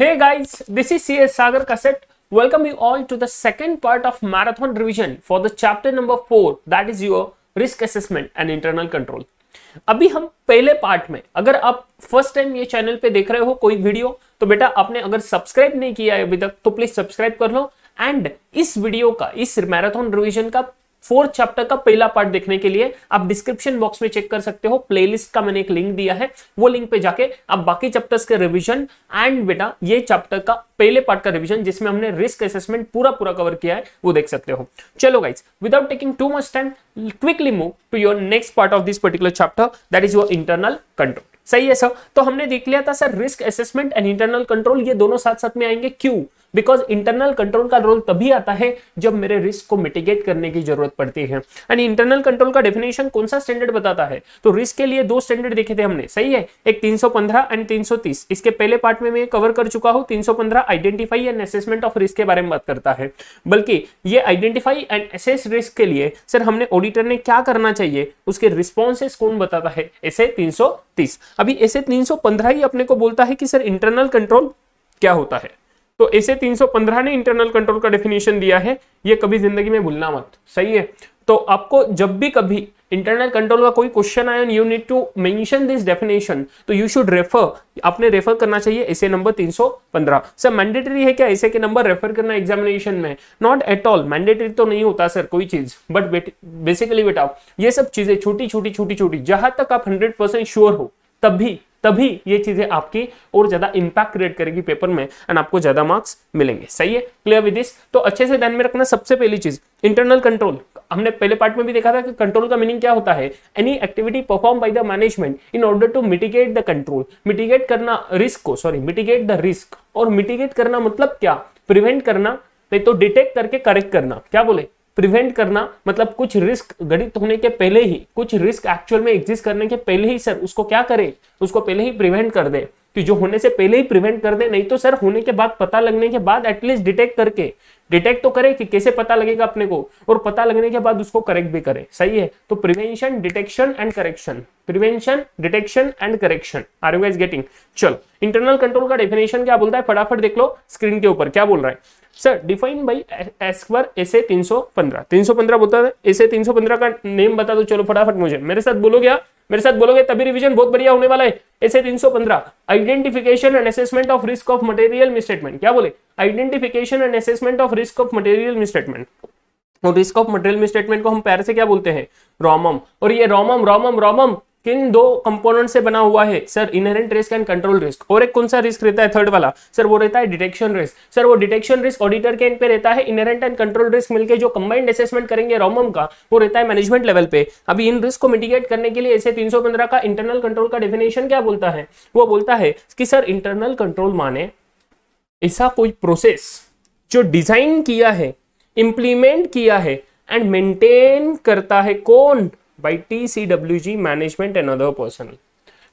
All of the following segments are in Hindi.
Hey guys, this is CS Sagar Cassette. Welcome you all to the second part of marathon revision for the chapter number 4 that is your risk assessment and internal control. अभी हम पहले पार्ट में अगर आप फ़र्स्ट टाइम ये चैनल पे देख रहे हो कोई वीडियो तो बेटा आपने अगर सब्सक्राइब नहीं किया है अभी तक तो प्लीज़ सब्सक्राइब कर लो एंड इस वीडियो का इस मैराथन रिवीजन का फोर्थ चैप्टर का पहला पार्ट देखने के लिए आप डिस्क्रिप्शन बॉक्स में चेक कर सकते हो प्लेलिस्ट का मैंने एक लिंक दिया है, वो लिंक पे जाके आप बाकी चैप्टर्स के रिवीजन एंड बेटा ये चैप्टर का पहले पार्ट का रिवीजन जिसमें हमने रिस्क असेसमेंट पूरा पूरा कवर किया है, वो देख सकते हो। चलो guys without taking too much time quickly move to your next part of this particular chapter that is your internal control सही है सर तो हमने देख लिया था sir risk assessment and internal control ये दोनों साथ साथ में आएँगे। क्यों? बिकॉज़ इंटरनल कंट्रोल का रोल तभी आता है जब मेरे रिस्क को मिटिगेट करने की ज़रूरत पड़ती है। एंड इंटरनल कंट्रोल का डेफिनेशन कौन सा स्टैंडर्ड बताता है? तो रिस्क के लिए दो स्टैंडर्ड देखे थे हमने। सही है? एक 315 एंड 330 इसके पहले पार्ट में मैं कवर कर चुका हूँ। 315 identify and assessment of risk के बारे में बात करता है। बल्कि ये आइडेंटिफाई एंड असेस रिस्क के लिए सर हमने ऑडिटर ने क्या करना चाहिए? उसके रिस्पॉन्सेस कौन बताता है? ऐसे 330 अभी ऐसे 315 ही अपने को बोलता है कि सर इंटरनल कंट्रोल क्या होता है? तो ऐसे 315 ने इंटरनल कंट्रोल का डेफिनेशन दिया है। ये कभी ज़िंदगी में भूलना मत। सही है? तो आपको जब भी कभी इंटरनल कंट्रोल का कोई क्वेश्चन आया you need to mention this definition तो यू शुड रेफर आपने रेफर करना चाहिए ऐसे नंबर 315 सर मैंडेटरी है क्या ऐसे के नंबर रेफर करना एग्जामिनेशन में? नॉट एट ऑल मैंडेटरी तो नहीं होता सर, कोई चीज़। बट बेसिकली बेटा, ये सब चीज़ें छोटी छोटी छोटी छोटी जहाँ तक आप हंड्रेड परसेंट श्योर हो, तभी तभी ये चीज़ें आपकी और ज़्यादा इंपैक्ट क्रिएट करेगी पेपर में एंड आपको ज़्यादा मार्क्स मिलेंगे। सही है? क्लियर विद दिस तो अच्छे से ध्यान में रखना सबसे पहली चीज़ इंटरनल कंट्रोल हमने पहले पार्ट में भी देखा था कि कंट्रोल का मीनिंग क्या होता है? Any activity perform by the management in order to mitigate the control mitigate करना रिस्क को सॉरी मिटिगेट द रिस्क और मिटिगेट करना मतलब क्या? प्रिवेंट करना तो डिटेक्ट करके करेक्ट करना। क्या बोले? प्रिवेंट करना मतलब कुछ रिस्क गणित होने के पहले ही, कुछ रिस्क एक्चुअल में एग्जिस्ट करने के पहले ही सर, उसको क्या करे? उसको पहले ही प्रिवेंट कर दे। कि जो होने से पहले ही प्रिवेंट कर दे, नहीं तो सर, होने के बाद पता लगने के बाद एटलीस्ट डिटेक्ट करके। डिटेक्ट तो करे कि कैसे पता लगेगा अपने को, और पता लगने के बाद उसको करेक्ट भी करे। सही है? तो prevention detection and correction prevention detection and correction are you getting चलो इंटरनल कंट्रोल का डेफिनेशन क्या बोलता है? फटाफट देख लो स्क्रीन के ऊपर। क्या बोल रहा है? सर डिफाइन बाई एस्क्वर एसे 315 315 बोलता है एसे 315 का नेम बता दो, चलो फटाफट मुझे। मेरे साथ बोलोगे मेरे साथ बोलोगे, तभी रिवीजन बहुत बढ़िया होने वाला है। SA 315 identification and assessment of risk of material misstatement क्या बोले? Identification and assessment of risk of material misstatement और रिस्क ऑफ़ मटेरियल मिसस्टेटमेंट को हम पैर से क्या बोलते हैं? रोमम। और ये रोमम रोमम रोमम किन दो कंपोनेंट से बना हुआ है? Sir inherent risk and control risk और एक कौन सा रिस्क रहता है? थर्ड वाला. सर वो रहता है डिटेक्शन रिस्क सर वो डिटेक्शन रिस्क ऑडिटर के एंड पे रहता है. इनहेरेंट एंड कंट्रोल रिस्क मिलकर जो कंबाइंड असेसमेंट करेंगे रोमम का, वो रहता है मैनेजमेंट लेवल पे. अभी इन रिस्क को मिटिगेट करने के लिए ऐसे 315 का इंटरनल कंट्रोल का डेफिनेशन क्या बोलता है? वो बोलता है कि सर इंटरनल कंट्रोल माने ऐसा कोई प्रोसेस जो डिज़ाइन किया है इंप्लीमेंट किया है एंड मेंटेन करता है कौन? By TCWG management and other personnel.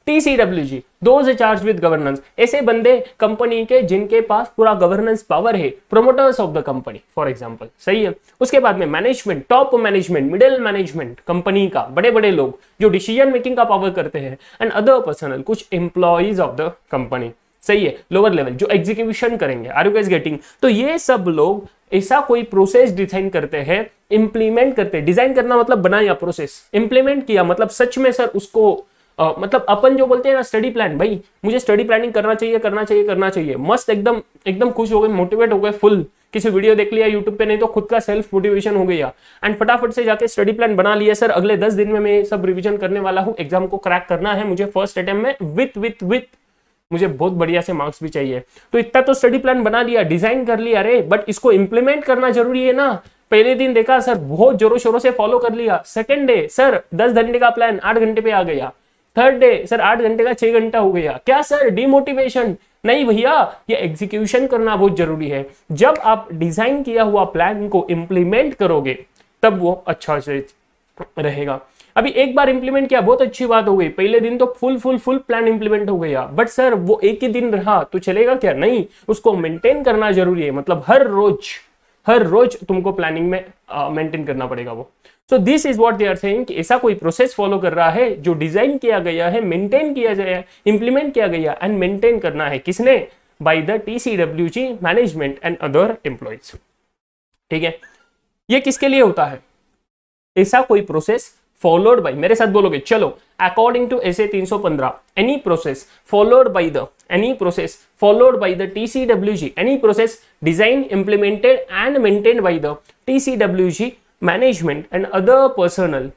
TCWG those charged with governance. ऐसे बंदे कंपनी के जिनके पास पूरा गवर्नेंस पावर है promoters of the company for example सही है? उसके बाद में management top management middle management company का बड़े बड़े लोग, जो डिसीज़न मेकिंग का पावर करते हैं एंड अदर पर्सनल कुछ एम्प्लॉयज़ ऑफ़ द कंपनी सही है लोअर लेवल जो एग्जीक्यूशन करेंगे आर यू गाइस गेटिंग तो ये सब लोग ऐसा कोई प्रोसेस डिज़ाइन करते हैं इंप्लीमेंट करते हैं। डिज़ाइन करना मतलब बनाया प्रोसेस इंप्लीमेंट किया मतलब सच में सर उसको आ, मतलब अपन जो बोलते हैं ना स्टडी प्लान भाई मुझे स्टडी प्लानिंग करना चाहिए करना चाहिए करना चाहिए। मस्त एकदम एकदम खुश हो गए मोटिवेट हो गए फुल किसी वीडियो देख लिया यूट्यूब पे नहीं तो खुद का सेल्फ मोटिवेशन हो गया। एंड फटाफट से जाके स्टडी प्लान बना लिया सर अगले दस दिन में मैं सब रिविजन करने वाला हूँ। एग्ज़ाम को क्रैक करना है मुझे फ़र्स्ट अटेम्प्ट में विथ विथ विथ मुझे बहुत बढ़िया से मार्क्स भी चाहिए। तो इतना तो स्टडी प्लान बना लिया डिज़ाइन कर लिया, अरे बट इसको इंप्लीमेंट करना ज़रूरी है ना। पहले दिन देखा सर बहुत जोरों शोरों से फॉलो कर लिया। सेकेंड डे सर दस घंटे का प्लान आठ घंटे पे आ गया। थर्ड डे सर आठ घंटे का छह घंटा हो गया। क्या सर डिमोटिवेशन नहीं भैया, ये एग्जीक्यूशन करना बहुत ज़रूरी है। जब आप डिज़ाइन किया हुआ प्लान को इंप्लीमेंट करोगे, तब वो अच्छा से रहेगा। अभी एक बार इंप्लीमेंट किया, बहुत अच्छी बात हो गई। पहले दिन तो full full full plan implement हो गया। बट सर वो एक ही दिन रहा तो चलेगा क्या? नहीं, उसको मेंटेन करना ज़रूरी है। मतलब हर रोज हर रोज तुमको प्लानिंग में मेंटेन करना पड़ेगा वो। So this is what they are saying कि ऐसा कोई प्रोसेस फॉलो कर रहा है, जो डिज़ाइन किया गया है मेंटेन किया गया इंप्लीमेंट किया गया एंड मेंटेन करना है। किसने? By the TCWG management and other employees ठीक है? ये किसके लिए होता है? ऐसा कोई प्रोसेस फॉलोड बाय मेरे साथ बोलोगे, चलो अकॉर्डिंग टू एस ए तीन सौ पंद्रह any process followed by the any process followed by the TCWG any process design implemented and maintain by the TCWG management and other personnel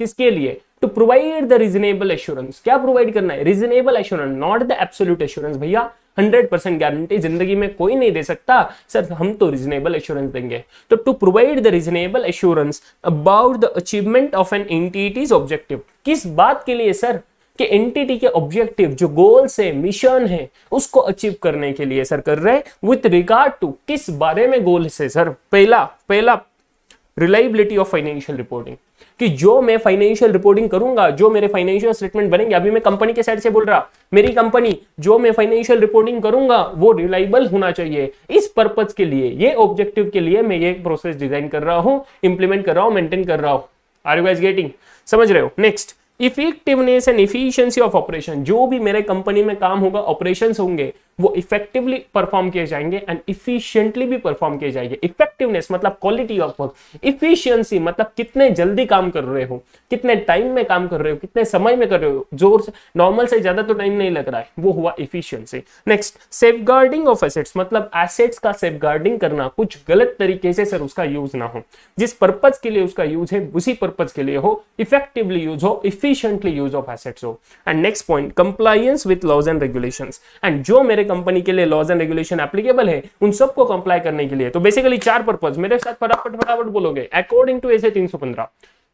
किसके लिए? To provide the reasonable assurance क्या प्रोवाइड करना है? Reasonable assurance not the absolute assurance भैया हंड्रेड परसेंट गारंटी ज़िंदगी में कोई नहीं दे सकता सर हम तो रीजनेबल एश्योरेंस देंगे। तो to provide the reasonable assurance about the achievement of an entity's objective किस बात के लिए सर कि एंटिटी के ऑब्जेक्टिव जो गोल्स है मिशन है, उसको अचीव करने के लिए सर कर रहे विथ रिगार्ड टू किस बारे में गोल है सर पहला पहला रिलायबिलिटी ऑफ़ फाइनेंशियल रिपोर्टिंग, कि जो मैं फाइनेंशियल रिपोर्टिंग करूँगा, जो मेरे फाइनेंशियल स्टेटमेंट बनेंगे, अभी मैं कंपनी के साइड से बोल रहा, मेरी कंपनी जो मैं फाइनेंशियल रिपोर्टिंग करूँगा, वो रिलायबल होना चाहिए। इस पर्पज के लिए, ये ऑब्जेक्टिव के लिए मैं ये प्रोसेस डिज़ाइन कर रहा हूँ इंप्लीमेंट कर रहा हूँ मेंटेन कर रहा हूँ। आर यू गाइस गेटिंग समझ रहे हो? Next effectiveness and efficiency of operation जो भी मेरे कंपनी में काम होगा ऑपरेशन होंगे। वो इफेक्टिवली परफॉर्म किए जाएँगे एंड इफिशियंटली भी परफॉर्म किए जाएँगे। इफेक्टिवनेस मतलब क्वालिटी ऑफ़ वर्क इफिशियंसी मतलब कितने जल्दी काम कर रहे हो, कितने टाइम में काम कर रहे हो, कितने समय में कर रहे हो। ज़ोर से नॉर्मल से ज़्यादा तो टाइम नहीं लग रहा है। वो हुआ efficiency next safe of assets मतलब एसेट्स का सेफ़ करना कुछ गलत तरीके से सर उसका यूज़ ना हो। जिस पर्पज के लिए उसका यूज़ है, उसी पर्पज के लिए हो। इफेक्टिवली यूज़ हो इफिशियंटली यूज़ ऑफ़ एसेट्स हो। And next point compliance with laws and regulation and जो मेरे कंपनी के लिए लॉज एंड रेगुलेशन एप्लीकेबल है, उन सबको कंप्लाई करने के लिए। तो बेसिकली चार पर्पज मेरे साथ फटाफट फटाफट बोलोगे। अकॉर्डिंग टू एसे तीन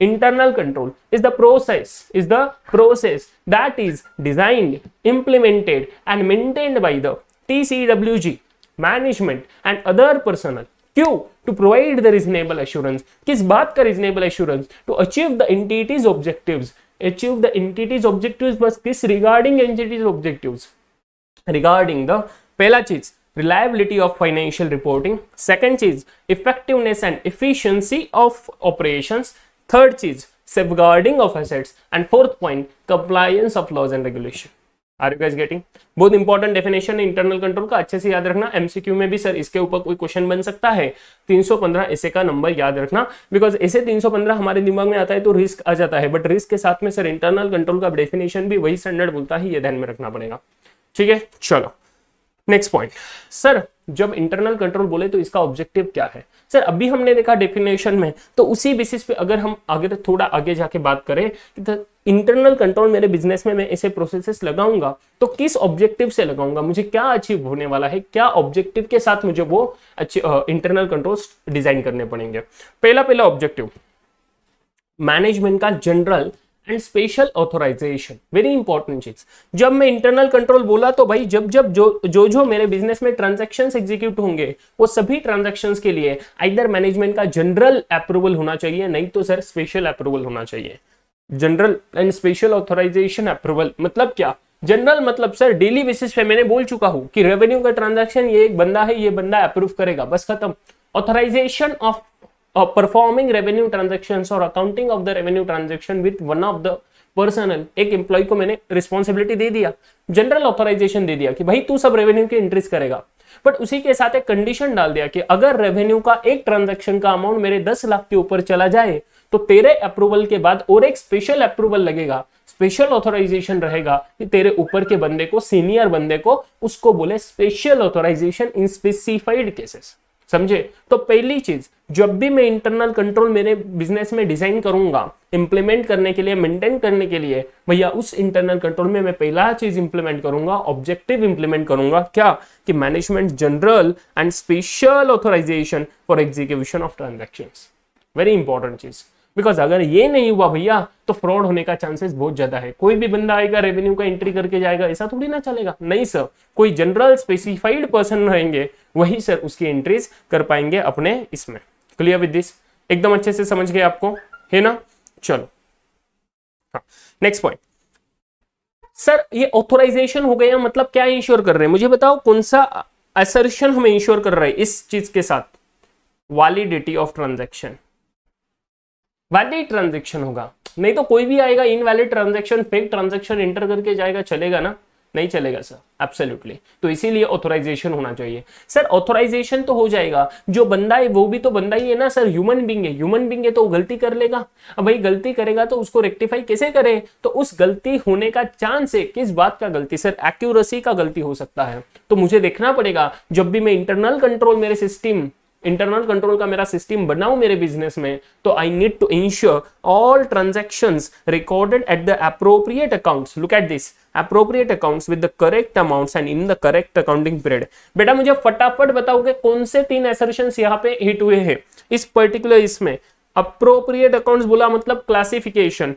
internal control is the process, is the process that is designed, implemented and maintained by the tcwg management and other personnel. क्यों to provide the reasonable assurance किस बात का reasonable assurance to achieve the entity's objectives achieve the entity's objectives बस किस regarding entity's objectives regarding the pehla cheez reliability of financial reporting second cheez effectiveness and efficiency of operations third cheez safeguarding of assets and fourth point compliance of laws and regulation are you guys getting बहुत इंपॉर्टेंट डेफिनेशन है इंटरनल कंट्रोल का अच्छे से याद रखना एमसीक्यू में भी सर इसके ऊपर कोई क्वेश्चन बन सकता है 315 ऐसे का नंबर याद रखना बिकॉज़ ऐसे 315 हमारे दिमाग में आता है तो रिस्क आ जाता है बट रिस्क के साथ में सर इंटरनल कंट्रोल का डेफिनेशन भी वही स्टैंडर्ड बोलता है ये ध्यान में रखना पड़ेगा ठीक है? चलो। नेक्स्ट पॉइंट सर जब इंटरनल कंट्रोल बोले तो इसका ऑब्जेक्टिव क्या है? सर अभी हमने देखा डेफिनेशन में तो उसी बेसिस पे अगर हम आगे थोड़ा आगे जाके बात करें, कि इंटरनल कंट्रोल मेरे बिज़नेस में मैं ऐसे प्रोसेसेस लगाऊँगा तो किस ऑब्जेक्टिव से लगाऊँगा? मुझे क्या अचीव होने वाला है? क्या ऑब्जेक्टिव के साथ मुझे वो इंटरनल कंट्रोल डिज़ाइन करने पड़ेंगे? पहला पहला ऑब्जेक्टिव मैनेजमेंट का general and special authorisation very important चीज़ जब मैं इंटरनल कंट्रोल बोला तो भाई, जब जब जो जो जो मेरे बिज़नेस में ट्रांजेक्शन एग्जीक्यूट होंगे, वो सभी ट्रांजेक्शन के लिए आइदर मैनेजमेंट का जनरल अप्रूवल होना चाहिए, नहीं तो सर स्पेशल अप्रूवल होना चाहिए। General and special authorisation approval मतलब क्या? जनरल मतलब सर डेली बेसिस पे मैंने बोल चुका हूँ कि रेवेन्यू का ट्रांजैक्शन ये एक बंदा है, ये बंदा अप्रूव करेगा, बस खत्म। Authorisation of performing revenue transactions or accounting of the revenue transaction with one of the personnel एक एम्प्लॉय को मैंने रिस्पॉन्सिबिलिटी दे दिया जनरल ऑथोराइजेशन दे दिया कि भाई तू सब रेवेन्यू की एंट्रीज करेगा। बट उसी के साथ एक कंडीशन डाल दिया कि अगर रेवेन्यू का एक ट्रांजैक्शन का अमाउंट मेरे दस लाख के ऊपर चला जाए तो तेरे अप्रूवल के बाद और एक स्पेशल अप्रूवल लगेगा। स्पेशल ऑथोराइजेशन रहेगा कि तेरे ऊपर के बंदे को सीनियर बंदे को, उसको बोले special authorization in specified cases समझे? तो पहली चीज़, जब भी मैं इंटरनल कंट्रोल मेरे बिज़नेस में डिज़ाइन करूँगा इंप्लीमेंट करने के लिए मेंटेन करने के लिए, भैया उस इंटरनल कंट्रोल में मैं पहला चीज़ इंप्लीमेंट करूँगा ऑब्जेक्टिव इंप्लीमेंट करूँगा। क्या? कि management general and special authorization for execution of transaction very important cheese. Because अगर ये नहीं हुआ भैया तो फ्रॉड होने का चांसेस बहुत ज़्यादा है। कोई भी बंदा आएगा रेवेन्यू का एंट्री करके जाएगा, ऐसा थोड़ी ना चलेगा। नहीं सर कोई जनरल स्पेसिफाइड पर्सन रहेंगे, वही सर उसकी एंट्रीज कर पाएँगे अपने इसमें। क्लियर विद दिस एकदम अच्छे से समझ गए आपको? है ना? चलो। हाँ नेक्स्ट पॉइंट सर ये ऑथोराइजेशन हो गया मतलब क्या इंश्योर कर रहे हैं? मुझे बताओ, कौन सा असर्शन हमें इंश्योर कर रहा है इस चीज़ के साथ? Validity of transaction valid transaction होगा। नहीं तो कोई भी आएगा invalid transaction fake transaction enter करके जाएगा, चलेगा ना? नहीं चलेगा सर एब्सोल्युटली तो इसीलिए ऑथोराइजेशन होना चाहिए। सर ऑथोराइजेशन तो हो जाएगा। जो बंदा है, वो भी तो बंदा ही है ना सर ह्यूमन बींग है। ह्यूमन बींग है तो गलती कर लेगा। अब भाई गलती करेगा तो उसको रेक्टिफाई कैसे करे? तो उस गलती होने का चांस है। किस बात का गलती? सर एक्यूरेसी का गलती हो सकता है। तो मुझे देखना पड़ेगा। जब भी मैं इंटरनल कंट्रोल मेरे सिस्टम इंटरनल कंट्रोल का मेरा सिस्टम बनाऊँ मेरे बिज़नेस में तो I need to ensure all transaction recorded at the appropriate accounts look at this appropriate accounts with the correct amounts and in the correct accounting period बेटा, मुझे फटाफट बताओगे कौन से तीन एसर्शन यहाँ पे हिट हुए हैं। इस पर्टिकुलर इसमें अप्रोप्रिएट अकाउंट्स बोला मतलब क्लासिफिकेशन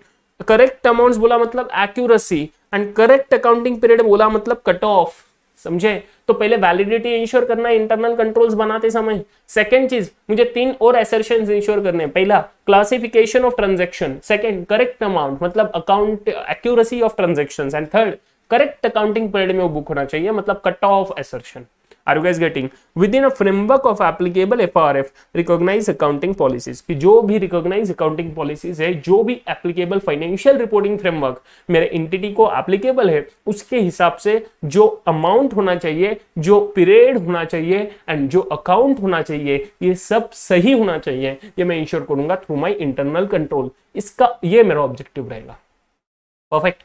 करेक्ट अमाउंट्स बोला मतलब accuracy and correct accounting period बोला मतलब कट ऑफ़ समझे? तो पहले वैलिडिटी इंश्योर करना इंटरनल कंट्रोल्स बनाते समय। सेकंड चीज़, मुझे तीन और एसर्शन इंश्योर करने पहला classification of transaction second correct amount मतलब account accuracy of transaction and third correct accounting period में वो बुक होना चाहिए मतलब cut off assertion are you guess getting within a framework of applicable F R accounting policies की जो भी रिकोगनाइज अकाउंटिंग पॉलिसीज़ है, जो भी एप्लीकेबल फाइनेंशियल रिपोर्टिंग फ्रेमवर्क मेरे इंटिटी को एप्लीकेबल है, उसके हिसाब से जो अमाउंट होना चाहिए, जो पीरियड होना चाहिए एंड जो अकाउंट होना चाहिए, ये सब सही होना चाहिए। ये मैं इंश्योर करूँगा थ्रू माई इंटरनल कंट्रोल इसका, ये मेरा ऑब्जेक्टिव रहेगा। Perfect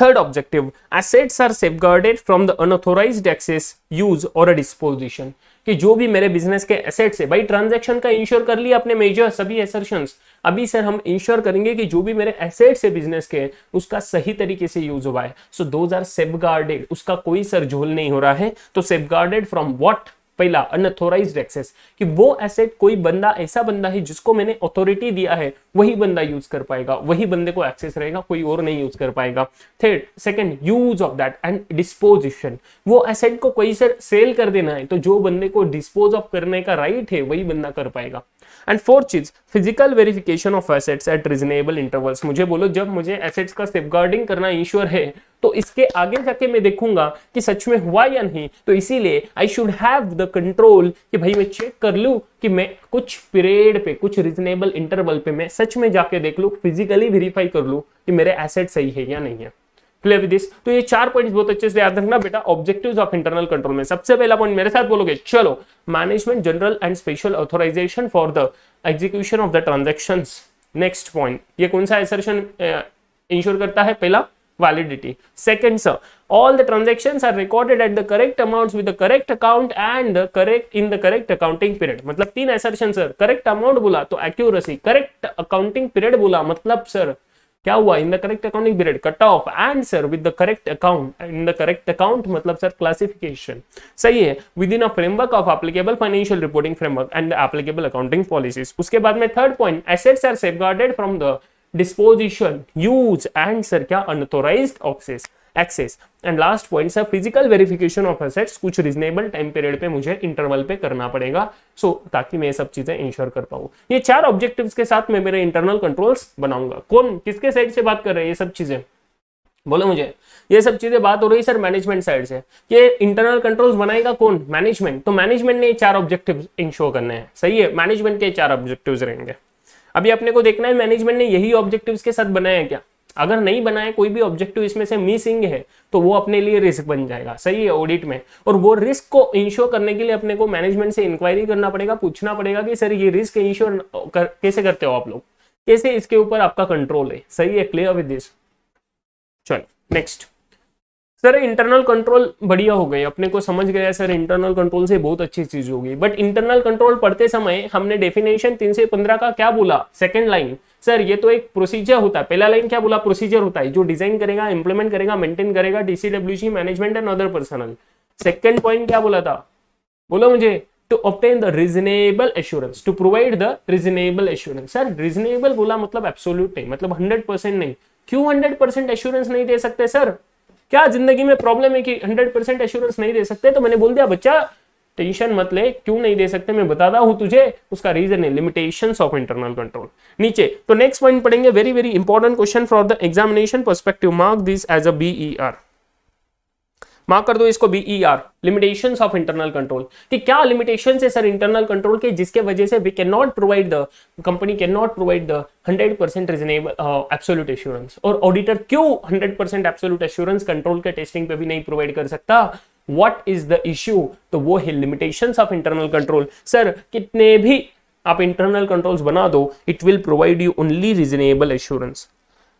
Third objective, assets are safeguarded from the unauthorized access, use or a disposition. कि जो भी मेरे बिज़नेस के एसेट्स है भाई ट्रांजैक्शन का इंश्योर कर लिया अपने मेजर सभी एसर्शंस अभी सर हम इंश्योर करेंगे कि जो भी मेरे एसेट्स है बिज़नेस के उसका सही तरीके से यूज़ हुआ है। सो दोज आर सेफगार्डेड उसका कोई सर झोल नहीं हो रहा है। तो सेफगार्डेड फ्रॉम व्हाट पहला अनऑथोराइज एक्सेस कि वो एसेट कोई बंदा, ऐसा बंदा है जिसको मैंने अथॉरिटी दिया है, वही बंदा यूज़ कर पाएगा, वही बंदे को एक्सेस रहेगा, कोई और नहीं यूज़ कर पाएगा। Third second use of that and disposition वो एसेट को कोई सर सेल कर देना है तो जो बंदे को डिस्पोज ऑफ़ करने का राइट है, वही बंदा कर पाएगा। And fourth cheese physical verification of assets at reasonable intervals मुझे बोलो, जब मुझे एसेट्स का सेफगार्डिंग करना इंश्योर है तो इसके आगे जाके मैं देखूँगा कि सच में हुआ या नहीं। तो इसीलिए I should have the control कि भाई मैं चेक कर लू कि मैं कुछ पीरियड पे, कुछ रीजनेबल इंटरवल पे मैं सच में जाके देख लू फिजिकली वेरीफाई कर लू कि मेरे एसेट सही है या नहीं है। क्लियर विद दिस तो ये चार पॉइंट्स बहुत अच्छे से याद रखना बेटा ऑब्जेक्टिव्स ऑफ़ इंटरनल कंट्रोल में। सबसे पहला पॉइंट मेरे साथ बोलोगे, चलो management general and special authorization for the execution of the transaction next point ये कौन सा एसर्शन इंश्योर करता है? पहला validity second sir all the transaction are recorded at the correct amount with correct account and correct in the correct accounting period मतलब तीन एसर्शन सर करेक्ट अमाउंट बोला तो एक्यूरेसी करेक्ट अकाउंटिंग पीरियड बोला। मतलब सर क्या हुआ? In the correct accounting period cut off and sir with the correct account in the correct account मतलब सर क्लासिफिकेशन सही है? Within a framework of applicable financial reporting framework and applicable accounting policies उसके बाद में third point assets are safeguarded from the disposition use and sir क्या unauthorized access. Access. And last point sir physical verification of assets कुछ रीजनेबल टाइम पीरियड पे मुझे इंटरवल पे करना पड़ेगा। सो so, ताकि मैं ये सब चीज़ें इंश्योर कर पाऊँ। ये चार ऑब्जेक्टिव्स के साथ मैं मेरे इंटरनल कंट्रोल्स बनाऊँगा। कौन किसके साइड से बात कर रहे हैं ये सब चीज़ें? बोलो मुझे। ये सब चीज़ें बात हो रही सर मैनेजमेंट साइड से। ये इंटरनल कंट्रोल्स बनाएगा कौन? मैनेजमेंट तो मैनेजमेंट ने ये चार ऑब्जेक्टिव इंश्योर करने हैं। सही है मैनेजमेंट के चार ऑब्जेक्टिव रहेंगे। अभी अपने को देखना है मैनेजमेंट ने यही ऑब्जेक्टिव के साथ बनाया क्या? अगर नहीं बनाए कोई भी ऑब्जेक्टिव इसमें से मिसिंग है तो वो अपने लिए रिस्क बन जाएगा। सही है ऑडिट में। और वो रिस्क को इंश्योर करने के लिए अपने को मैनेजमेंट से इंक्वायरी करना पड़ेगा पूछना पड़ेगा कि सर ये रिस्क इंश्योर कर, कैसे करते हो आप लोग? कैसे इसके ऊपर आपका कंट्रोल है? सही है क्लियर विद दिस चलो नेक्स्ट सर इंटरनल कंट्रोल बढ़िया हो गई। अपने को समझ गया सर इंटरनल कंट्रोल से बहुत अच्छी चीज़ होगी। बट इंटरनल कंट्रोल पढ़ते समय हमने डेफिनेशन तीन से पंद्रह का क्या बोला? सेकंड लाइन सर ये तो एक प्रोसीजर होता है। पहला लाइन क्या बोला? प्रोसीजर होता है। जो डिज़ाइन करेगा इंप्लीमेंट करेगा मेंटेन करेगा DCW management and other personal second point क्या बोला था? बोलो मुझे to obtain the reasonable assurance to provide the reasonable assurance sir reasonable बोला मतलब एब्सोल्यूट नहीं मतलब हंड्रेड परसेंट नहीं। क्यों हंड्रेड परसेंट एश्योरेंस नहीं दे सकते सर क्या ज़िंदगी में प्रॉब्लम है कि हंड्रेड परसेंट एश्योरेंस नहीं दे सकते? तो मैंने बोल दिया, बच्चा टेंशन मत ले, क्यों नहीं दे सकते? मैं बताता हूँ तुझे, उसका रीजन है लिमिटेशन ऑफ़ इंटरनल कंट्रोल नीचे तो नेक्स्ट पॉइंट पढ़ेंगे very very important question for the examination perspective mark this as a BE R mark कर दो इसको B E R limitation of internal control कि क्या लिमिटेशन है सर इंटरनल कंट्रोल के, जिसके वजह से we can not provide the company can not provide the hundred percent reasonable absolute assurance और ऑडिटर क्यों hundred percent absolute assurance control के टेस्टिंग पे भी नहीं प्रोवाइड कर सकता? वट इज़ द इश्यू तो वो है limitation of internal control sir कितने भी आप इंटरनल कंट्रोल्स बना दो it will provide you only reasonable assurance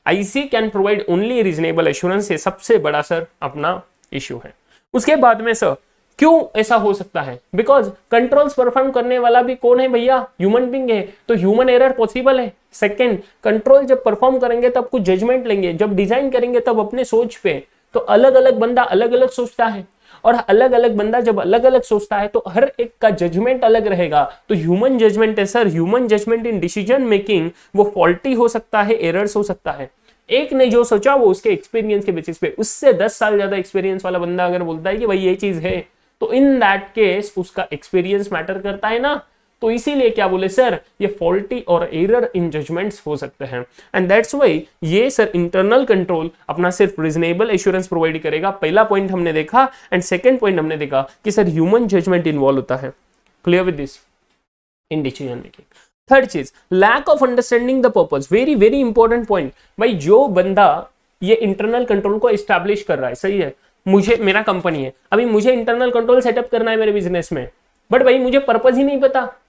IC can provide only reasonable assurance ये सबसे बड़ा सर अपना इश्यू है. उसके बाद में सर क्यों ऐसा हो सकता है? बिकॉज़ कंट्रोल्स परफॉर्म करने वाला भी कौन है भैया? ह्यूमन बिंग है. तो ह्यूमन एरर पॉसिबल है. सेकेंड कंट्रोल जब परफॉर्म करेंगे तब कुछ जजमेंट लेंगे. जब डिज़ाइन करेंगे तब अपने सोच पे. तो अलग अलग बंदा अलग अलग सोचता है. और अलग अलग बंदा जब अलग अलग सोचता है तो हर एक का जजमेंट अलग रहेगा। तो ह्यूमन जजमेंट है sir human judgement in decision making वो फॉल्टी हो सकता है एरर्स हो सकता है। एक ने जो सोचा, वो उसके एक्सपीरियंस के बेसिस पे। उससे दस साल ज़्यादा एक्सपीरियंस वाला बंदा अगर बोलता है कि भाई ये चीज़ है तो इन दैट केस उसका एक्सपीरियंस मैटर करता है ना। तो इसीलिए क्या बोले, सर, ये फॉल्टी और एरर इन जजमेंट्स हो सकते हैं. एंड दैट्स वाई ये सर इंटरनल कंट्रोल अपना सिर्फ़ रिजनेबल एश्योरेंस प्रोवाइड करेगा। पहला पॉइंट हमने देखा एंड सेकेंड पॉइंट हमने देखा कि, सर ह्यूमन जजमेंट इन्वॉल्व होता है। Clear with this in decision making third cheese lack of understanding the purpose very very important point भाई, जो बंदा ये इंटरनल कंट्रोल को स्टैब्लिश कर रहा है, सही है? मुझे, मेरा कंपनी है। अभी मुझे इंटरनल कंट्रोल सेटअप करना है मेरे बिज़नेस में। बट भाई, मुझे पर्पज ही नहीं पता।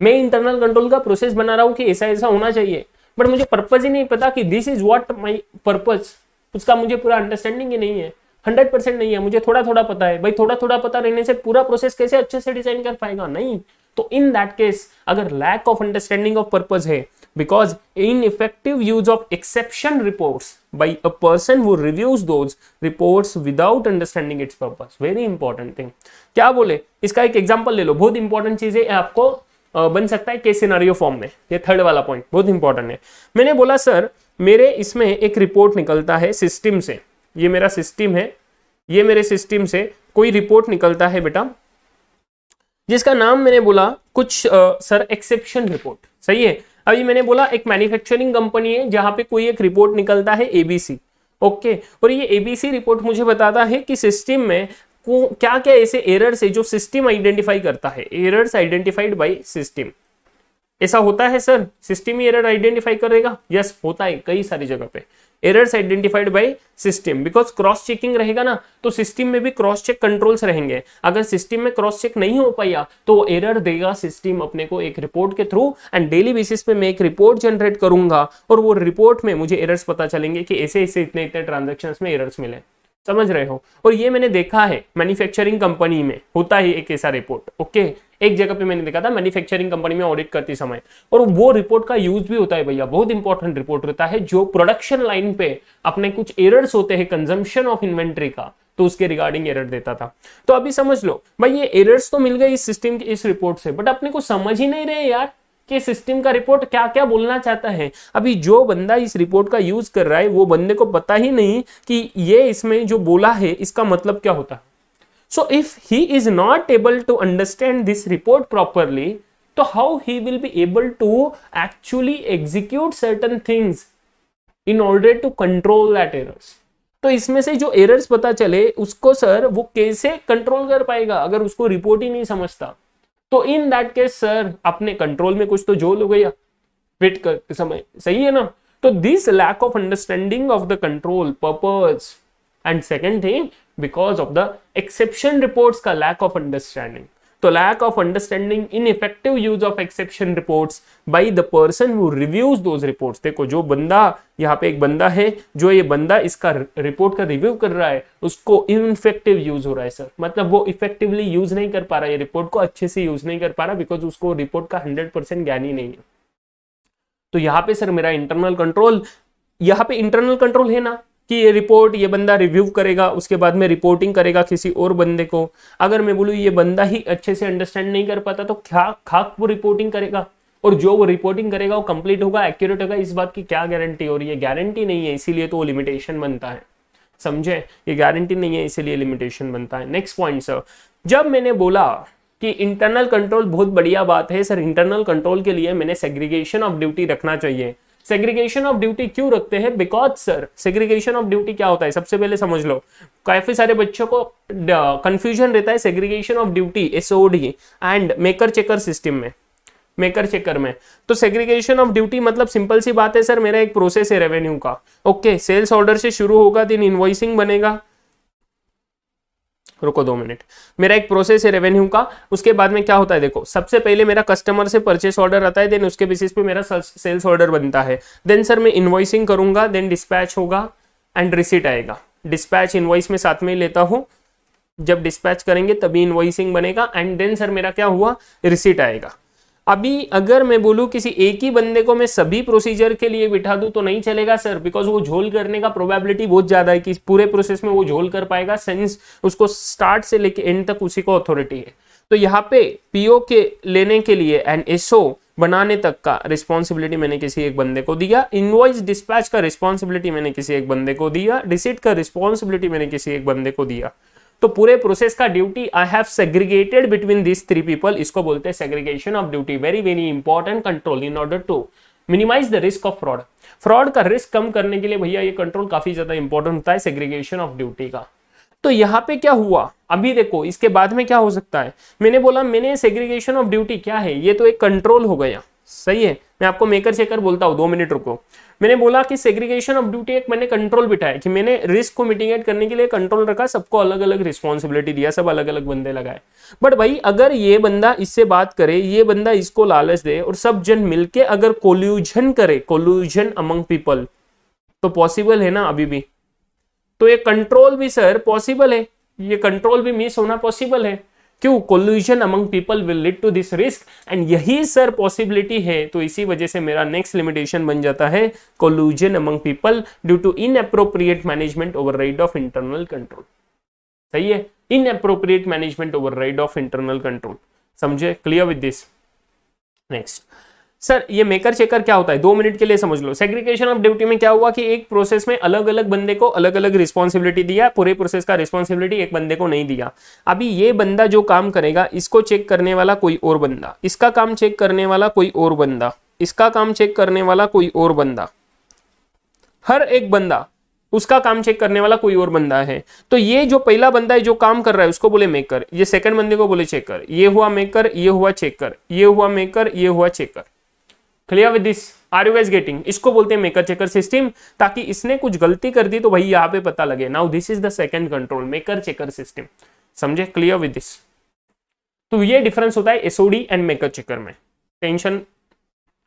मैं इंटरनल कंट्रोल का प्रोसेस बना रहा हूँ कि ऐसा ऐसा होना चाहिए। बट मुझे पर्पज ही नहीं पता कि this is what my purpose उसका मुझे पूरा अंडरस्टैंडिंग ही नहीं है। हंड्रेड परसेंट नहीं है। मुझे थोड़ा थोड़ा पता है। भाई थोड़ा थोड़ा पता रहने से पूरा प्रोसेस कैसे अच्छे से डिज़ाइन कर पाएगा? नहीं। तो इन दैट केस अगर lack of understanding of purpose है because ineffective use of exception reports by a person वो reviews those reports without understanding its purpose very important thing क्या बोले? इसका एक एग्ज़ाम्पल ले लो। बहुत इंपॉर्टेंट चीज़ है। आपको बन सकता है केस सिनारियो फॉर्म में। ये थर्ड वाला पॉइंट बहुत इंपॉर्टेंट है। मैंने बोला सर मेरे इसमें एक रिपोर्ट निकलता है सिस्टम से। ये मेरा सिस्टम है। ये मेरे सिस्टम से कोई रिपोर्ट निकलता है बेटा? जिसका नाम मैंने बोला कुछ आ, सर एक्सेप्शन रिपोर्ट सही है? अभी मैंने बोला एक मैन्युफैक्चरिंग कंपनी है जहाँ पे कोई एक रिपोर्ट निकलता है एबीसी ओके? और ये एबीसी रिपोर्ट मुझे बताता है कि सिस्टम में को क्या क्या ऐसे एरर्स है जो सिस्टम आइडेंटिफाई करता है? एरर्स आइडेंटिफाइड बाय सिस्टम ऐसा होता है सर सिस्टम ही एरर आइडेंटिफाई करेगा? यस होता है कई सारी जगह पे. Errors identified by system because cross checking रहेगा ना तो सिस्टम में भी क्रॉस चेक कंट्रोल्स रहेंगे. अगर सिस्टम में क्रॉस चेक नहीं हो पाया तो एरर देगा सिस्टम अपने को एक रिपोर्ट के थ्रू एंड डेली बेसिस पे मैं एक रिपोर्ट जनरेट करूँगा और वो रिपोर्ट में मुझे एरर्स पता चलेंगे कि ऐसे ऐसे इतने इतने ट्रांजेक्शन में एरर्स मिले. समझ रहे हो। और ये मैंने देखा है मैन्युफैक्चरिंग कंपनी में, होता है एक ऐसा रिपोर्ट ओके एक जगह पे मैंने देखा था मैन्युफैक्चरिंग कंपनी में ऑडिट करते समय। और वो रिपोर्ट का यूज़ भी होता है भैया, बहुत इंपॉर्टेंट रिपोर्ट होता है जो प्रोडक्शन लाइन पे अपने कुछ एरर्स होते हैं कंजम्पशन ऑफ़ इन्वेंट्री का तो उसके रिगार्डिंग एरर देता था। तो अभी समझ लो, भाई ये एरर्स तो मिल गए इस सिस्टम की, इस रिपोर्ट से बट अपने को समझ ही नहीं रहे यार। कि सिस्टम का रिपोर्ट क्या क्या बोलना चाहता है? अभी जो बंदा इस रिपोर्ट का यूज़ कर रहा है, वो बंदे को पता ही नहीं कि ये इसमें जो बोला है, इसका मतलब क्या होता है। So if he is not able to understand this report properly तो how he will be able to actually execute certain things in order to control that errors तो इसमें से जो एरर्स पता चले, उसको सर वो कैसे कंट्रोल कर पाएगा? अगर उसको रिपोर्ट ही नहीं समझता तो इन दैट केस सर अपने कंट्रोल में कुछ तो जो हो गया। फिट करते समय। सही है ना? तो this lack of understanding of the control purpose and second thing because of the exception report का लैक ऑफ़ अंडरस्टैंडिंग तो lack of understanding ineffective use of exception reports by the person who reviews those reports देखो, जो बंदा, यहाँ पे एक बंदा है, जो ये बंदा इसका रिपोर्ट का रिव्यू कर रहा है, उसको इनफेक्टिव यूज़ हो रहा है सर मतलब वो इफेक्टिवली यूज़ नहीं कर पा रहा है रिपोर्ट को अच्छे से यूज़ नहीं कर पा रहा बिकॉज़ उसको रिपोर्ट का हंड्रेड परसेंट ज्ञान ही नहीं है। तो यहाँ पे सर मेरा इंटरनल कंट्रोल यहाँ पे इंटरनल कंट्रोल है ना? कि ये रिपोर्ट ये बंदा रिव्यू करेगा, उसके बाद में रिपोर्टिंग करेगा किसी और बंदे को। अगर मैं बोलूँ, ये बंदा ही अच्छे से अंडरस्टैंड नहीं कर पाता तो क्या खाक वो रिपोर्टिंग करेगा? और जो वो रिपोर्टिंग करेगा, वो कंप्लीट होगा एक्यूरेट होगा इस बात की क्या गारंटी और ये गारंटी नहीं है, इसीलिए तो वो लिमिटेशन बनता है। समझे? ये गारंटी नहीं है, इसीलिए लिमिटेशन बनता है। नेक्स्ट पॉइंट सर जब मैंने बोला कि इंटरनल कंट्रोल बहुत बढ़िया बात है सर इंटरनल कंट्रोल के लिए मैंने सेग्रीगेशन ऑफ़ ड्यूटी रखना चाहिए। सेग्रीगेशन ऑफ़ ड्यूटी क्यों रखते हैं? Because sir segregation of duty क्या होता है? सबसे पहले समझ लो। काफ़ी सारे बच्चों को कंफ्यूजन रहता है segregation of duty SOD and maker checker system में। मेकर चेकर में। तो सेग्रीगेशन ऑफ़ ड्यूटी मतलब सिंपल सी बात है सर मेरा एक प्रोसेस है रेवेन्यू का। ओके सेल्स ऑर्डर से शुरू होगा दिन इन्वॉइसिंग बनेगा। रुको दो मिनट। मेरा एक प्रोसेस है रेवेन्यू का, उसके बाद में क्या होता है देखो, सबसे पहले मेरा कस्टमर से परचेस ऑर्डर आता है देन उसके बेसिस पे मेरा सेल्स ऑर्डर बनता है। देन सर मैं इन्वॉइसिंग करूँगा देन डिस्पैच होगा एंड रिसीट आएगा। डिस्पैच इन्वॉइस में साथ में ही लेता हूँ। जब डिस्पैच करेंगे, तभी इन्वॉइसिंग बनेगा एंड देन सर मेरा क्या हुआ? रिसीट आएगा। अभी अगर मैं बोलूँ किसी एक ही बंदे को मैं सभी प्रोसीजर के लिए बिठा दूँ तो नहीं चलेगा सर बिकॉज़ वो झोल करने का प्रोबेबिलिटी बहुत ज़्यादा है कि पूरे प्रोसेस में वो झोल कर पाएगा सेंस उसको स्टार्ट से लेके एंड तक उसी को अथॉरिटी है। तो यहाँ पे पीओ के लेने के लिए एंड एसओ बनाने तक का रिस्पॉन्सिबिलिटी मैंने किसी एक बंदे को दिया इनवॉइस डिस्पैच का रिस्पॉन्सिबिलिटी मैंने किसी एक बंदे को दिया रिसिट का रिस्पॉन्सिबिलिटी मैंने किसी एक बंदे को दिया। तो पूरे प्रोसेस का duty I have segregated between this three people इसको बोलते हैं segregation of duty very very important control in order to minimise the risk of fraud fraud का रिस्क कम करने के लिए भैया ये कंट्रोल काफ़ी ज़्यादा इंपॉर्टेंट होता है सेग्रीगेशन ऑफ़ ड्यूटी का. तो यहाँ पे क्या हुआ? अभी देखो, इसके बाद में क्या हो सकता है? मैंने बोला, मैंने सेग्रीगेशन ऑफ़ ड्यूटी क्या है? ये तो एक कंट्रोल हो गया। सही है? मैं आपको मेकर चेकर बोलता हूँ, दो मिनट रुको। मैंने बोला कि सेग्रीगेशन ऑफ़ ड्यूटी एक मैंने कंट्रोल बिठाया कि मैंने रिस्क को मिटिगेट करने के लिए कंट्रोल रखा, सबको अलग अलग रिस्पॉन्सिबिलिटी दिया, सब अलग अलग बंदे लगाए। बट भाई, अगर ये बंदा इससे बात करे, ये बंदा इसको लालच दे और सब जन मिलके अगर कोल्यूजन करे कोल्यूजन अमंग पीपल तो पॉसिबल है ना अभी भी? तो ये कंट्रोल भी सर पॉसिबल है, ये कंट्रोल भी मिस होना पॉसिबल है। क्यों collusion among people will lead to this risk and यही सर पॉसिबिलिटी है। तो इसी वजह से मेरा नेक्स्ट लिमिटेशन बन जाता है collusion among people due to inappropriate management override of internal control सही है? Inappropriate management override of internal control समझे? Clear with this next sir, ये मेकर चेकर क्या होता है? दो मिनट के लिए समझ लो। सेग्रीगेशन ऑफ़ ड्यूटी में क्या हुआ कि एक प्रोसेस में अलग अलग बंदे को अलग अलग रिस्पॉन्सिबिलिटी दिया, पूरे प्रोसेस का रिस्पॉन्सिबिलिटी एक बंदे को नहीं दिया। अभी ये बंदा जो काम करेगा, इसको चेक करने वाला कोई और बंदा। इसका काम चेक करने वाला कोई और बंदा। इसका काम चेक करने वाला कोई और बंदा। हर एक बंदा, उसका काम चेक करने वाला कोई और बंदा है। तो ये जो पहला बंदा है जो काम कर रहा है, उसको बोले मेकर ये सेकंड बंदे को बोले चेकर ये हुआ मेकर ये हुआ चेकर ये हुआ मेकर ये हुआ checker clear with this are you guys getting इसको बोलते हैं मेकर चेकर सिस्टम ताकि इसने कुछ गलती कर दी तो भाई यहाँ पे पता लगे। Now this is the second control maker checker system समझे? क्लियर विद दिस तो ये डिफरेंस होता है एसओडी एंड मेकर चेकर में। टेंशन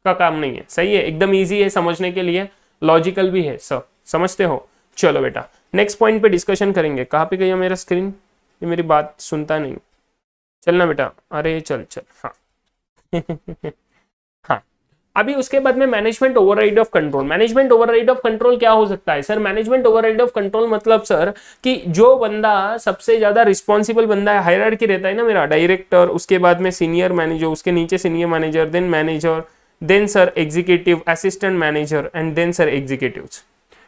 का काम नहीं है। सही है? एकदम ईजी है समझने के लिए। लॉजिकल भी है सर समझते हो? चलो बेटा नेक्स्ट पॉइंट पे डिस्कशन करेंगे। कहाँ पे गया मेरा स्क्रीन ये मेरी बात सुनता नहीं। चलना बेटा। अरे चल चल। हाँ। हाँ। अभी उसके बाद में management override of control management override of control क्या हो सकता है? Sir management override of control मतलब सर कि जो बंदा सबसे ज़्यादा रिस्पॉन्सिबल बंदा है हायर की रहता है ना मेरा डायरेक्टर उसके बाद में सीनियर मैनेजर उसके नीचे senior manager then manager then sir executive assistant manager and then sir executive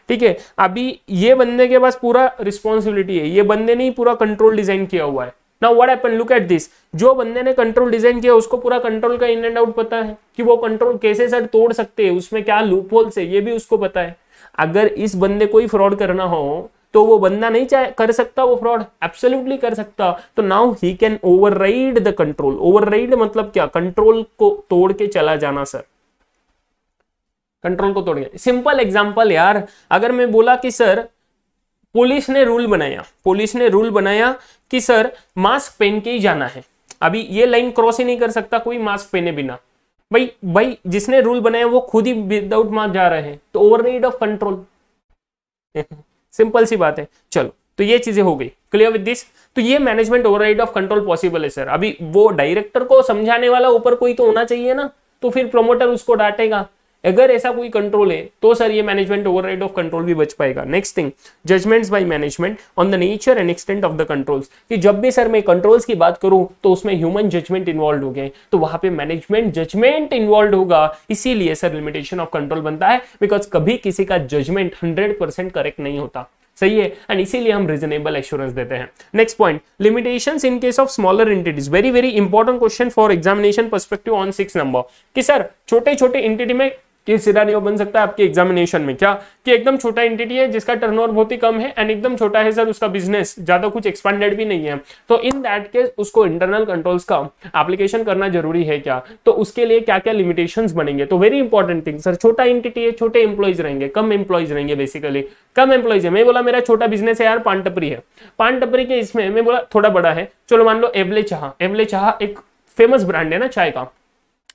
ठीक है? अभी ये बंदे के पास पूरा रिस्पॉन्सिबिलिटी है। ये बंदे ने ही पूरा कंट्रोल डिज़ाइन किया हुआ है। Now what happen look at this जो बंदे ने कंट्रोल डिज़ाइन किया, उसको पूरा कंट्रोल का इन एंड आउट पता है कि वो कंट्रोल कैसे सर तोड़ सकते हैं, उसमें क्या लूप होल्स है ये भी उसको पता है। अगर इस बंदे को ही फ्रॉड करना हो तो वो बंदा नहीं चाहे, कर सकता वो फ्रॉड एब्सोल्युटली कर सकता। तो now he can override the control override मतलब क्या? कंट्रोल को तोड़ के चला जाना सर कंट्रोल को तोड़ के। सिंपल एग्जांपल यार। अगर मैं बोला कि सर पुलिस ने रूल बनाया। पुलिस ने रूल बनाया कि, सर, मास्क पहन के ही जाना है। अभी ये लाइन क्रॉस ही नहीं कर सकता कोई मास्क पहने बिना। भाई भाई, जिसने रूल बनाया वो खुद ही विदाउट मास्क जा रहे हैं। तो ओवर ऑफ़ कंट्रोल सिंपल सी बात है। चलो तो ये चीज़ें हो गई। क्लियर विद दिस तो ये management over of control possible है सर अभी वो डायरेक्टर को समझाने वाला ऊपर कोई तो होना चाहिए ना। तो फिर प्रोमोटर उसको डांटेगा। अगर ऐसा कोई कंट्रोल है तो सर ये मैनेजमेंट ओवरराइड ऑफ़ कंट्रोल भी बच पाएगा। Next thing judgements by management on the nature and extent of the controls कि जब भी सर मैं कंट्रोल्स की बात करूँ तो उसमें ह्यूमन जजमेंट इन्वॉल्व हो गए। तो वहाँ पे मैनेजमेंट जजमेंट इन्वॉल्व होगा। इसीलिए सर लिमिटेशन ऑफ़ कंट्रोल बनता है बिकॉज़ कभी किसी का जजमेंट हंड्रेड करेक्ट नहीं होता। सही है? एंड इसीलिए हम रीजनेबल एश्योरेंस देते हैं। Next point limitations in case of smaller entities very very important question for examination perspective on six number कि सर छोटे छोटे एंटिटी में केस सिनारियो बन सकता है आपके एग्जामिनेशन में। क्या? कि एकदम छोटा एंटिटी है, जिसका टर्नओवर बहुत ही कम है एंड एकदम छोटा है सर उसका बिज़नेस ज़्यादा कुछ एक्सपेंडेड भी नहीं है। तो इन दैट केस उसको इंटरनल कंट्रोल्स का एप्लीकेशन करना ज़रूरी है क्या? तो उसके लिए क्या क्या लिमिटेशंस बनेंगे? तो वेरी इंपॉर्टेंट थिंग सर छोटा एंटिटी है, छोटे एम्प्लॉइज रहेंगे, कम एम्प्लॉइज रहेंगे बेसिकली कम एम्प्लॉइज है। मैं बोला, मेरा छोटा बिज़नेस है यार पान टपरी है। पान टपरी के इसमें मैं बोला, थोड़ा बड़ा है। चलो मान लो, एवले चाह। एवले चाह एक फ़ेमस ब्रांड है ना, चाय का।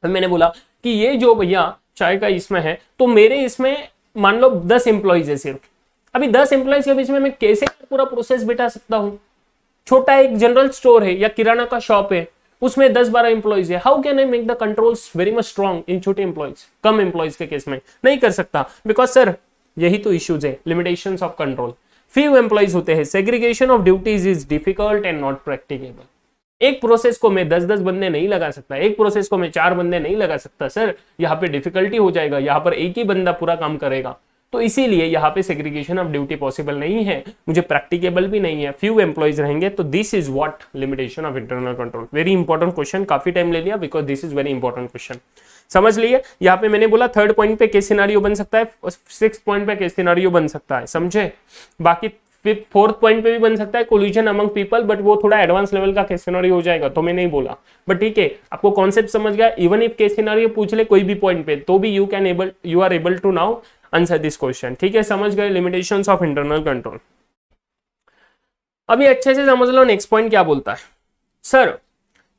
मैंने बोला कि ये जो भैया चाय का इसमें है तो मेरे इसमें मान लो दस एम्प्लॉयज़ है सिर्फ़। अभी दस एम्प्लॉयज़ के बीच में मैं कैसे पूरा प्रोसेस बिठा सकता हूँ? छोटा एक जनरल स्टोर है या किराना का शॉप है, उसमें दस बारह एम्प्लॉयज़ है। How can I make the controls very much strong in छोटे एम्प्लॉयज़ कम एम्प्लॉयज़ के केस में? नहीं कर सकता। बिकॉज़ सर यही तो इश्यूज़ है limitation of control few employees होते हैं। Segregation of duties is difficult and not practicable एक प्रोसेस को मैं दस दस बंदे नहीं लगा सकता, एक प्रोसेस को मैं चार बंदे नहीं लगा सकता, सर, यहाँ पे डिफिकल्टी हो जाएगा, यहाँ पर एक ही बंदा पूरा काम करेगा। तो इसीलिए यहाँ पे सेग्रीगेशन ऑफ़ ड्यूटी पॉसिबल नहीं है, मुझे प्रैक्टिकेबल भी नहीं है फ्यू एम्प्लॉयज़ रहेंगे तो this is what limitation of internal control very important question काफ़ी टाइम ले लिया because this is very important question समझ लिए? यहाँ पे मैंने बोला थर्ड पॉइंट पे केस सिनारियो बन सकता है सिक्स पॉइंट पे केस सिनारियो बन सकता है, समझे? बाकी फिर फोर्थ पॉइंट पे भी बन सकता है कोल्यूजन अमंग पीपल बट वो थोड़ा एडवांस लेवल का केस सिनारियो हो जाएगा तो मैं नहीं बोला। बट ठीक है, आपको कॉन्सेप्ट समझ गया। इवन इफ़ केस सिनारियो पूछ ले कोई भी पॉइंट पे तो भी you can able you are able to now answer this question ठीक है, समझ गए लिमिटेशन ऑफ़ इंटरनल कंट्रोल अभी अच्छे से समझ लो नेक्स्ट पॉइंट क्या बोलता है? सर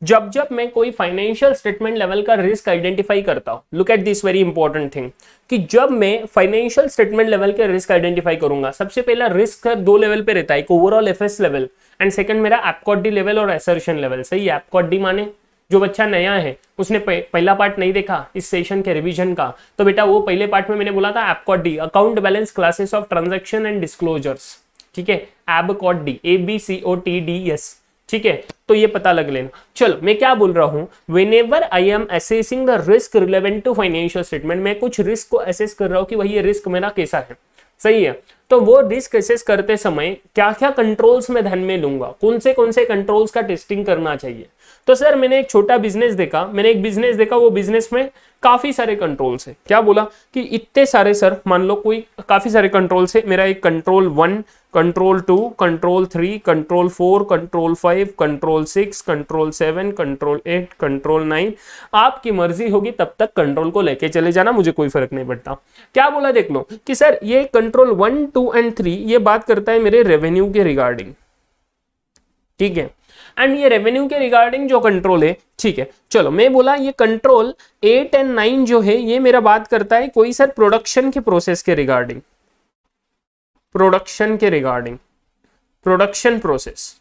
जब जब मैं कोई फाइनेंशियल स्टेटमेंट लेवल का रिस्क आइडेंटिफाई करता हूँ look at this very important thing कि जब मैं फाइनेंशियल स्टेटमेंट लेवल के रिस्क आइडेंटिफाई करूँगा, सबसे पहला रिस्क दो लेवल पे रहता है, एक overall FS level and second मेरा एपकॉट डी लेवल और एसर्शन लेवल सही है माने जो बच्चा नया है, उसने पहला पार्ट नहीं देखा इस सेशन के रिवीजन का। तो बेटा वो पहले पार्ट में मैंने बोला था ABCOT D account balance classes of transaction and disclosures ठीक है ABCOT D A B C O T D S ठीक है तो ये पता लग लेना। चलो, मैं क्या बोल रहा हूँ? Whenever I am assessing the risk relevant to financial statement मैं कुछ रिस्क को असेस कर रहा हूँ कि भाई ये रिस्क मेरा कैसा है। सही है? तो वो रिस्क असेस करते समय क्या क्या कंट्रोल्स में ध्यान में लूँगा? कौन से कौन से कंट्रोल्स का टेस्टिंग करना चाहिए? तो सर, मैंने एक छोटा बिज़नेस देखा। मैंने एक बिज़नेस देखा, वो बिज़नेस में काफ़ी सारे कंट्रोल्स है। क्या बोला? कि इतने सारे, सर, मान लो कोई काफ़ी सारे कंट्रोल्स है। मेरा एक control one control two control three control four control five control six control seven control eight control nine आपकी मर्ज़ी होगी तब तक कंट्रोल को लेके चले जाना, मुझे कोई फ़र्क नहीं पड़ता। क्या बोला देख लो, कि सर ये control one two and three ये बात करता है मेरे रेवेन्यू के रिगार्डिंग ठीक है? एंड ये रेवेन्यू के रिगार्डिंग जो कंट्रोल है, ठीक है? चलो, मैं बोला ये कंट्रोल एट एंड नाइन जो है, ये मेरा बात करता है कोई सर प्रोडक्शन के प्रोसेस के रिगार्डिंग प्रोडक्शन के रिगार्डिंग, प्रोडक्शन प्रोसेस।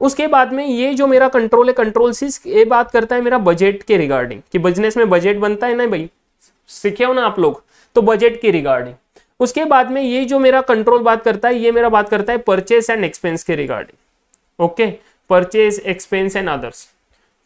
उसके बाद में ये जो मेरा कंट्रोल है कंट्रोल सिस ये बात करता है मेरा बजट के रिगार्डिंग, कि बिज़नेस में बजट बनता है ना भाई? सीखे हो ना आप लोग? तो बजट के रिगार्डिंग। उसके बाद में ये जो मेरा कंट्रोल बात करता है, ये मेरा बात करता है परचेस एंड एक्सपेंस के regarding. Okay purchase expense and others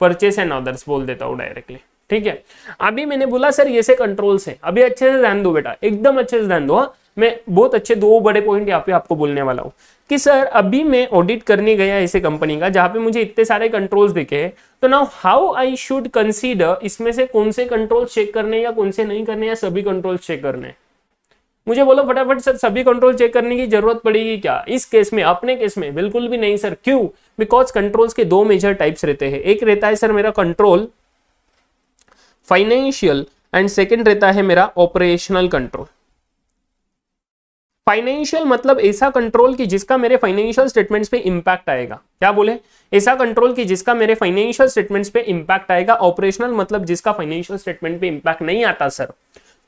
purchase and others बोल देता हूँ डायरेक्टली ठीक है? अभी मैंने बोला, सर, ये से कंट्रोल्स है। अभी अच्छे से ध्यान दो बेटा। एकदम अच्छे से ध्यान दो हाँ। मैं बहुत अच्छे दो बड़े पॉइंट यहाँ पे आपको बोलने वाला हूँ कि सर, अभी मैं ऑडिट करने गया ऐसे कंपनी का, जहाँ पे मुझे इतने सारे कंट्रोल्स दिखे तो now how I should consider इसमें से कौन से कंट्रोल चेक करने या कौन से नहीं करने या सभी कंट्रोल चेक करने? मुझे बोलो, फटाफट सर, सभी कंट्रोल चेक करने की ज़रूरत पड़ेगी क्या? इस केस में, अपने केस में? बिल्कुल भी नहीं, सर। क्यों? बिकॉज़ कंट्रोल्स के दो मेजर टाइप्स रहते हैं। एक रहता है, सर, मेरा कंट्रोल फाइनेंशियल एंड सेकेंड रहता है मेरा ऑपरेशनल कंट्रोल फाइनेंशियल मतलब ऐसा कंट्रोल की जिसका मेरे फाइनेंशियल स्टेटमेंट्स पे इंपैक्ट आएगा। क्या बोले? ऐसा कंट्रोल की जिसका मेरे फाइनेंशियल स्टेटमेंट्स पे इंपैक्ट आएगा। ऑपरेशनल मतलब जिसका फाइनेंशियल स्टेटमेंट पे इंपैक्ट नहीं आता सर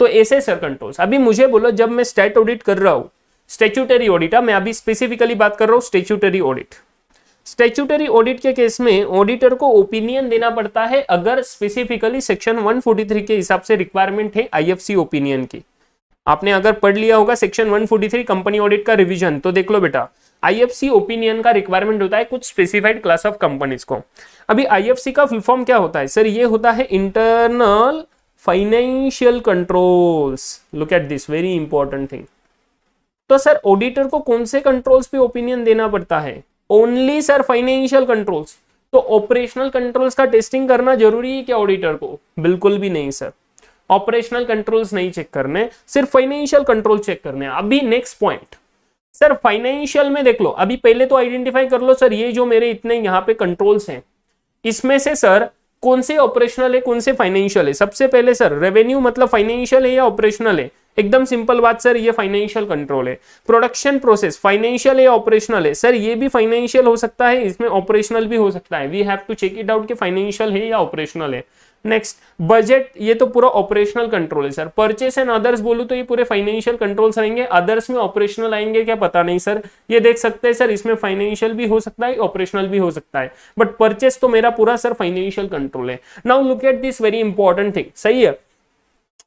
तो ऐसे सर कंट्रोल्स अभी मुझे बोलो, जब मैं स्टेट ऑडिट कर रहा हूँ स्टेच्यूटरी ऑडिट मैं अभी स्पेसिफिकली बात कर रहा हूँ स्टेच्यूटरी ऑडिट स्टेच्यूटरी ऑडिट के केस में ऑडिटर को ओपिनियन देना पड़ता है, अगर स्पेसिफिकली सेक्शन 143 के हिसाब से रिक्वायरमेंट है आईएफसी ओपिनियन की। आपने अगर पढ़ लिया होगा सेक्शन 143 कंपनी ऑडिट का रिवीजन तो देख लो बेटा आईएफसी ओपिनियन का रिक्वायरमेंट होता है कुछ स्पेसिफाइड क्लास ऑफ़ कंपनीज़ को। अभी आईएफसी का फुल फॉर्म क्या होता है? सर ये होता है internal financial controls look at this very important thing तो सर ऑडिटर को कौन से कंट्रोल्स पे ओपिनियन देना पड़ता है? ओनली सर फाइनेंशियल कंट्रोल्स तो ऑपरेशनल कंट्रोल्स का टेस्टिंग करना ज़रूरी है क्या ऑडिटर को? बिल्कुल भी नहीं सर ऑपरेशनल कंट्रोल्स नहीं चेक करने, सिर्फ़ फाइनेंशियल कंट्रोल चेक करने। अभी नेक्स्ट पॉइंट सर फाइनेंशियल में देख लो, अभी पहले तो आइडेंटिफाई कर लो सर, ये जो मेरे इतने यहाँ पे कंट्रोल्स हैं। इसमें से सर, कौन से ऑपरेशनल है, कौन से फाइनेंशियल है? सबसे पहले सर रेवेन्यू मतलब फाइनेंशियल है या ऑपरेशनल है? एकदम सिंपल बात सर, ये फाइनेंशियल कंट्रोल है। प्रोडक्शन प्रोसेस फाइनेंशियल है ऑपरेशनल है? सर, ये भी फाइनेंशियल हो सकता है, इसमें ऑपरेशनल भी हो सकता है। We have to check it out कि फाइनेंशियल है या ऑपरेशनल है। नेक्स्ट बजट ये तो पूरा ऑपरेशनल कंट्रोल है सर परचेस एंड अदर्स बोलू तो ये पूरे फाइनेंशियल कंट्रोल्स रहेंगे. अदर्स में ऑपरेशनल आएँगे, क्या पता नहीं सर ये देख सकते हैं सर इसमें फाइनेंशियल भी हो सकता है ऑपरेशनल भी हो सकता है. बट परचेस तो मेरा पूरा सर फाइनेंशियल कंट्रोल है. Now look at this very important thing सही है?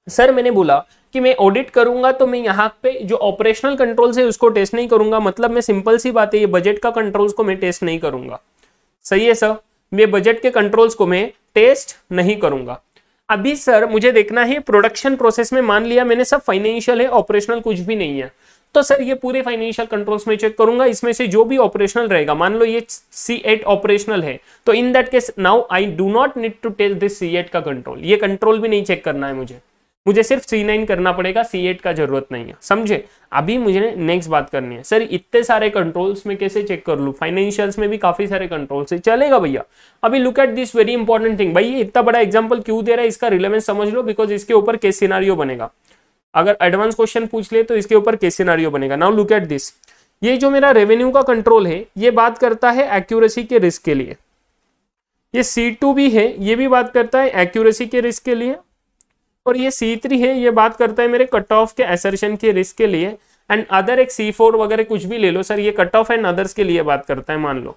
सर मैंने बोला कि मैं ऑडिट करूँगा तो मैं यहाँ पे जो ऑपरेशनल कंट्रोल्स है उसको टेस्ट नहीं करूँगा. मतलब मैं सिंपल सी बात है, ये बजट का कंट्रोल्स को मैं टेस्ट नहीं करूँगा. सही है सर मैं बजट के कंट्रोल्स को मैं टेस्ट नहीं करूँगा। अभी सर मुझे देखना है प्रोडक्शन प्रोसेस में मान लिया मैंने, सब फाइनेंशियल है ऑपरेशनल कुछ भी नहीं है। तो सर ये पूरे फाइनेंशियल कंट्रोल्स में चेक करूँगा, इसमें से जो भी ऑपरेशनल रहेगा, मान लो ये सी एट ऑपरेशनल है तो in that case now I do not need to test this C eight का कंट्रोल ये कंट्रोल भी नहीं चेक करना है मुझे। मुझे सिर्फ़ सी नाइन करना पड़ेगा सी एट का ज़रूरत नहीं है। समझे? अभी मुझे नेक्स्ट बात करनी है। सर, इतने सारे कंट्रोल्स में कैसे चेक कर लू? फाइनेंशियल्स में भी काफ़ी सारे कंट्रोल्स है। चलेगा भैया। अभी look at this very important thing भाई इतना बड़ा एग्ज़ाम्पल क्यों दे रहा है? इसका रिलेवेंस समझ लो बिकॉज़ इसके ऊपर केस सिनारियो बनेगा। अगर एडवांस क्वेश्चन पूछ ले तो इसके ऊपर केस सिनारियो बनेगा। नाउ लुक एट दिस ये जो मेरा रेवेन्यू का कंट्रोल है, ये बात करता है एक्यूरेसी के रिस्क के लिए। ये सी टू भी है, ये भी बात करता है एक्यूरेसी के रिस्क के लिए। और ये सी थ्री है, ये बात करता है मेरे कट ऑफ़ के एसर्शन के रिस्क के लिए। एंड अदर एक सी फोर वगैरह कुछ भी ले लो सर ये कट ऑफ़ एंड अदर्स के लिए बात करता है, मान लो।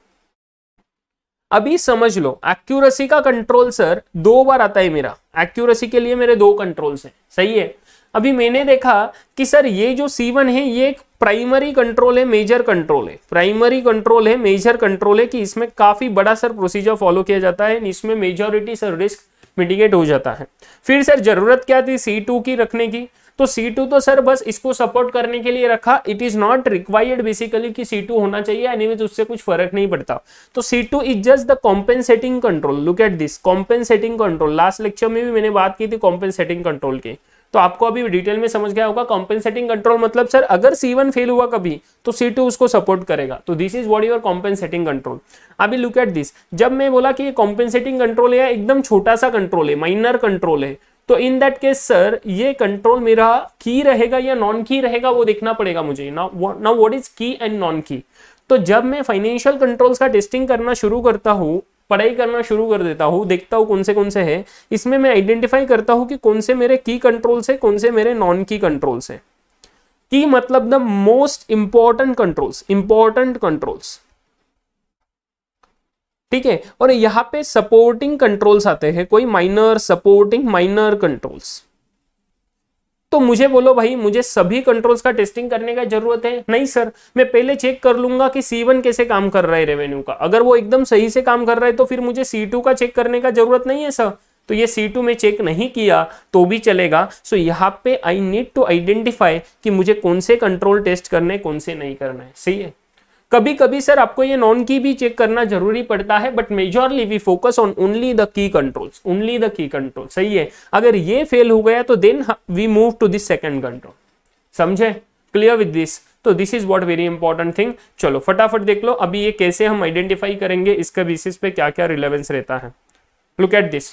अभी समझ लो एक्यूरेसी का कंट्रोल सर दो बार आता है मेरा। एक्यूरेसी के लिए मेरे दो कंट्रोल्स हैं। सही है? अभी मैंने देखा कि सर ये जो C1 है, ये एक प्राइमरी कंट्रोल है मेजर कंट्रोल है। प्राइमरी कंट्रोल है मेजर कंट्रोल है कि इसमें काफ़ी बड़ा सर प्रोसीजर फॉलो किया जाता है। इसमें मेजोरिटी सर रिस्क मिटिगेट हो जाता है। फिर सर, ज़रूरत क्या थी सी टू की रखने की? तो सी टू तो सर बस इसको सपोर्ट करने के लिए रखा। It is not required basically कि टू होना चाहिए। एनीवेज उससे कुछ फ़र्क नहीं पड़ता। तो C two is just the compensating control look at this compensating control last lecture में भी मैंने बात की थी कॉम्पेंसेटिंग कंट्रोल की। तो आपको अभी डिटेल में समझ गया होगा कॉम्पेंसेटिंग कंट्रोल मतलब सर, अगर सी वन फेल हुआ कभी तो सी टू उसको सपोर्ट करेगा। तो this is what your compensating control अभी लुक एट दिस जब मैं बोला कि ये कॉम्पेंसेटिंग कंट्रोल है, एकदम छोटा सा कंट्रोल है माइनर कंट्रोल है तो इन दैट केस सर ये कंट्रोल मेरा की रहेगा या नॉन की रहेगा, वो देखना पड़ेगा मुझे। Now what is key and non key तो जब मैं फाइनेंशियल कंट्रोल्स का टेस्टिंग करना शुरू करता हूँ पढ़ाई करना शुरू कर देता हूँ, देखता हूँ कौन से कौन से है। इसमें मैं आइडेंटिफाई करता हूँ कि कौन से मेरे की कंट्रोल्स है, कौन से मेरे नॉन की कंट्रोल्स है। की मतलब the most important controls important controls ठीक है? और यहाँ पे सपोर्टिंग कंट्रोल्स आते हैं, कोई माइनर सपोर्टिंग माइनर कंट्रोल्स तो मुझे बोलो भाई मुझे सभी कंट्रोल्स का टेस्टिंग करने का ज़रूरत है। नहीं सर मैं पहले चेक कर लूँगा कि सी वन कैसे काम कर रहा है रेवेन्यू का। अगर वो एकदम सही से काम कर रहा है तो फिर मुझे सी टू का चेक करने का ज़रूरत नहीं है सर। तो ये सी टू में चेक नहीं किया तो भी चलेगा। सो so, यहाँ पे आई नीड टू आइडेंटिफाई कि मुझे कौन से कंट्रोल टेस्ट करने कौन से नहीं करना है। सही है? कभी कभी सर आपको ये नॉन की भी चेक करना ज़रूरी पड़ता है but majorly we focus on only the key controls only the key control सही है? अगर ये फेल हो गया तो then we move to this second control समझे? क्लियर विद दिस तो this is what very important thing चलो, फटाफट देख लो, अभी ये कैसे हम आइडेंटिफाई करेंगे, इसका बेसिस पे क्या क्या रिलेवेंस रहता है। लुक एट दिस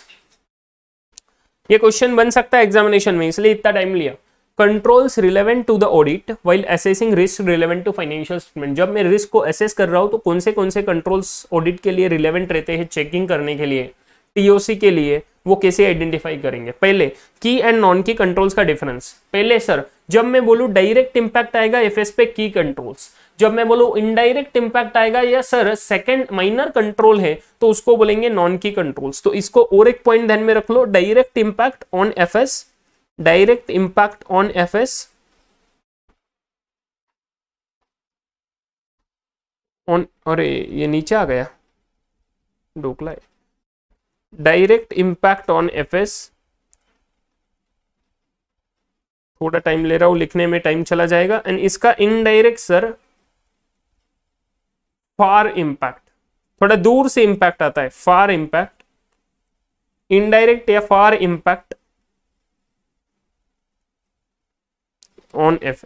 ये क्वेश्चन बन सकता है एग्जामिनेशन में, इसलिए इतना टाइम लिया। Controls relevant to the audit while assessing risk relevant to financial statement जब मैं रिस्क को असेस कर रहा हूँ तो कौन से कौन से कंट्रोल्स ऑडिट के लिए रिलेवेंट रहते हैं चेकिंग करने के लिए टीओसी के लिए, वो कैसे आइडेंटिफाई करेंगे? पहले key and non key controls का डिफरेंस पहले सर जब मैं बोलू डायरेक्ट इंपैक्ट आएगा एफएस पे की कंट्रोल्स जब मैं बोलू इनडायरेक्ट इंपैक्ट आएगा या सर सेकंड माइनर कंट्रोल है तो उसको बोलेंगे नॉन की कंट्रोल्स तो इसको और एक पॉइंट ध्यान में रख लो direct impact on FS direct impact on fs on अरे, ये नीचे आ गया। डोकला है। डायरेक्ट इंपैक्ट ऑन एफएस थोड़ा टाइम ले रहा हूँ, लिखने में टाइम चला जाएगा। एंड इसका इनडायरेक्ट सर फार इंपैक्ट थोड़ा दूर से इंपैक्ट आता है फार इंपैक्ट इनडायरेक्ट या फार इंपैक्ट ऑन एफ़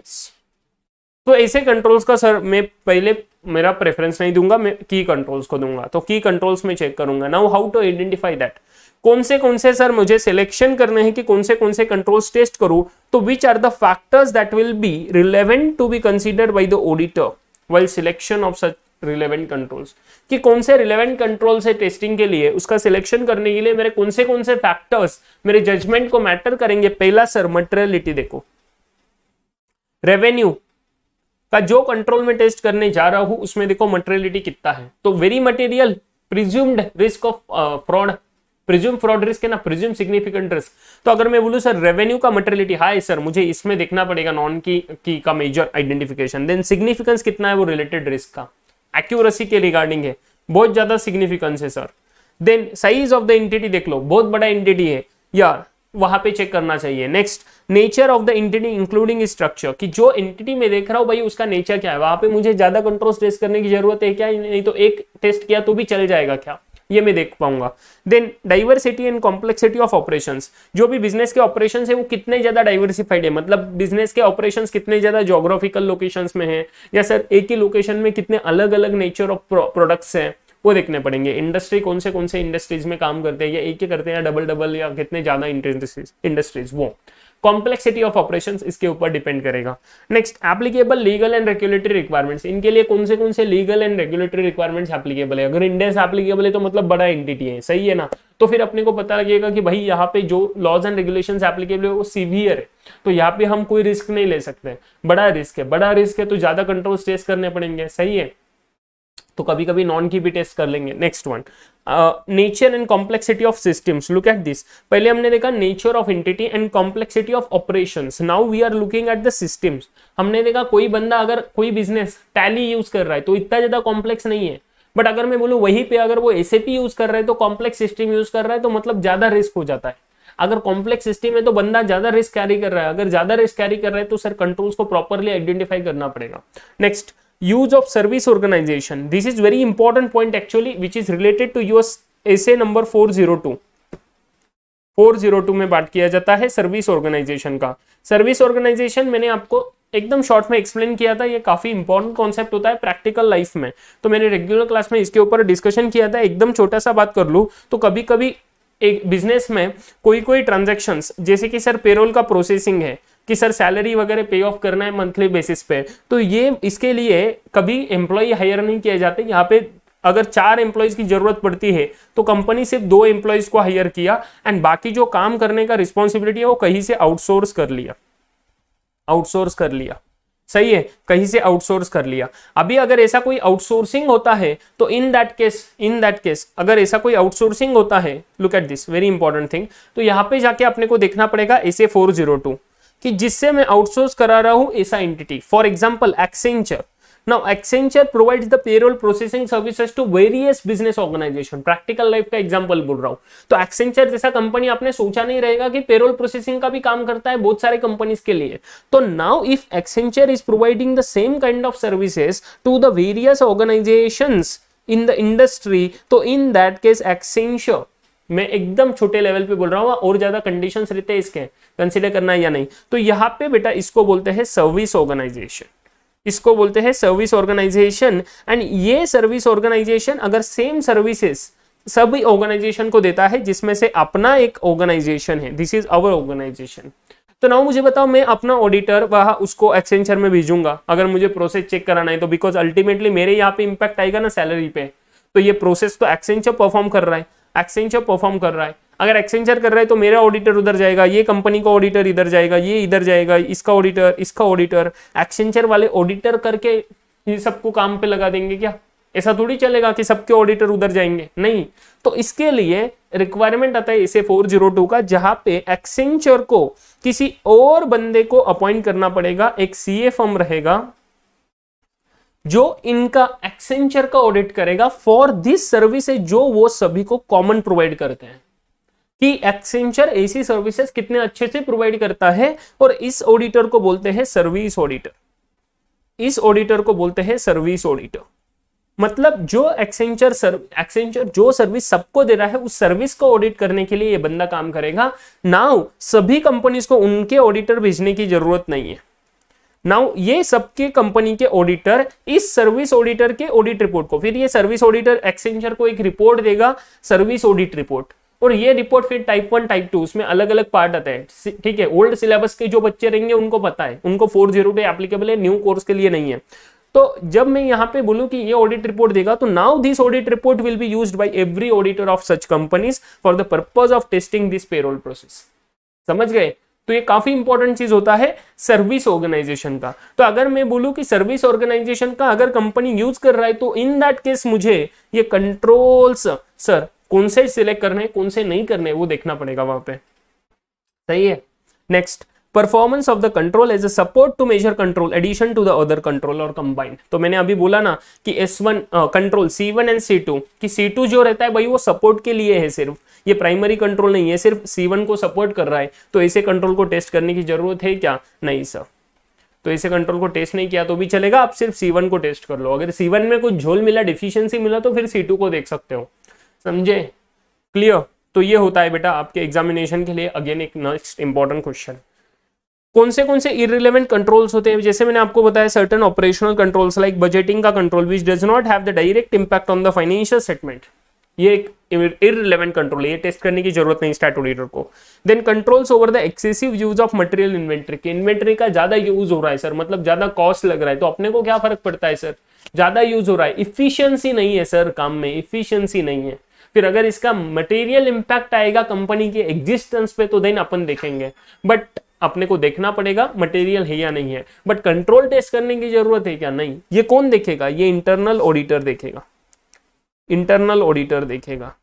तो ऐसे कंट्रोल्स का सर मैं पहले मेरा प्रेफरेंस नहीं दूँगा, मैं की कंट्रोल्स को दूँगा। तो की कंट्रोल्स में चेक करूँगा। Now how to identify that कौन से कौन से सर मुझे सिलेक्शन करने हैं कि कौन से कौन से कंट्रोल्स टेस्ट करूँ? तो which are the factors that will be relevant to be considered by the auditor while selection of such relevant controls कि कौन से रिलेवेंट कंट्रोल से टेस्टिंग के लिए? उसका सिलेक्शन करने के लिए मेरे कौन से कौन से फैक्टर्स मेरे जजमेंट को मैटर करेंगे? पहला सर मटेरियलिटी देखो। रेवेन्यू का जो कंट्रोल में टेस्ट करने जा रहा हूँ, उसमें देखो मटेरियलिटी कितना है। तो very material presumed risk of fraud presume fraud risk है ना प्रिज्यूम सिग्निफिकेंट रिस्क तो अगर मैं बोलूँ, सर रेवेन्यू का मटेरियलिटी हाई सर, मुझे इसमें देखना पड़ेगा नॉन की की का मेजर आइडेंटिफिकेशन देन सिग्निफिकेंस कितना है वो रिलेटेड रिस्क का। एक्यूरेसी के रिगार्डिंग है। बहुत ज़्यादा सिग्निफिकेंस है, sir. Then size of the entity देख लो। बहुत बड़ा एंटिटी है। या वहाँ पे चेक करना चाहिए। Next nature of the entity including structure कि जो एंटिटी में देख रहा हूँ भाई, उसका नेचर क्या है? वहाँ पे मुझे ज़्यादा कंट्रोल टेस्ट करने की ज़रूरत है क्या? नहीं तो एक टेस्ट किया तो भी चल जाएगा क्या? ये मैं देख पाऊँगा। Then diversity and complexity of operation जो भी बिज़नेस के ऑपरेशन है, वो कितने ज़्यादा डाइवर्सिफाइड है? मतलब बिज़नेस के ऑपरेशन कितने ज़्यादा जोग्राफिकल लोकेशन में है? या सर एक ही लोकेशन में कितने अलग अलग नेचर ऑफ़ प्रोडक्ट्स हैं? वो देखने पड़ेंगे। इंडस्ट्री कौन से कौन से इंडस्ट्रीज़ में काम करते हैं या एक ही करते हैं या डबल डबल या कितने ज़्यादा इंडस्ट्रीज़ वो। कॉम्प्लेक्सिटी ऑफ़ ऑपरेशन इसके ऊपर डिपेंड करेगा। Next applicable legal and regulatory requirements इनके लिए कौन से कौन से legal and regulatory requirements applicable है? अगर इंडिया से एप्लीकेबल है तो मतलब बड़ा एंटिटी है, सही है ना? तो फिर अपने को पता लगेगा कि भाई यहाँ पे जो लॉज एंड रेगुलेशन एप्लीकेबल है वो सीवियर है। तो यहाँ पे हम कोई रिस्क नहीं ले सकते। बड़ा रिस्क है, बड़ा रिस्क है तो ज़्यादा कंट्रोल स्टेस करने पड़ेंगे, सही है? तो कभी कभी नॉन की भी टेस्ट कर लेंगे next one nature and complexity of systems look at this पहले हमने देखा nature of entity and complexity of operations now we are looking at the systems हमने देखा कोई बंदा अगर, कोई बिज़नेस टैली यूज़ कर रहा है तो इतना ज़्यादा कॉम्प्लेक्स नहीं है. बट अगर मैं बोलूँ वहीं पे अगर वो एसएपी यूज़ कर रहा है तो कॉम्प्लेक्स सिस्टम यूज़ कर रहा है तो मतलब ज़्यादा रिस्क हो जाता है. अगर कॉम्प्लेक्स सिस्टम है तो बंदा ज़्यादा रिस्क कैरी कर रहा है. अगर ज़्यादा रिस्क कैरी कर रहा है तो सर कंट्रोल्स को प्रॉपरली आइडेंटिफाई करना पड़ेगा. Next use of service organization. This is very important point actually, which is related to your essay number 402 402 में बात किया जाता है सर्विस ऑर्गेनाइजेशन का। सर्विस ऑर्गेनाइजेशन मैंने आपको एकदम शॉर्ट में एक्सप्लेन किया था, ये काफ़ी इंपॉर्टेंट कॉन्सेप्ट होता है प्रैक्टिकल लाइफ में। तो मैंने रेगुलर क्लास में इसके ऊपर डिस्कशन किया था, एकदम छोटा सा बात कर लू तो कभी कभी एक बिज़नेस में कोई कोई ट्रांजेक्शन जैसे कि सर पेरोल का प्रोसेसिंग है कि सर सैलरी वगैरह पे ऑफ़ करना है मंथली बेसिस पे। तो ये इसके लिए कभी एम्प्लॉय हायर नहीं किए जाते। यहाँ पे अगर चार एम्प्लॉयज़ की ज़रूरत पड़ती है तो कंपनी सिर्फ़ दो एम्प्लॉयज़ को हायर किया एंड बाकी जो काम करने का रिस्पॉन्सिबिलिटी है, वो कहीं से आउटसोर्स कर लिया। आउटसोर्स कर लिया। सही है, कहीं से आउटसोर्स कर लिया। अभी अगर ऐसा कोई आउटसोर्सिंग होता है तो in that case in that case अगर ऐसा कोई आउटसोर्सिंग होता है look at this very important thing तो यहाँ पे जाके अपने को देखना पड़ेगा एसे फोर ज़ीरो टू कि जिससे मैं आउटसोर्स करा रहा हूँ ऐसा entity for example Accenture now Accenture provides the payroll processing services to various business organization practical life का एग्ज़ाम्पल बोल रहा हूँ. तो एक्सेंचर जैसा कंपनी आपने सोचा नहीं रहेगा कि पेरोल प्रोसेसिंग का भी काम करता है बहुत सारे कंपनीज़ के लिए. तो now if Accenture is providing the same kind of services to the various organization in the industry तो इन दैट केस एक्सेंचर मैं एकदम छोटे लेवल पे बोल रहा हूँ और ज़्यादा कंडीशंस रहते हैं इसके कंसिडर करना है या नहीं? तो यहाँ पे बेटा इसको बोलते हैं सर्विस ऑर्गेनाइजेशन इसको बोलते हैं सर्विस ऑर्गेनाइजेशन एंड ये सर्विस ऑर्गेनाइजेशन अगर सेम सर्विसेज़ सभी ऑर्गेनाइजेशन को देता है, जिसमें से अपना एक ऑर्गेनाइजेशन है दिस इज़ अवर ऑर्गेनाइजेशन तो नाउ मुझे बताओ, मैं अपना ऑडिटर वह उसको एक्सचेंजर में भेजूँगा, अगर मुझे प्रोसेस चेक कराना है तो बिकॉज़ अल्टीमेटली मेरे यहाँ पे इंपैक्ट आएगा ना सैलरी पे. तो ये प्रोसेस तो एक्सचेंजर परफॉर्म कर रहा है. एक्सचेंजर परफॉर्म कर रहा है। अगर एक्सचेंजर कर रहा है तो मेरा ऑडिटर उधर जाएगा, ये कंपनी का ऑडिटर इधर जाएगा, ये इधर जाएगा, इसका ऑडिटर इसका ऑडिटर एक्सचेंजर वाले ऑडिटर करके ये सबको काम पे लगा देंगे क्या? ऐसा थोड़ी चलेगा कि सबके ऑडिटर उधर जाएँगे। नहीं। तो इसके लिए रिक्वायरमेंट आता है इसे 402 का, जहाँ पे एक्सेंचर को किसी और बंदे को अपॉइंट करना पड़ेगा, एक सीए फर्म रहेगा। जो इनका एक्सेंचर का ऑडिट करेगा फॉर दिस सर्विस जो वो सभी को कॉमन प्रोवाइड करते हैं। कि एक्सेंचर ऐसी सर्विसेज़ कितने अच्छे से प्रोवाइड करता है और इस ऑडिटर को बोलते हैं सर्विस ऑडिटर इस ऑडिटर को बोलते हैं सर्विस ऑडिटर मतलब जो एक्सेंचर एक्सेंचर जो सर्विस सबको दे रहा है, उस सर्विस को ऑडिट करने के लिए ये बंदा काम करेगा। नाउ सभी कंपनीज़ को उनके ऑडिटर भेजने की ज़रूरत नहीं है। नाउ ये सबके कंपनी के ऑडिटर इस सर्विस ऑडिटर के ऑडिट रिपोर्ट को, फिर ये सर्विस ऑडिटर एक्सचेंजर को एक रिपोर्ट देगा सर्विस ऑडिट रिपोर्ट और ये रिपोर्ट फिर टाइप वन टाइप टू उसमें अलग अलग पार्ट आता है। ठीक है ओल्ड सिलेबस के जो बच्चे रहेंगे, उनको पता है। उनको फोर ज़ीरो टू एप्लीकेबल है न्यू कोर्स के लिए नहीं है। तो जब मैं यहाँ पे बोलूँ कि ये ऑडिट रिपोर्ट देगा तो now this audit report will be used by every auditor of such companies for the purpose of testing this payroll process समझ गए? तो ये काफ़ी इंपॉर्टेंट चीज़ होता है सर्विस ऑर्गेनाइजेशन का। तो अगर मैं बोलूँ कि सर्विस ऑर्गेनाइजेशन का अगर कंपनी यूज़ कर रहा है तो इन दैट केस मुझे ये कंट्रोल्स सर कौन से सिलेक्ट करने कौन से नहीं करने वो देखना पड़ेगा वहाँ पे। सही है? Next performance of the control as a support to major control addition to the other control और कंबाइंड तो मैंने अभी बोला ना कि S one control C one and C two कि सी टू जो रहता है भाई वो सपोर्ट के लिए है सिर्फ़। ये प्राइमरी कंट्रोल नहीं है सिर्फ़ सी वन को सपोर्ट कर रहा है। तो ऐसे कंट्रोल को टेस्ट करने की ज़रूरत है क्या? नहीं सर तो ऐसे कंट्रोल को टेस्ट नहीं किया तो भी चलेगा, आप सिर्फ़ सी वन को टेस्ट कर लो। अगर सी वन में कुछ झोल मिला डिफिशियंसी मिला तो फिर सी टू को देख सकते हो। समझे? क्लियर तो ये होता है बेटा आपके एग्जामिनेशन के लिए अगेन एक नेक्स्ट इंपॉर्टेंट क्वेश्चन कौन से कौन से इरिलेवेंट कंट्रोल्स होते हैं? जैसे मैंने आपको बताया certain operational controls like budgeting का control which does not have the direct impact on the financial statement ये एक इररिलेवेंट कंट्रोल है। ये टेस्ट करने की ज़रूरत नहीं स्टैट ऑडिटर को। Then controls over the excessive use of material inventory के इन्वेंट्री का ज़्यादा यूज़ हो रहा है सर मतलब ज़्यादा कॉस्ट लग रहा है। तो अपने को क्या फ़र्क पड़ता है सर ज़्यादा यूज़ हो रहा है। इफिशियंसी नहीं है सर काम में। इफिशियंसी नहीं है। फिर अगर इसका मटेरियल इंपैक्ट आएगा कंपनी के एग्जिस्टेंस पे तो देन अपन देखेंगे। बट अपने को देखना पड़ेगा मटेरियल है या नहीं है। बट कंट्रोल टेस्ट करने की ज़रूरत है क्या? नहीं। ये कौन देखेगा? ये इंटरनल ऑडिटर देखेगा। इंटरनल ऑडिटर देखेगा।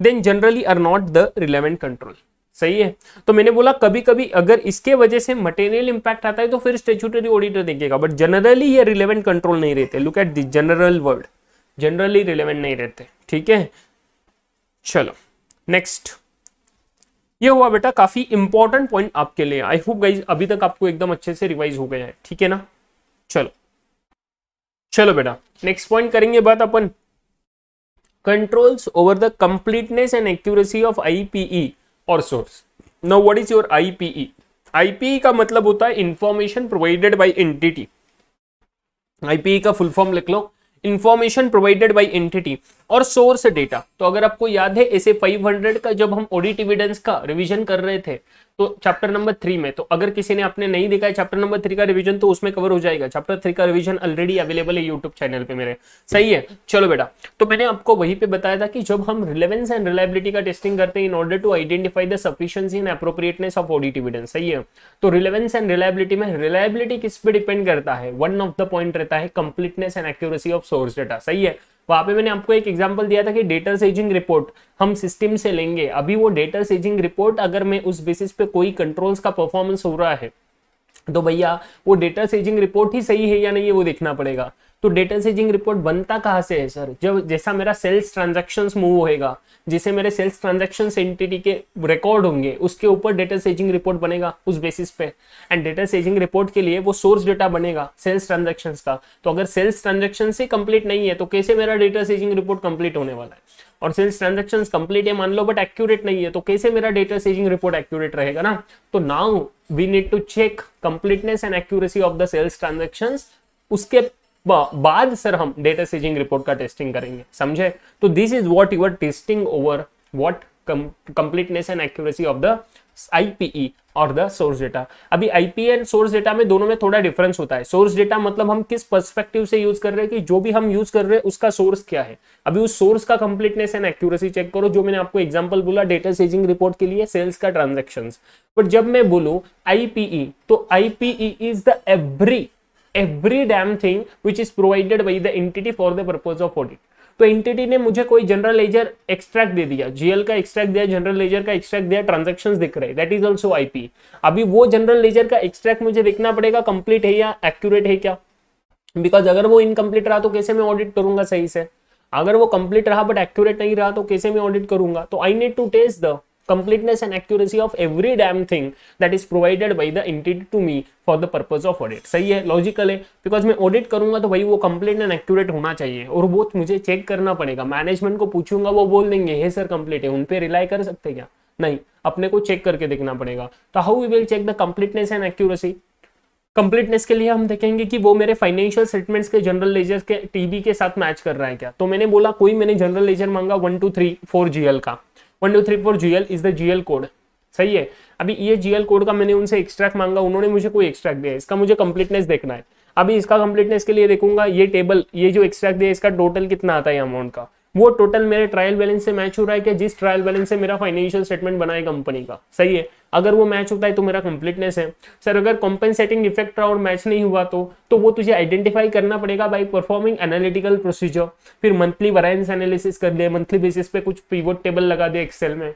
Then generally are not the relevant control सही है? तो मैंने बोला कभी कभी अगर इसके वजह से मटेरियल इंपैक्ट आता है तो फिर स्टेचुटरी ऑडिटर देखेगा। बट जनरली ये रिलेवेंट कंट्रोल नहीं रहते। Look at the general word generally relevant नहीं रहते। ठीक है? चलो नेक्स्ट ये हुआ बेटा काफ़ी इंपॉर्टेंट पॉइंट आपके लिए। आई होप गाइज़ अभी तक आपको एकदम अच्छे से रिवाइज हो गया है। ठीक है ना? चलो। चलो बेटा नेक्स्ट पॉइंट करेंगे बात अपन। Controls over the completeness and accuracy of IPE और source know what is your IPE IPE का मतलब होता है information provided by entity IPE का फुल फॉर्म लिख लो। इंफॉर्मेशन प्रोवाइडेड बाई एंटिटी और सोर्स डेटा तो अगर आपको याद है ऐसे 500 का जब हम ऑडिट एविडेंस का रिविजन कर रहे थे तो चैप्टर नंबर थ्री में तो अगर किसी ने आपने नहीं देखा है चैप्टर नंबर थ्री का रिवीजन तो उसमें कवर हो जाएगा। चैप्टर थ्री का रिवीजन ऑलरेडी अवेलेबल है यूट्यूब चैनल पे मेरे। सही है? चलो बेटा तो मैंने आपको वहीं पे बताया था कि जब हम रिलेवेंस एंड रिलायबिलिटी का टेस्टिंग करते हैं in order to identify the sufficiency and appropriateness of audit evidence सही है? तो रिलेवेंस एंड रिलायबिलिटी में रिलायबिलिटी किस पे डिपेंड करता है? वन ऑफ़ द पॉइंट रहता है completeness and accuracy of source data सही है? वहाँ पे मैंने आपको एक एग्जांपल दिया था कि डेटा सेजिंग रिपोर्ट हम सिस्टम से लेंगे। अभी वो डेटा सेजिंग रिपोर्ट अगर मैं उस बेसिस पे कोई कंट्रोल्स का परफॉर्मेंस हो रहा है तो भैया वो डेटा सेजिंग रिपोर्ट ही सही है या नहीं है वो देखना पड़ेगा। तो डेटा सेजिंग रिपोर्ट बनता कहाँ से है सर जब जैसा मेरा सेल्स ट्रांजेक्शन मूव होएगा, जिसे मेरे सेल्स ट्रांजेक्शन एंटिटी के रिकॉर्ड होंगे, उसके ऊपर डेटा सेजिंग रिपोर्ट बनेगा उस बेसिस पे। एंड डेटा सेजिंग रिपोर्ट के लिए वो सोर्स डेटा बनेगा सेल्स ट्रांजेक्शन का। तो अगर सेल्स ट्रांजेक्शन से कंप्लीट नहीं है तो कैसे मेरा डेटा सेजिंग रिपोर्ट कंप्लीट होने वाला है? और सेल्स ट्रांजेक्शन कंप्लीट है मान लो बट एक्यूरेट नहीं है तो कैसे मेरा डेटा सेजिंग रिपोर्ट एक्यूरेट रहेगा ना? तो now we need to check completeness and accuracy of the sales transaction उसके बाद सर हम डेटा सेजिंग रिपोर्ट का टेस्टिंग करेंगे, समझे? तो this is what your testing over what completeness and accuracy of the IPE और द सोर्स डेटा अभी आईपी एंड सोर्स डेटा में दोनों में थोड़ा डिफरेंस होता है। सोर्स डेटा मतलब हम किस पर्सपेक्टिव से यूज़ कर रहे हैं कि जो भी हम यूज़ कर रहे हैं, उसका सोर्स क्या है। अभी उस सोर्स का कंप्लीटनेस एंड एक्यूरेसी चेक करो, जो मैंने आपको एग्जांपल बोला डेटा सेजिंग रिपोर्ट के लिए सेल्स का ट्रांजेक्शन बट जब मैं बोलू आईपीई तो IPE is the every every damn thing which is provided by the entity for the purpose of audit. तो एंटिटी ने मुझे कोई जनरल लेजर एक्सट्रैक्ट दे दिया जीएल का एक्सट्रैक्ट दिया जनरल लेजर का एक्सट्रैक्ट दिया ट्रांजेक्शन्स दिख रहे दैट इज़ ऑल्सो आईपी अभी वो जनरल लेजर का एक्सट्रैक्ट मुझे देखना पड़ेगा कंप्लीट है या एक्यूरेट है क्या? बिकॉज़ अगर वो इनकम्प्लीट रहा तो कैसे मैं ऑडिट करूँगा सही से? अगर वो कंप्लीट रहा बट एक्यूरेट नहीं रहा तो कैसे मैं ऑडिट करूँगा? तो I need to test the completeness and accuracy of every damn thing that is provided by the entity to me for the purpose of audit. सही है? लॉजिकल है? बिकॉज़ मैं ऑडिट करूँगा तो भाई वो कंप्लीट एंड एक्यूरेट होना चाहिए और वो मुझे चेक करना पड़ेगा। मैनेजमेंट को पूछूँगा, वो बोल देंगे, हे सर कंप्लीट है। उन पर रिलाई कर सकते क्या? नहीं। अपने को चेक करके देखना पड़ेगा। तो how we will check the completeness and accuracy completeness के लिए हम देखेंगे कि वो मेरे फाइनेंशियल स्टेटमेंट्स के जनरल लेजर के टीबी के साथ मैच कर रहा है क्या? तो मैंने बोला, कोई मैंने जनरल लेजर मांगा one two three four GL का। One two three four GL is the GL code सही है? अभी ये जीएल कोड का मैंने उनसे एक्सट्रैक्ट मांगा, उन्होंने मुझे कोई एक्सट्रैक्ट दिया इसका मुझे कंप्लीटनेस देखना है। अभी इसका कंप्लीटनेस के लिए देखूँगा, ये टेबल ये जो एक्सट्रैक्ट दिया इसका टोटल कितना आता है अमाउंट का? वो टोटल मेरे ट्रायल बैलेंस से मैच हो रहा है कि जिस ट्रायल बैलेंस से मेरा फाइनेंशियल स्टेटमेंट बना है कंपनी का। सही है? अगर वो मैच होता है तो मेरा कंप्लीटनेस है। सर अगर कॉम्पेंसेटिंग इफ़ेक्ट रहा और मैच नहीं हुआ तो तो वो तुझे आइडेंटिफाई करना पड़ेगा बाई परफॉर्मिंग एनालिटिकल प्रोसीजर फिर मंथली वरायंस एनालिसिस कर दे मंथली बेसिस पे कुछ पीवोट टेबल लगा दे एक्सेल में।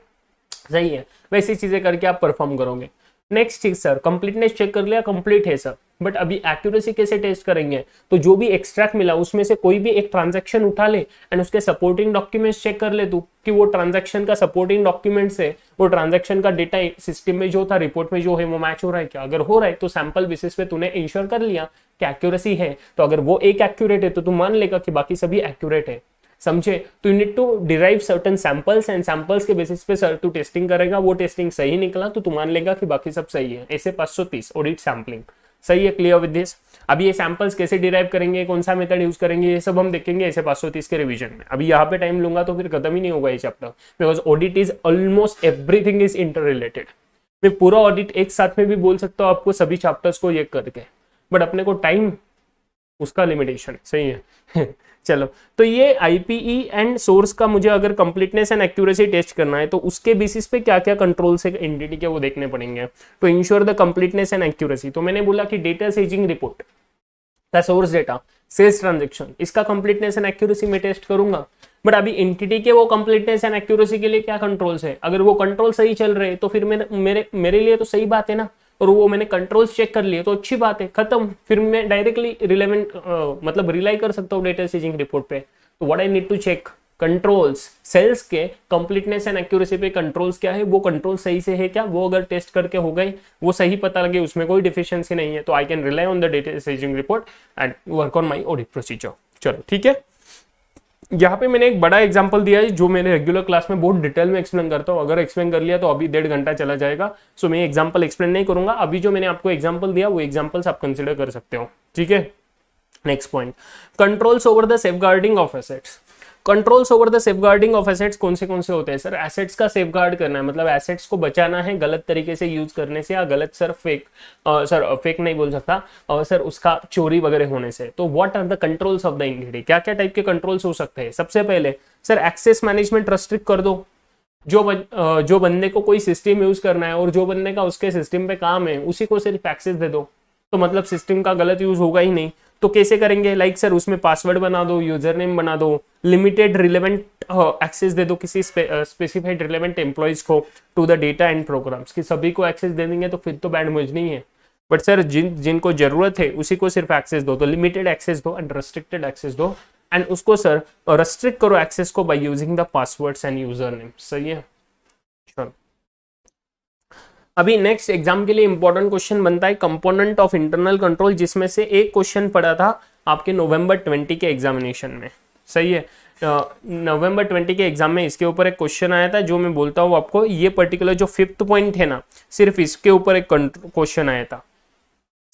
सही है। वैसी चीज़ें करके आप परफॉर्म करोगे। नेक्स्ट चीज़ सर कंप्लीटनेस चेक कर लिया कंप्लीट है सर बट अभी एक्यूरेसी कैसे टेस्ट करेंगे? तो जो भी एक्सट्रैक्ट मिला, उसमें से कोई भी एक ट्रांजेक्शन उठा ले एंड उसके सपोर्टिंग डॉक्यूमेंट्स चेक कर ले तू कि वो ट्रांजेक्शन का सपोर्टिंग डॉक्यूमेंट्स है, वो ट्रांजेक्शन का डेटा सिस्टम में जो था रिपोर्ट में जो है, वो मैच हो रहा है क्या? अगर हो रहा है तो सैंपल बेसिस पे तूने इंश्योर कर लिया कि एक्यूरेसी है। तो अगर वो एक एक्यूरेट है तो तू मान लेगा कि बाकी सभी एक्यूरेट है। समझे? तो you need to derive certain samples and samples के बेसिस पे सर तू टेस्टिंग करेगा, वो टेस्टिंग सही निकला तो तू मान लेगा कि बाकी सब सही है। ऐसे 530 ऑडिट सैम्पलिंग सही है क्लियर विद दिस अभी ये सैंपल्स कैसे डिराइव करेंगे, कौन सा मेथड यूज़ करेंगे, ये सब हम देखेंगे ऐसे 530 के रिवीजन में। अभी यहाँ पे टाइम लूँगा तो फिर खत्म ही नहीं होगा ये chapter because audit is almost everything is interrelated मैं पूरा ऑडिट एक साथ में भी बोल सकता हूँ आपको सभी चैप्टर्स को ये करके। बट अपने को टाइम उसका लिमिटेशन सही है? चलो तो ये आईपीई एंड सोर्स का मुझे अगर कंप्लीटनेस एंड एक्यूरेसी टेस्ट करना है तो उसके बेसिस पे क्या क्या कंट्रोल से एंटिटी के वो देखने पड़ेंगे। तो ensure the completeness and accuracy तो मैंने बोला कि data seizing report the source data sales transaction इसका कंप्लीटनेस एंड एक्यूरेसी में टेस्ट करूँगा। बट अभी एंटिटी के वो कंप्लीटनेस एंड एक्यूरेसी के लिए क्या कंट्रोल्स है? अगर वो कंट्रोल सही चल रहे तो फिर मेरे मेरे मेरे लिए तो सही बात है ना। और वो मैंने कंट्रोल्स चेक कर लिए तो अच्छी बात है, खत्म। फिर मैं डायरेक्टली रिलेवेंट मतलब रिलाई कर सकता हूँ डेटा सीजिंग रिपोर्ट पे। तो what I need to check controls sales के कंप्लीटनेस एंड एक्यूरेसी पे कंट्रोल्स क्या है, वो कंट्रोल सही से है क्या? वो अगर टेस्ट करके हो गए, वो सही पता लगे, उसमें कोई डिफिशियंसी नहीं है तो I can rely on the data seizing report and work on my audit procedure चलो, ठीक है? यहाँ पे मैंने एक बड़ा एग्जांपल दिया है, जो मैंने रेगुलर क्लास में बहुत डिटेल में एक्सप्लेन करता हूँ। अगर एक्सप्लेन कर लिया तो अभी डेढ़ घंटा चला जाएगा। सो मैं एग्ज़ाम्पल एक्सप्लेन नहीं करूँगा। अभी जो मैंने आपको एग्जांपल दिया, वो एग्जाम्पल्स आप कंसिडर कर सकते हो। ठीक है? Next point controls over the safeguarding of assets controls over the safeguarding of assets कौन से कौन से होते हैं? सर एसेट्स का सेफगार्ड करना है। मतलब एसेट्स को बचाना है गलत तरीके से यूज़ करने से या गलत सर फेक सर फेक नहीं बोल सकता और सर उसका चोरी वगैरह होने से। तो what are the controls of the entity क्या क्या टाइप के कंट्रोल्स हो सकते हैं? सबसे पहले सर एक्सेस मैनेजमेंट रेस्ट्रिक्ट कर दो। जो बन, जो बंदे को कोई सिस्टम यूज़ करना है और जो बंदे का उसके सिस्टम पे काम है उसी को सिर्फ़ एक्सेस दे दो। तो मतलब सिस्टम का गलत यूज़ होगा ही नहीं। तो कैसे करेंगे? लाइक like सर उसमें पासवर्ड बना दो यूज़र नेम बना दो लिमिटेड रिलेवेंट एक्सेस दे दो किसी स्पेसिफाइड रिलेवेंट एम्प्लॉयज़ को to the data and programs कि सभी को एक्सेस दे देंगे तो फिर तो बैंड मुझ नहीं है। बट सर जिन, जिनको ज़रूरत है, उसी को सिर्फ़ एक्सेस दो तो लिमिटेड एक्सेस दो एंड रेस्ट्रिक्टेड एक्सेस दो। एंड उसको सर रेस्ट्रिक्ट करो एक्सेस को by using the passwords and user name सही है? अभी नेक्स्ट एग्ज़ाम के लिए इंपॉर्टेंट क्वेश्चन बनता है कंपोनेंट ऑफ़ इंटरनल कंट्रोल जिसमें से एक क्वेश्चन पड़ा था आपके नवंबर ट्वेंटी के एग्जामिनेशन में। सही है? नवंबर ट्वेंटी के एग्ज़ाम में इसके ऊपर एक क्वेश्चन आया था, जो मैं बोलता हूँ आपको, ये पर्टिकुलर जो फिफ्थ पॉइंट है ना, सिर्फ़ इसके ऊपर एक क्वेश्चन आया था।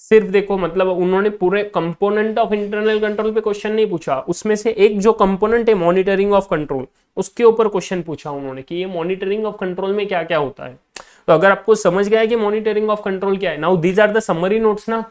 सिर्फ़ देखो मतलब उन्होंने पूरे कंपोनेंट ऑफ़ इंटरनल कंट्रोल पे क्वेश्चन नहीं पूछा। उसमें से एक जो कंपोनेंट है मॉनिटरिंग ऑफ़ कंट्रोल उसके ऊपर क्वेश्चन पूछा उन्होंने कि ये मॉनिटरिंग ऑफ़ कंट्रोल में क्या क्या होता है। तो अगर आपको समझ गया है कि मॉनिटरिंग ऑफ़ कंट्रोल क्या है now these are the summary notes ना,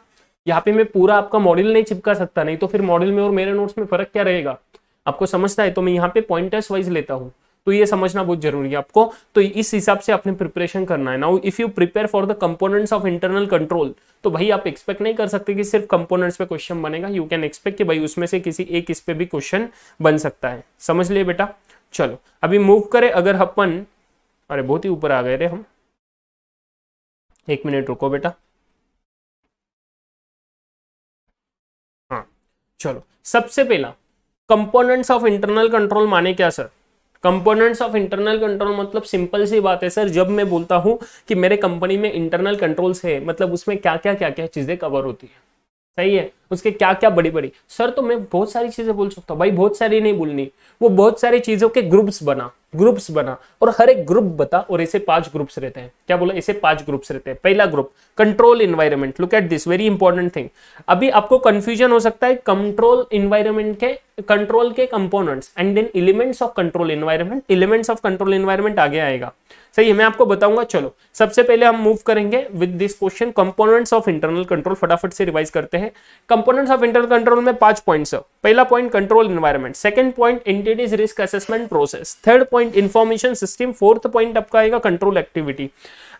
यहाँ पे मैं पूरा आपका मॉडल नहीं चिपका सकता, नहीं तो फिर मॉडल में और मेरे नोट्स में फ़र्क क्या रहेगा? आपको समझता है तो मैं यहाँ पे पॉइंटर्स वाइज लेता हूँ। तो ये समझना बहुत ज़रूरी है आपको। तो इस हिसाब से अपने प्रिपरेशन करना है। Now if you prepare for the components of internal control तो भाई आप एक्सपेक्ट नहीं कर सकते कि सिर्फ़ कंपोनेंट्स पे क्वेश्चन बनेगा। यू कैन एक्सपेक्ट कि भाई उसमें से किसी एक इस पे भी क्वेश्चन बन सकता है। समझ लिए बेटा? चलो, अभी मूव करें। अगर अपन, अरे बहुत ही ऊपर आ गए रे हम। एक मिनट रुको बेटा। हाँ चलो। सबसे पहला कंपोनेंट्स ऑफ़ इंटरनल कंट्रोल माने क्या sir components of internal control मतलब सिंपल सी बात है सर जब मैं बोलता हूँ कि मेरे कंपनी में इंटरनल कंट्रोल्स है मतलब उसमें क्या क्या क्या क्या चीज़ें कवर होती है। सही है? उसके क्या क्या बड़ी बड़ी सर तो मैं बहुत सारी चीज़ें बोल सकता हूँ। भाई, बहुत सारी नहीं बोलनी। वो बहुत सारी चीज़ों के ग्रुप्स बना। ग्रुप्स बना और हर एक ग्रुप बता और ऐसे पाँच ग्रुप्स रहते हैं। क्या बोला? ऐसे पाँच ग्रुप्स रहते हैं। पहला group control environment look at this very important thing अभी आपको कंफ्यूजन हो सकता है कंट्रोल इन्वायरमेंट के कंट्रोल के components and then elements of control environment elements of control environment आगे आएगा। सही है, मैं आपको बताऊँगा, चलो। सबसे पहले हम मूव करेंगे with this question components of internal control फटाफट से रिवाइज करते हैं। कंपोनेंट्स ऑफ़ इंटरनल कंट्रोल में पाँच पॉइंट्स है। पहला point control environment second point entities risk assessment process third point information system fourth point आपका आएगा control activity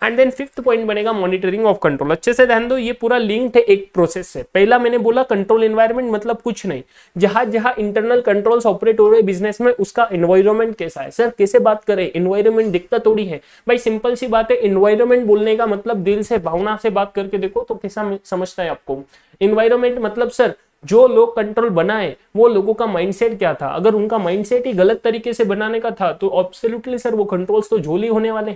and then fifth point बनेगा मॉनिटरिंग ऑफ़ कंट्रोल अच्छे से ध्यान दो, ये पूरा लिंक्ड है एक प्रोसेस से। पहला मैंने बोला कंट्रोल इन्वायरमेंट मतलब कुछ नहीं। जहाँ जहाँ इंटरनल कंट्रोल्स ऑपरेट हो रहे बिज़नेस में, उसका इन्वायरमेंट कैसा है? सर कैसे बात करें इन्वायरमेंट दिखता थोड़ी है। भाई सिंपल सी बात है इन्वायरमेंट बोलने का मतलब दिल से, भावना से बात करके देखो तो कैसा समझता है आपको। इन्वायरमेंट मतलब सर जो लोग कंट्रोल बनाए, वो लोगों का माइंडसेट क्या था? अगर उनका माइंडसेट ही गलत तरीके से बनाने का था तो ऑब्सोल्युटली सर वो कंट्रोल्स तो झोली होने वाले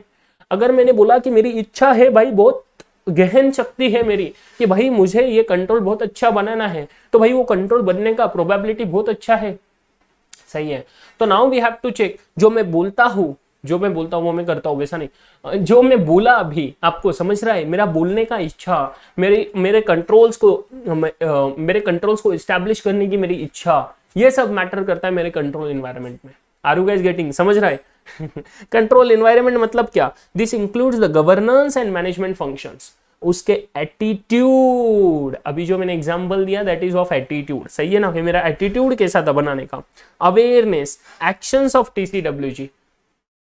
अगर मैंने बोला कि मेरी इच्छा है भाई, बहुत गहन शक्ति है मेरी, कि भाई मुझे ये कंट्रोल बहुत अच्छा बनाना है तो भाई वो कंट्रोल बनने का प्रोबेबिलिटी बहुत अच्छा है। सही है। तो now we have to check जो मैं बोलता हूँ, जो मैं बोलता हूँ वो मैं करता हूँ, वैसा नहीं। जो मैं बोला अभी, आपको समझ रहा है, मेरा बोलने का इच्छा, मेरे मेरे कंट्रोल्स को मेरे कंट्रोल्स को इस्टेब्लिश करने की मेरी इच्छा, ये सब मैटर करता है मेरे कंट्रोल इन्वायरमेंट में। आर यू गाइस गेटिंग समझ रहा? है कंट्रोल इन्वायरमेंट मतलब क्या? This includes the governance and management functions उसके एटीट्यूड अभी जो मैंने एग्जांपल दिया दैट इज़ ऑफ़ एटीट्यूड सही है ना? फिर मेरा एटीट्यूड कैसा था बनाने का? अवेयरनेस एक्शंस ऑफ़ टीसीडब्ल्यूजी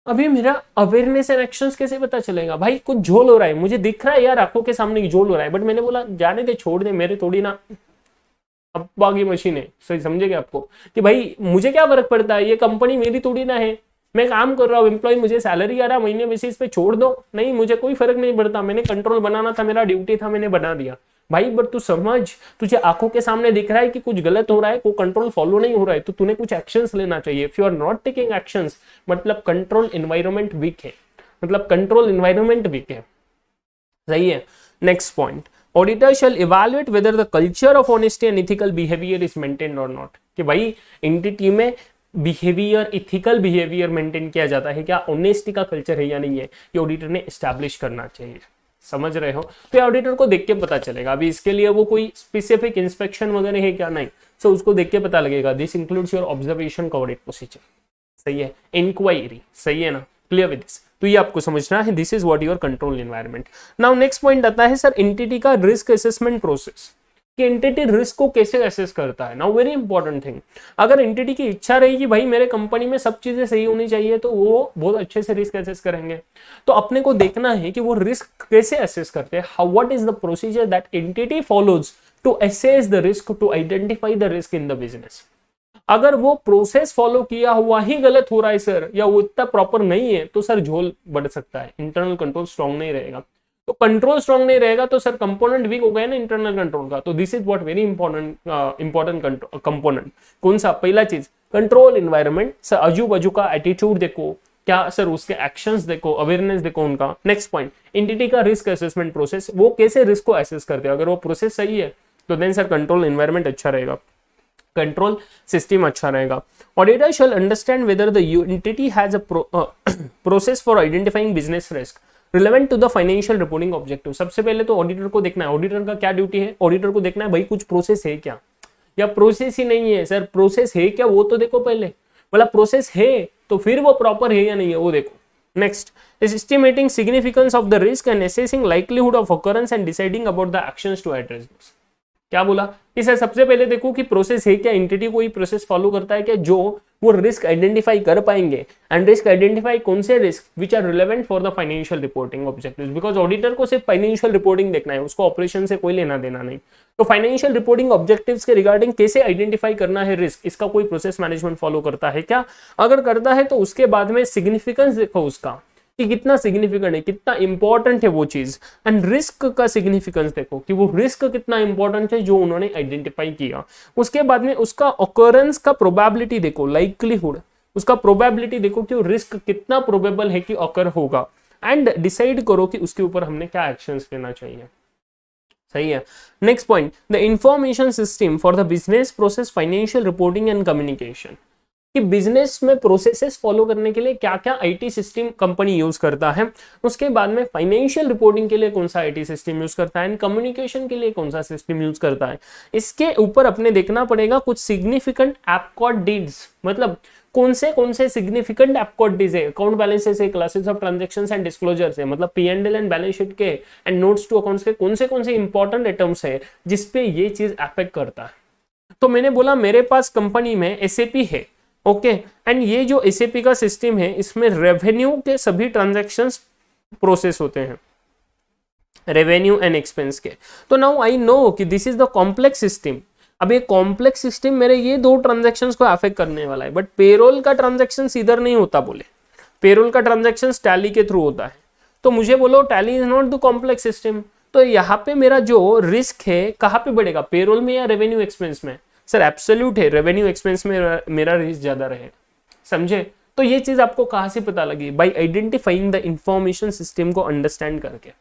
अभी मेरा अवेयरनेस एंड एक्शंस कैसे पता चलेगा? भाई, कुछ झोल हो रहा है। मुझे दिख रहा है यार, आँखों के सामने झोल हो रहा है। बट मैंने बोला, जाने दे, छोड़ दे, मेरे थोड़ी ना अब बागी मशीन है। सही समझेगा आपको? कि भाई, मुझे क्या फ़र्क पड़ता है? ये कंपनी मेरी थोड़ी ना है। मैं काम कर रहा हूँ एम्प्लॉय मुझे सैलरी आ रहा महीने बेसिस पे छोड़ दो। नहीं, मुझे कोई फ़र्क नहीं पड़ता। मैंने कंट्रोल बनाना था, मेरा ड्यूटी था, मैंने बना दिया। भाई बट तू समझ, तुझे आँखों के सामने दिख रहा है कि कुछ गलत हो रहा है, कोई कंट्रोल फॉलो नहीं हो रहा है तो तूने कुछ एक्शंस लेना चाहिए। If you are not taking actions मतलब कंट्रोल इन्वायरमेंट वीक है। मतलब कंट्रोल इन्वायरमेंट वीक है। सही है। Next point auditor shall evaluate whether the culture of honesty and ethical behaviour is maintain और नॉट कि भाई एंटिटी में बिहेवियर इथिकल बिहेवियर मेंटेन किया जाता है क्या ऑनेस्टी का कल्चर है या नहीं है ये ऑडिटर ने स्टैब्लिश करना चाहिए। समझ रहे हो? तो ये ऑडिटर को देख के पता चलेगा अभी इसके लिए वो कोई स्पेसिफिक इंस्पेक्शन वगैरह है क्या? नहीं। सो so, उसको देख के पता लगेगा दिस इंक्लूड्स योर ऑब्जर्वेशन का ऑडिट प्रोसीजर सही है? इंक्वायरी सही है ना? क्लियर विद दिस तो ये आपको समझना है this is what your control environment now next point आता है सर एंटिटी का रिस्क असेसमेंट प्रोसेस कि एंटिटी रिस्क को कैसे असेस करता है? नाउ वेरी इंपॉर्टेंट थिंग अगर एंटिटी की इच्छा रही कि भाई मेरे कंपनी में सब चीज़ें सही होनी चाहिए तो वो बहुत अच्छे से रिस्क असेस करेंगे। तो अपने को देखना है कि वो रिस्क कैसे असेस करते हैं। How what is the procedure that entity follows to assess the risk to identify the risk in the business अगर वो प्रोसेस फॉलो किया हुआ ही गलत हो रहा है सर या वो इतना प्रॉपर नहीं है तो सर झोल बढ़ सकता है। इंटरनल कंट्रोल स्ट्रॉन्ग नहीं रहेगा। तो कंट्रोल स्ट्रॉन्ग नहीं रहेगा तो सर कंपोनेंट वीक हो गया ना इंटरनल कंट्रोल का। तो this is what very important important component कौन सा? पहला चीज़ कंट्रोल इन्वायरमेंट सर अजू बजू का एटीट्यूड देखो। क्या सर उसके एक्शंस देखो? अवेयरनेस देखो उनका। नेक्स्ट पॉइंट इंटिटी का रिस्क असेसमेंट प्रोसेस वो कैसे रिस्क को असेस करते हैं? अगर वो प्रोसेस सही है तो देन सर कंट्रोल इन्वायरमेंट अच्छा रहेगा। कंट्रोल सिस्टम अच्छा रहेगा। Auditor shall understand whether the entity has a process for identifying business risk relevant to the financial reporting objective सबसे पहले तो ऑडिटर को देखना है। ऑडिटर का क्या ड्यूटी है? ऑडिटर को देखना है, भाई, कुछ प्रोसेस है क्या? या प्रोसेस ही नहीं है सर प्रोसेस है क्या? वो तो देखो पहले। मतलब प्रोसेस है तो फिर वो प्रॉपर है या नहीं है? वो देखो। Next is estimating significance of the risk and assessing likelihood of occurrence and deciding about the actions to क्या बोला? सर सबसे पहले देखो कि प्रोसेस है क्या? इंटिटी कोई प्रोसेस फॉलो करता है क्या? जो वो रिस्क आइडेंटिफाई कर पाएँगे। एंड रिस्क आइडेंटिफाई कौन से risk which are relevant for the financial reporting objective because auditor को सिर्फ़ फाइनेंशियल रिपोर्टिंग देखना है, उसको ऑपरेशन से कोई लेना देना नहीं। तो फाइनेंशियल रिपोर्टिंग ऑब्जेक्टिव्स के रिगार्डिंग कैसे आइडेंटिफाई करना है रिस्क इसका कोई प्रोसेस मैनेजमेंट फॉलो करता है क्या? अगर करता है तो उसके बाद में सिग्निफिकेंस देखो उसका। कि कितना सिग्निफिकेंट है, कितना इंपॉर्टेंट है वो चीज़। एंड रिस्क का सिग्निफिकेंस देखो, कि वो रिस्क कितना इंपॉर्टेंट है जो उन्होंने आइडेंटिफाई किया। उसके बाद में उसका ऑकरेंस का प्रोबेबिलिटी देखो लाइकलीहुड उसका प्रोबेबिलिटी देखो कि रिस्क कितना प्रोबेबल है कि ऑकर होगा। एंड डिसाइड करो कि उसके ऊपर हमने क्या एक्शन लेना चाहिए। सही है? Next point the information system for the business process financial reporting and communication कि बिज़नेस में प्रोसेसेस फॉलो करने के लिए क्या क्या आईटी सिस्टम कंपनी यूज़ करता है? उसके बाद में फाइनेंशियल रिपोर्टिंग के लिए कौन सा आईटी सिस्टम यूज़ करता है? कम्युनिकेशन के लिए कौन सा सिस्टम यूज़ करता है? इसके ऊपर अपने देखना पड़ेगा कुछ सिग्निफिकेंट एपकॉड डीड्स मतलब कौन से कौन से सिग्निफिकेंट एपकॉड डीज है? अकाउंट बैलेंसेस है classes of transaction and disclosures है. मतलब P and L and balance sheet के एंड नोट्स टू अकाउंट्स के कौन से कौन से इंपॉर्टेंट आइटम्स है जिसपे ये चीज़ अफेक्ट करता है? तो मैंने बोला, मेरे पास कंपनी में एस है। ओके एंड ये जो एस का सिस्टम है, इसमें रेवेन्यू के सभी ट्रांजेक्शन प्रोसेस होते हैं। रेवेन्यू एंड एक्सपेंस के। तो नाउ आई नो कि this is the complex system अब ये कॉम्प्लेक्स सिस्टम मेरे ये दो ट्रांजेक्शन्स को अफेक्ट करने वाला है। बट पेरोल का ट्रांजेक्शन इधर नहीं होता बोले। पेरोल का ट्रांजेक्शन टैली के थ्रू होता है। तो मुझे बोलो Tally is not the complex system तो यहाँ पे मेरा जो रिस्क है, कहाँ पे बढ़ेगा? पेरोल में या रेवेन्यू एक्सपेंस में? सर एब्सोल्यूट है। रेवेन्यू एक्सपेंस में मेरा रिस्क ज़्यादा रहे। समझे? तो ये चीज़ आपको कहाँ से पता लगी? By identifying the information system को अंडरस्टैंड करके।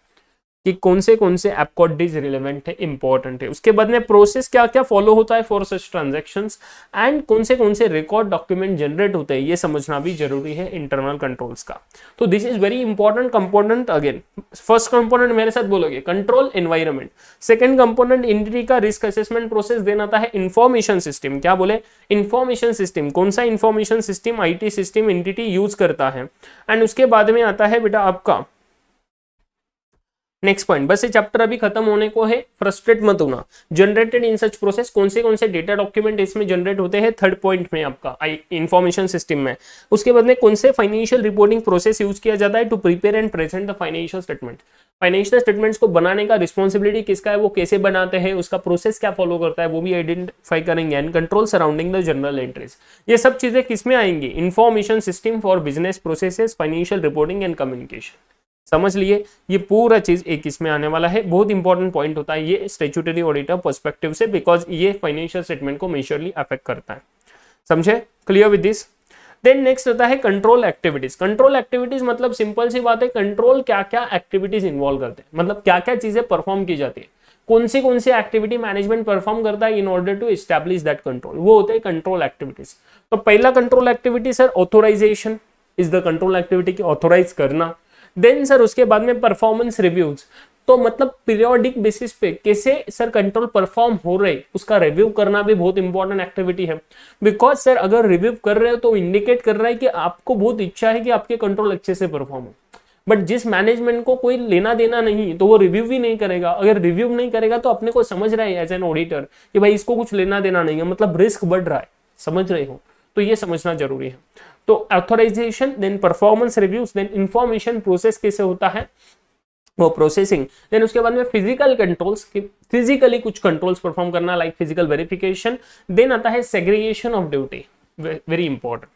कि कौन से कौन से एपकॉडिज रिलेवेंट है इंपॉर्टेंट है। उसके बाद में प्रोसेस क्या क्या फॉलो होता है फॉर सच ट्रांजेक्शन एंड कौन से कौन से रिकॉर्ड डॉक्यूमेंट जनरेट होते हैं, ये समझना भी ज़रूरी है इंटरनल कंट्रोल्स का। तो this is very important component again first component मेरे साथ बोलोगे control environment second component entity का रिस्क असेसमेंट प्रोसेस देना आता है इंफॉर्मेशन सिस्टम क्या बोले? इन्फॉर्मेशन सिस्टम कौन सा information system IT system entity use करता है। एंड उसके बाद में आता है बेटा आपका नेक्स्ट पॉइंट बस ये चैप्टर अभी खत्म होने को है। फ्रस्ट्रेट मत होना। जनरेटेड इन सच प्रोसेस कौन से कौन से डेटा डॉक्यूमेंट इसमें जनरेट होते हैं? थर्ड पॉइंट में आपका इन्फॉर्मेशन सिस्टम में। उसके बाद में कौन से फाइनेंशियल रिपोर्टिंग प्रोसेस यूज़ किया जाता है? To prepare and present the financial statement financial statements को बनाने का रिस्पॉन्सिबिलिटी किसका है? वो कैसे बनाते हैं? उसका प्रोसेस क्या फॉलो करता है? वो भी आइडेंटिफाई करेंगे। And control surrounding the general entries ये सब चीज़ें किसमें आएँगी? Information system for business processes financial reporting and communication समझ लिए, ये पूरा चीज़ एक इसमें आने वाला है। बहुत इंपॉर्टेंट पॉइंट होता है ये स्टेचुटरी ऑडिटर पर्सपेक्टिव से बिकॉज़ ये फाइनेंशियल स्टेटमेंट को मेजरली अफेक्ट करता है। समझे? Clear with this then next होता है कंट्रोल एक्टिविटीज़ कंट्रोल एक्टिविटीज़ मतलब सिंपल सी बात है कंट्रोल क्या क्या एक्टिविटीज़ इन्वॉल्व करते हैं। मतलब क्या क्या चीज़ें परफॉर्म की जाती है। कौन सी कौन सी एक्टिविटी मैनेजमेंट परफॉर्म करता है in order to establish that control वो होते हैं कंट्रोल एक्टिविटीज़ तो पहला control activity sir authorization is the control activity की ऑथोराइज करना। देन सर उसके बाद में परफॉर्मेंस रिव्यूज़ तो मतलब पीरियोडिक बेसिस पे कैसे सर कंट्रोल परफॉर्म हो रहे, उसका रिव्यू करना भी बहुत इंपॉर्टेंट एक्टिविटी है. बिकॉज़ सर अगर रिव्यू कर रहे हो तो इंडिकेट कर रहा है कि आपको बहुत इच्छा है कि आपके कंट्रोल अच्छे से परफॉर्म हो. बट जिस मैनेजमेंट को कोई लेना देना नहीं तो वो रिव्यू भी नहीं करेगा. अगर रिव्यू नहीं करेगा तो अपने को समझ रहा है एज एन ऑडिटर कि भाई इसको कुछ लेना देना नहीं है. मतलब रिस्क बढ़ रहा है. समझ रहे हो? तो ये समझना ज़रूरी है. तो authorization then performance reviews then information process कैसे होता है? वो प्रोसेसिंग देन उसके बाद में फ़िज़िकल कंट्रोल्स फिजिकली कुछ कंट्रोल्स परफॉर्म करना लाइक फ़िज़िकल वेरिफिकेशन देन आता है segregation of duty very important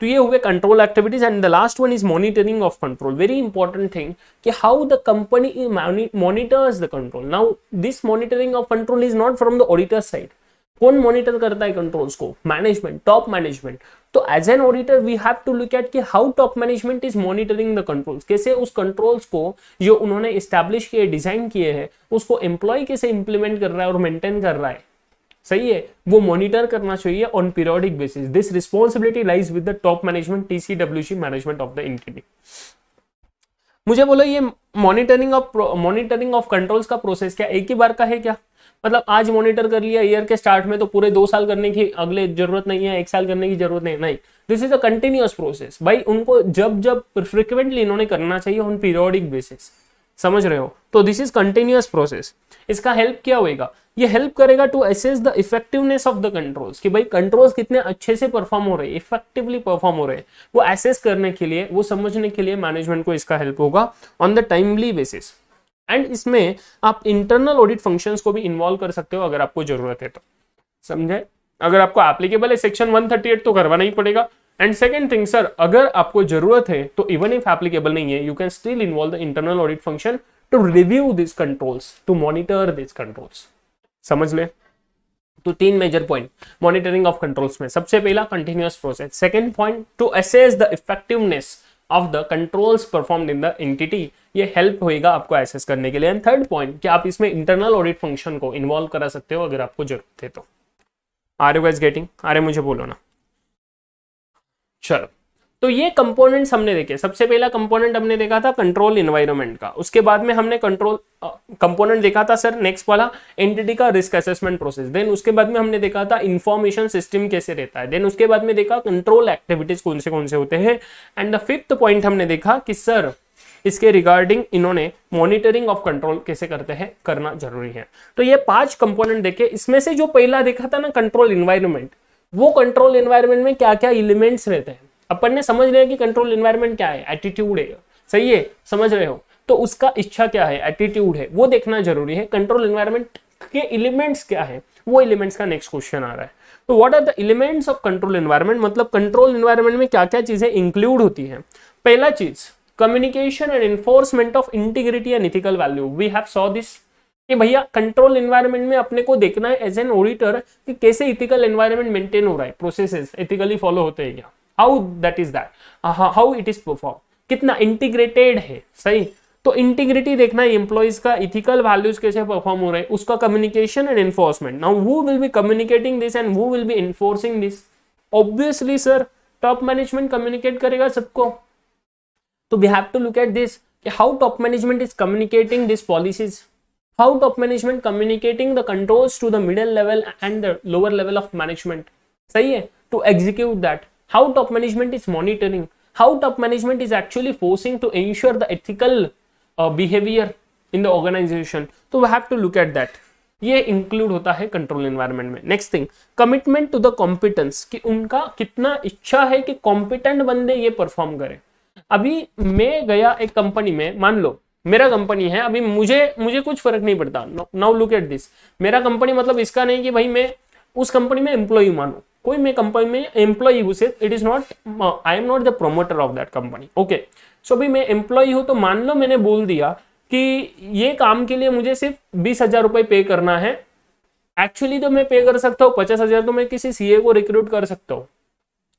तो ये हुए control activities and the last one is monitoring of control very important thing कि how the company monitors the control now this monitoring of control is not from the auditor side कौन मॉनिटर करता है कंट्रोल्स को? मैनेजमेंट टॉप मैनेजमेंट तो as an auditor we have to look at कि how top management is monitoring the controls कैसे उस कंट्रोल्स को जो उन्होंने स्टैब्लिश किए डिज़ाइन किए हैं, उसको एम्प्लॉय कैसे इंप्लीमेंट कर रहा है और मेंटेन कर रहा है? सही है? वो मॉनिटर करना चाहिए on periodic basis this responsibility lies with the top management TCWC management of the entity मुझे बोलो, ये monitoring of monitoring of controls का प्रोसेस क्या, एक ही बार का है क्या? मतलब आज मॉनिटर कर लिया ईयर के स्टार्ट में तो पूरे दो साल करने की अगले ज़रूरत नहीं है, एक साल करने की ज़रूरत नहीं नहीं this is a continuous process भाई, उनको जब जब फ्रिक्वेंटली इन्होंने करना चाहिए ऑन पीरियोडिक बेसिस समझ रहे हो? तो दिस इज़ कंटिन्यूस प्रोसेस इसका हेल्प क्या होएगा? ये हेल्प करेगा to assess the effectiveness of the controls कि भाई कंट्रोल्स कितने अच्छे से परफॉर्म हो रहे हैं इफेक्टिवली परफॉर्म हो रहे हैं। वो एसेस करने के लिए, वो समझने के लिए मैनेजमेंट को इसका हेल्प होगा on the timely basis and इसमें आप इंटरनल ऑडिट फ़ंक्शंस को भी इन्वॉल्व कर सकते हो अगर आपको ज़रूरत है तो। समझे? अगर आपको एप्लीकेबल है सेक्शन 138 तो करवाना ही पड़ेगा। एंड सेकेंड थिंग सर अगर आपको ज़रूरत है तो इवन इफ़ एप्लीकेबल नहीं है you can still involve the internal audit function to review this controls to monitor this controls समझ ले? तो तीन major point monitoring of controls में। सबसे पहला continuous process second point to assess the effectiveness of the controls perform in the entity ये हेल्प होएगा आपको एसेस करने के लिए. एंड थर्ड पॉइंट कि आप इसमें इंटरनल ऑडिट फ़ंक्शन को इन्वॉल्व करा सकते हो अगर आपको ज़रूरत है तो. आर यू गेटिंग अरे मुझे बोलो ना. चलो. तो ये कंपोनेंट्स हमने देखे। सबसे पहला कंपोनेंट हमने देखा था कंट्रोल इन्वायरमेंट का। उसके बाद में हमने कंट्रोल कंपोनेंट देखा था सर नेक्स्ट वाला एंटिटी का रिस्क असेसमेंट प्रोसेस देन उसके बाद में हमने देखा था इंफॉर्मेशन सिस्टम कैसे रहता है। देन उसके बाद में देखा कंट्रोल एक्टिविटीज़ कौन से कौन से होते हैं। एंड द फिफ्थ पॉइंट हमने देखा कि सर इसके रिगार्डिंग इन्होंने मॉनिटरिंग ऑफ़ कंट्रोल कैसे करते हैं, करना ज़रूरी है। तो ये पाँच कंपोनेंट देखे इसमें से जो पहला देखा था ना कंट्रोल इन्वायरमेंट वो कंट्रोल इन्वायरमेंट में क्या क्या एलिमेंट्स रहते हैं? अपन ने समझ हैं कि कंट्रोल इन्वायरमेंट क्या है? एटीट्यूड है। सही है? समझ रहे हो? तो उसका इच्छा क्या है? एटीट्यूड है। वो देखना ज़रूरी है। कंट्रोल इन्वायरमेंट के एलिमेंट्स क्या है? वो एलिमेंट्स का नेक्स्ट क्वेश्चन आ रहा है। तो what are the elements of control environment मतलब कंट्रोल इन्वायरमेंट में क्या क्या चीज़ें इंक्लूड होती है? पहला चीज़ communication and enforcement of integrity and ethical value we have saw this कि भैया कंट्रोल एनवायरनमेंट में अपने को देखना है एज एन ऑडिटर कि कैसे इथिकल एनवायरनमेंट मेंटेन हो रहा है? प्रोसेसेस इथिकली फॉलो होते हैं क्या? How that is that how it is perform कितना इंटीग्रेटेड है? सही? तो इंटीग्रिटी देखना है एम्प्लॉइज का इथिकल वैल्यूज़ कैसे परफॉर्म हो रहे हैं? उसका communication and enforcement now who will be communicating this and who will be enforcing this obviously sir top management communicate करेगा सबको। तो we have to look at this how top management is communicating this policies how top management communicating the controls to the middle level and the lower level of management? सही है? To execute that. How top management is monitoring? How top management is actually forcing to ensure the ethical uh, behavior in the organization? तो we have to look at that. ये इंक्लूड होता है कंट्रोल एनवायरनमेंट में। Next thing commitment to the competence कि उनका कितना इच्छा है कि कॉम्पिटेंट बंदे ये परफॉर्म करें। अभी मैं गया एक कंपनी में मान लो मेरा कंपनी है अभी मुझे मुझे कुछ फ़र्क नहीं पड़ता। नाउ लुक एट दिस मेरा कंपनी मतलब इसका नहीं कि भाई मैं उस कंपनी में एम्प्लॉय मानू। कोई मैं कंपनी में एम्प्लॉय हूँ, सिर्फ़ it is not I am not the promoter of that company okay so अभी मैं एम्प्लॉय हूँ तो मान लो मैंने बोल दिया कि ये काम के लिए मुझे सिर्फ़ बीस हज़ार रुपए पे करना है। एक्चुअली तो मैं पे कर सकता हूँ, पचास हज़ार तो मैं किसी सीए को रिक्रूट कर सकता हूँ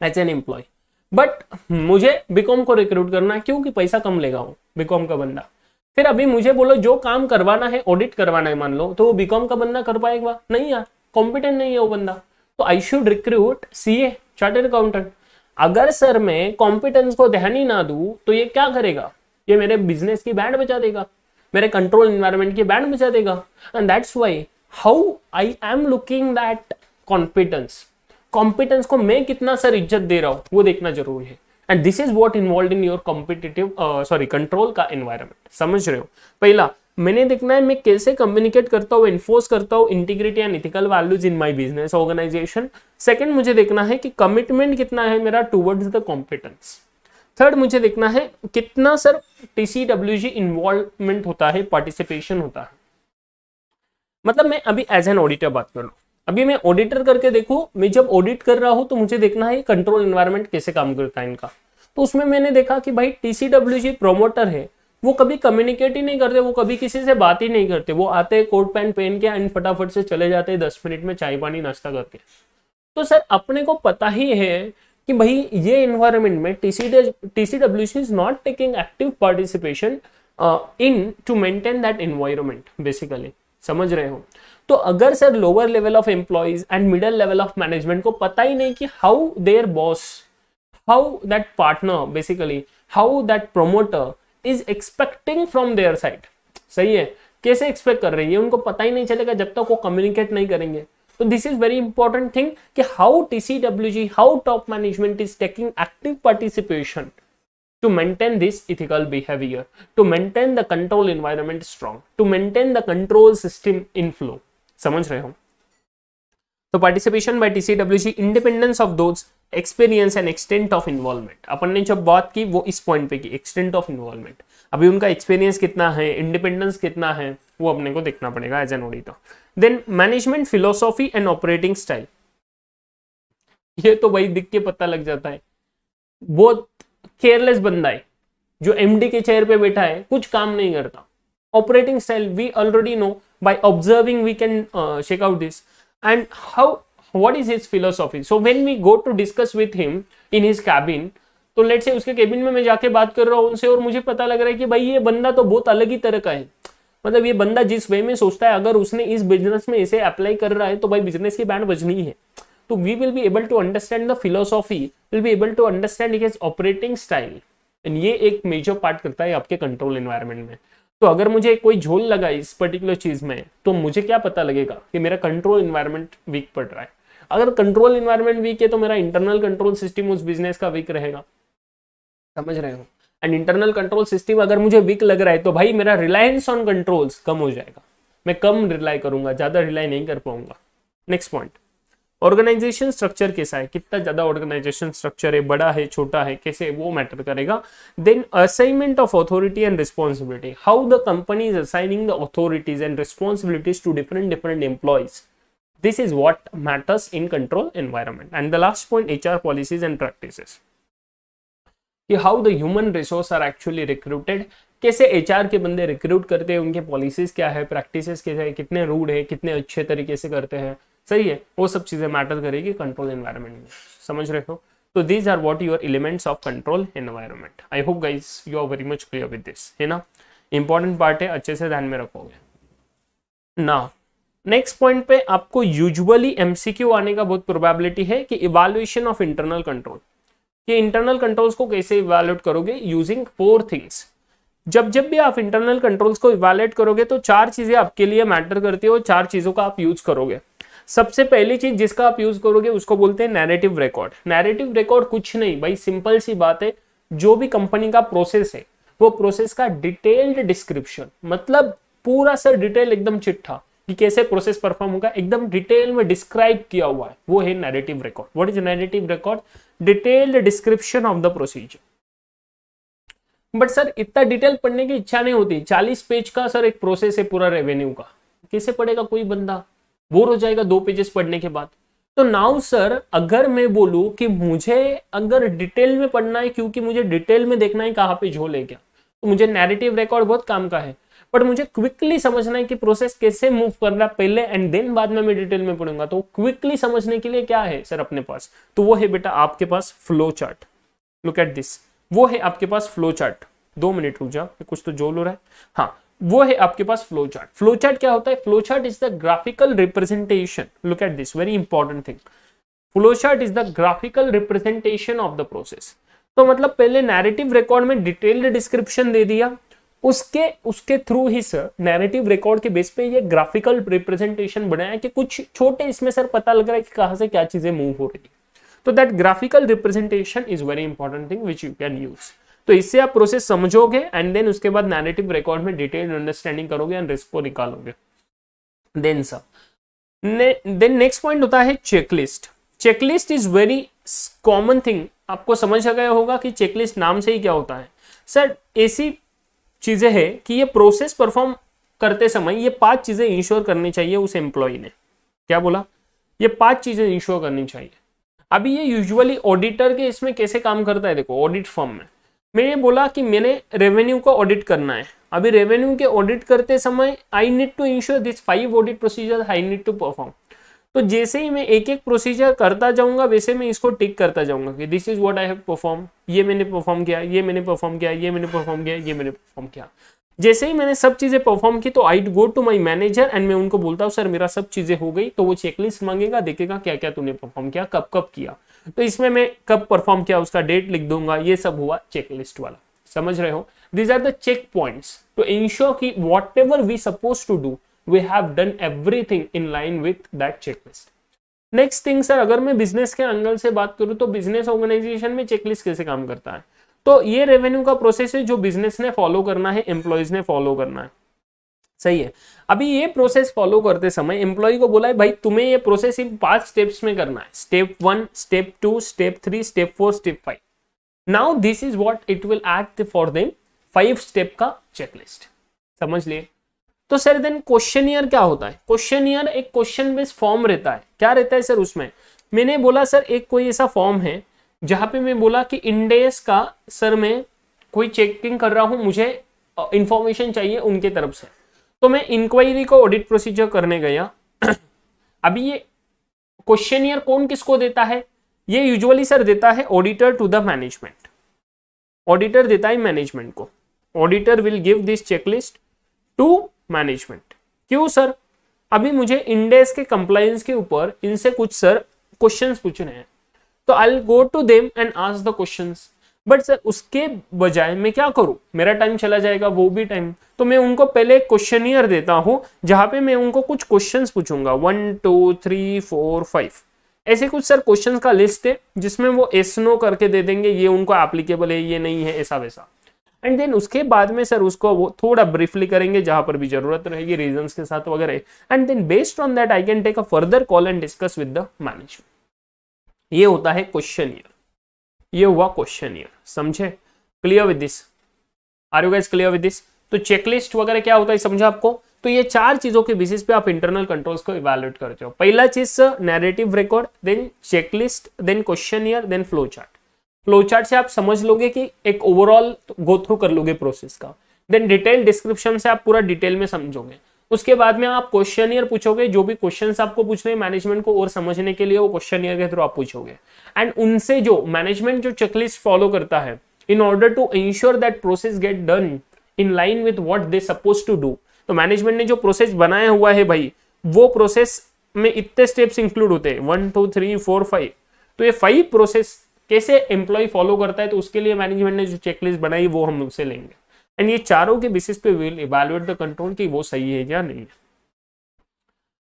एज एन एम्प्लॉय बट मुझे बीकॉम को रिक्रूट करना है, क्योंकि पैसा कम लेगा वो बीकॉम का बंदा। फिर अभी मुझे बोलो, जो काम करवाना है ऑडिट करवाना है, मान लो तो वो बीकॉम का बंदा कर पाएगा नहीं यार कॉम्पिटेंट नहीं है वो बंदा। तो I should recruit C A chartered accountant अगर सर मैं कॉम्पिटेंस को ध्यान ही ना दू तो ये क्या करेगा? ये मेरे बिज़नेस की बैंड बचा देगा। मेरे कंट्रोल इन्वायरमेंट की बैंड बचा देगा। And that's why how I am looking that competence competence को मैं कितना सर इज़्ज़त दे रहा हूँ, वो देखना ज़रूरी है। And this is what involve in your competitive sorry control का एनवायरमेंट समझ रहे हो? पहला मैंने देखना है, मैं कैसे कम्युनिकेट करता हूँ इन्फोर्स करता हूँ integrity and ethical values in my business organisation second मुझे देखना है कि कमिटमेंट कितना है मेरा टूवर्ड्स द कॉम्पिटेंस थर्ड मुझे देखना है कितना सर टीसीडब्ल्यूजी इन्वॉल्वमेंट होता है पार्टिसिपेशन होता है. मतलब मैं अभी एज एन ऑडिटर बात कर लू अभी मैं ऑडिटर करके देखू, मैं जब ऑडिट कर रहा हूँ तो मुझे देखना है कंट्रोल इन्वायरमेंट कैसे काम करता है इनका. तो उसमें मैंने देखा कि भाई टीसीडब्ल्यू प्रोमोटर है वो कभी कम्युनिकेट ही नहीं करते, वो कभी किसी से बात ही नहीं करते। वो आते कोट पैंट पहन के एंड फटाफट से चले जाते हैं दस मिनट में चाय पानी, नाश्ता करके। तो सर, अपने को पता ही है कि भाई ये इन्वायरमेंट में TCW is not taking active participation in to maintain that environment basically समझ रहे हो? तो अगर sir lower level of employees and middle level of management को पता ही नहीं कि how their boss how that partner basically how that promoter is expecting from their side सही है? कैसे एक्सपेक्ट कर रही है? उनको पता ही नहीं चलेगा जब तक वो कम्युनिकेट नहीं करेंगे। तो this is very important thing कि how TCWG how top management is taking active participation to maintain this ethical behavior, to maintain the control environment strong, to maintain the control system in flow. समझ रहे हो? तो participation by TCWG independence of those experience and extent of involvement अपन ने जब बात की वो इस पॉइंट पे की एक्सटेंट ऑफ़ इन्वॉल्वमेंट अभी उनका एक्सपीरियंस कितना है इंडिपेंडेंस कितना है, वो अपने को देखना पड़ेगा as an auditor then management philosophy and operating style ये तो भाई दिख के पता लग जाता है। बहुत केयरलेस बंदा है, जो एमडी के चेयर पे बैठा है, कुछ काम नहीं करता। Operating style we already know by observing we can check out this and how what is his philosophy? So, when we go to discuss with him in his cabin तो लेट से उसके केबिन में मैं जाके बात कर रहा हूँ उनसे और मुझे पता लग रहा है कि भाई ये बंदा तो बहुत अलग ही तरह का है। मतलब ये बंदा जिस वे में सोचता है, अगर उसने इस बिज़नेस में इसे अप्लाई कर रहा है तो भाई बिज़नेस की बैंड बजनी है तो we will be able to understand the philosophy will be able to understand his operating style and ये एक मेजर पार्ट करता है आपके कंट्रोल एनवायरमेंट में। तो अगर मुझे कोई झोल लगा इस पर्टिकुलर चीज़ में तो मुझे क्या पता लगेगा कि मेरा कंट्रोल एनवायरमेंट वीक पड़ रहा है। अगर कंट्रोल इन्वायरमेंट वीक है तो मेरा इंटरनल कंट्रोल सिस्टम उस बिज़नेस का वीक रहेगा। समझ रहे हो। एंड इंटरनल कंट्रोल सिस्टम अगर मुझे वीक लग रहा है तो भाई मेरा रिलायंस ऑन कंट्रोल्स कम हो जाएगा। मैं कम रिलाई करूँगा ज़्यादा रिलाई नहीं कर पाऊँगा। नेक्स्ट पॉइंट ऑर्गेनाइजेशन स्ट्रक्चर कैसा है? कितना ज़्यादा ऑर्गेनाइजेशन स्ट्रक्चर है? बड़ा है छोटा है? कैसे? वो मैटर करेगा। Then assignment of authority and responsibility how the company is assigning the authorities and responsibilities to different different employees this is what matters in control environment. And the last point hr policies and practices. How the human resource are actually recruited कैसे एच के बंदे रिक्रूट करते हैं, उनके पॉलिसीज़ क्या है प्रैक्टिसेस क्या है, कितने रूड है, कितने अच्छे तरीके से करते हैं। सही है, वो सब चीज़ें मैटर करेगी कंट्रोल एनवायरमेंट में। समझ रहे हो? तो these are what your elements of control environment I hope guys you are very much clear with this है ना? इंपॉर्टेंट पार्ट है, अच्छे से ध्यान में रखोगे। ना नेक्स्ट पॉइंट पे आपको यूजुअली एमसीक्यू आने का बहुत प्रोबेबिलिटी है कि इवेल्युएशन ऑफ़ इंटरनल कंट्रोल कि इंटरनल कंट्रोल्स को कैसे इवेल्युएट करोगे? यूजिंग फोर थिंग्स जब जब भी आप इंटरनल कंट्रोल्स को इवेल्युएट करोगे तो चार चीज़ें आपके लिए मैटर करती है और चार चीज़ों का आप यूज़ करोगे। सबसे पहली चीज़ जिसका आप यूज़ करोगे, उसको बोलते हैं नैरेटिव रिकॉर्ड नैरेटिव रिकॉर्ड कुछ नहीं, भाई सिंपल सी बात है। जो भी कंपनी का प्रोसेस है, वो प्रोसेस का डिटेल्ड डिस्क्रिप्शन मतलब पूरा सर डिटेल एकदम चिट्ठा। कि कैसे प्रोसेस परफॉर्म होगा, एकदम डिटेल में डिस्क्राइब किया हुआ है। वो है narrative record what is narrative record detailed description of the procedure but sir इतना डिटेल पढ़ने की इच्छा नहीं होती। चालीस पेज का सर एक प्रोसेस है पूरा रेवेन्यू का। कैसे पढ़ेगा कोई बंदा? बोर हो जाएगा दो पेजेस पढ़ने के बाद। तो नाउ सर अगर मैं बोलूँ कि मुझे अगर डिटेल में पढ़ना है, क्योंकि मुझे डिटेल में देखना है कहाँ पे झोल है क्या तो मुझे नैरेटिव रिकॉर्ड बहुत काम का है। बट मुझे क्विकली समझना है कि प्रोसेस कैसे मूव कर रहा है पहले एंड देन बाद में मैं डिटेल में पढ़ूँगा। तो क्विकली समझने के लिए क्या है सर अपने पास? तो वो है बेटा आपके पास flow chart look at this वो है आपके पास फ्लो चार्ट दो मिनट रुक जाओ कुछ तो जोल हो रहा है। हाँ वो है आपके पास फ्लो चार्ट फ्लो चार्ट क्या होता है? Flow chart is the graphical representation look at this very important thing flow chart is the graphical representation of the process तो मतलब पहले नैरेटिव रिकॉर्ड में डिटेल्ड डिस्क्रिप्शन दे दिया। उसके उसके थ्रू ही सर नैरेटिव रिकॉर्ड के बेस पे ये ग्राफिकल रिप्रेजेंटेशन बनाया कि कुछ छोटे इसमें सर पता लग रहा है कि कहाँ से क्या चीज़ें मूव हो रही तो that graphical representation is very important thing which you can use तो इससे आप प्रोसेस समझोगे एंड देन उसके बाद नैरेटिव रिकॉर्ड में डिटेल अंडरस्टैंडिंग करोगे एंड रिस्क को निकालोगे। Then sir then next point होता है checklist checklist is very common thing आपको समझ आ गया होगा कि चेकलिस्ट नाम से ही क्या होता है। सर ऐसी चीज़ें है कि ये प्रोसेस परफॉर्म करते समय ये पाँच चीज़ें इंश्योर करनी चाहिए उस एम्प्लॉय ने। क्या बोला? ये पाँच चीज़ें इंश्योर करनी चाहिए। अभी ये यूजुअली ऑडिटर के इसमें कैसे काम करता है? देखो ऑडिट फॉर्म में। मैंने बोला कि मैंने रेवेन्यू को ऑडिट करना है। अभी रेवेन्यू के ऑडिट करते समय I need to ensure this five audit procedure I need to perform तो जैसे ही मैं एक एक प्रोसीजर करता जाऊँगा, वैसे मैं इसको टिक करता जाऊँगा कि this is what I have perform ये मैंने परफॉर्म किया, ये मैंने परफॉर्म किया, ये मैंने परफॉर्म किया, ये मैंने परफॉर्म किया। जैसे ही मैंने सब चीज़ें परफॉर्म की तो I go to my manager and मैं उनको बोलता हूँ, सर, मेरा सब चीज़ें हो गई। तो वो चेकलिस्ट मांगेगा, देखेगा क्या क्या तूने परफॉर्म किया कब कब किया। तो इसमें मैं कब परफॉर्म किया, उसका डेट लिख दूँगा, ये सब हुआ चेकलिस्ट वाला। समझ रहे हो? These are the check points to ensure की whatever we suppose to do we have done everything in line with that checklist next thing sir अगर मैं बिज़नेस के एंगल से बात करूँ तो बिज़नेस ऑर्गेनाइजेशन में चेकलिस्ट कैसे काम करता है? तो ये रेवेन्यू का प्रोसेस है जो बिज़नेस ने फॉलो करना है एम्प्लॉयज़ ने फॉलो करना है। सही है। अभी ये प्रोसेस फॉलो करते समय एम्प्लॉय को बोला है, भाई, तुम्हें ये प्रोसेस इन पाँच स्टेप्स में करना है। Step one step two step three step four step five now this is what it will act for them five step का चेकलिस्ट समझ लिए? तो सर देन क्वेश्चन ईयर क्या होता है? क्वेश्चन ईयर एक क्वेश्चन बेस्ड फॉर्म रहता है। क्या रहता है सर उसमें? मैंने बोला, सर, एक कोई ऐसा फॉर्म है, जहाँ पे मैं बोला कि इंडेस का, सर, मैं कोई चेकिंग कर रहा हूँ, मुझे इंफॉर्मेशन चाहिए उनके तरफ़ से। तो मैं इंक्वायरी को ऑडिट प्रोसीजर करने गया। अभी ये क्वेश्चन ईयर कौन किसको देता है? ये यूजुअली सर, देता है auditor to the management auditor देता है मैनेजमेंट को। Auditor will give this checklist to management क्यों सर अभी मुझे इंडेस के कंप्लायंस के ऊपर इनसे कुछ सर क्वेश्चंस पूछने हैं। तो I go to them and ask the questions but sir उसके बजाय मैं क्या करूँ? मेरा टाइम चला जाएगा, वो भी टाइम तो मैं उनको पहले क्वेश्चनियर देता हूँ, जहाँ पे मैं उनको कुछ क्वेश्चंस पूछूँगा। One two three four five ऐसे कुछ सर क्वेश्चंस का लिस्ट है, जिसमें वो एस नो करके दे देंगे, ये उनको एप्लीकेबल है, ये नहीं है ऐसा वैसा एंड देन उसके बाद में सर उसको वो थोड़ा ब्रीफली करेंगे, जहाँ पर भी ज़रूरत रहेगी रीजंस के साथ वगैरह। And then based on that I can take a further call and discuss with the management ये होता है क्वेश्चन ईयर ये हुआ क्वेश्चन ईयर समझे? Clear with this are you guys clear with this तो चेकलिस्ट वगैरह क्या होता है, समझा आपको? तो ये चार चीज़ों के बेसिस पे आप इंटरनल कंट्रोल्स को इवेल्युएट करते हो। पहला चीज़ narrative record then checklist then questionnaire then flow chart flow chart से आप समझ लोगे कि एक ओवरऑल गो थ्रू कर लोगे प्रोसेस का। देन डिटेल डिस्क्रिप्शन से आप पूरा डिटेल में समझोगे। उसके बाद में आप क्वेश्चन ईयर पूछोगे, जो भी क्वेश्चन आपको पूछने मैनेजमेंट को और समझने के लिए वो क्वेश्चन ईयर के थ्रू आप पूछोगे। एंड उनसे जो मैनेजमेंट जो चेकलिस्ट फॉलो करता है in order to ensure that process get done in line with what they suppose to do तो मैनेजमेंट ने जो प्रोसेस बनाया हुआ है भाई, वो प्रोसेस में इतने स्टेप्स इंक्लूड होते हैं। One two three four five तो ये फाइव प्रोसेस कैसे एम्प्लॉय फॉलो करता है तो उसके लिए मैनेजमेंट ने जो चेकलिस्ट बनाई, वो हम उनसे लेंगे। एंड ये चारों के बेसिस पे विल इवेलुएट द कंट्रोल कि वो सही है या नहीं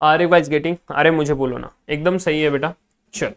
आर वाइज गेटिंग अरे, मुझे बोलो ना। एकदम सही है बेटा। चल।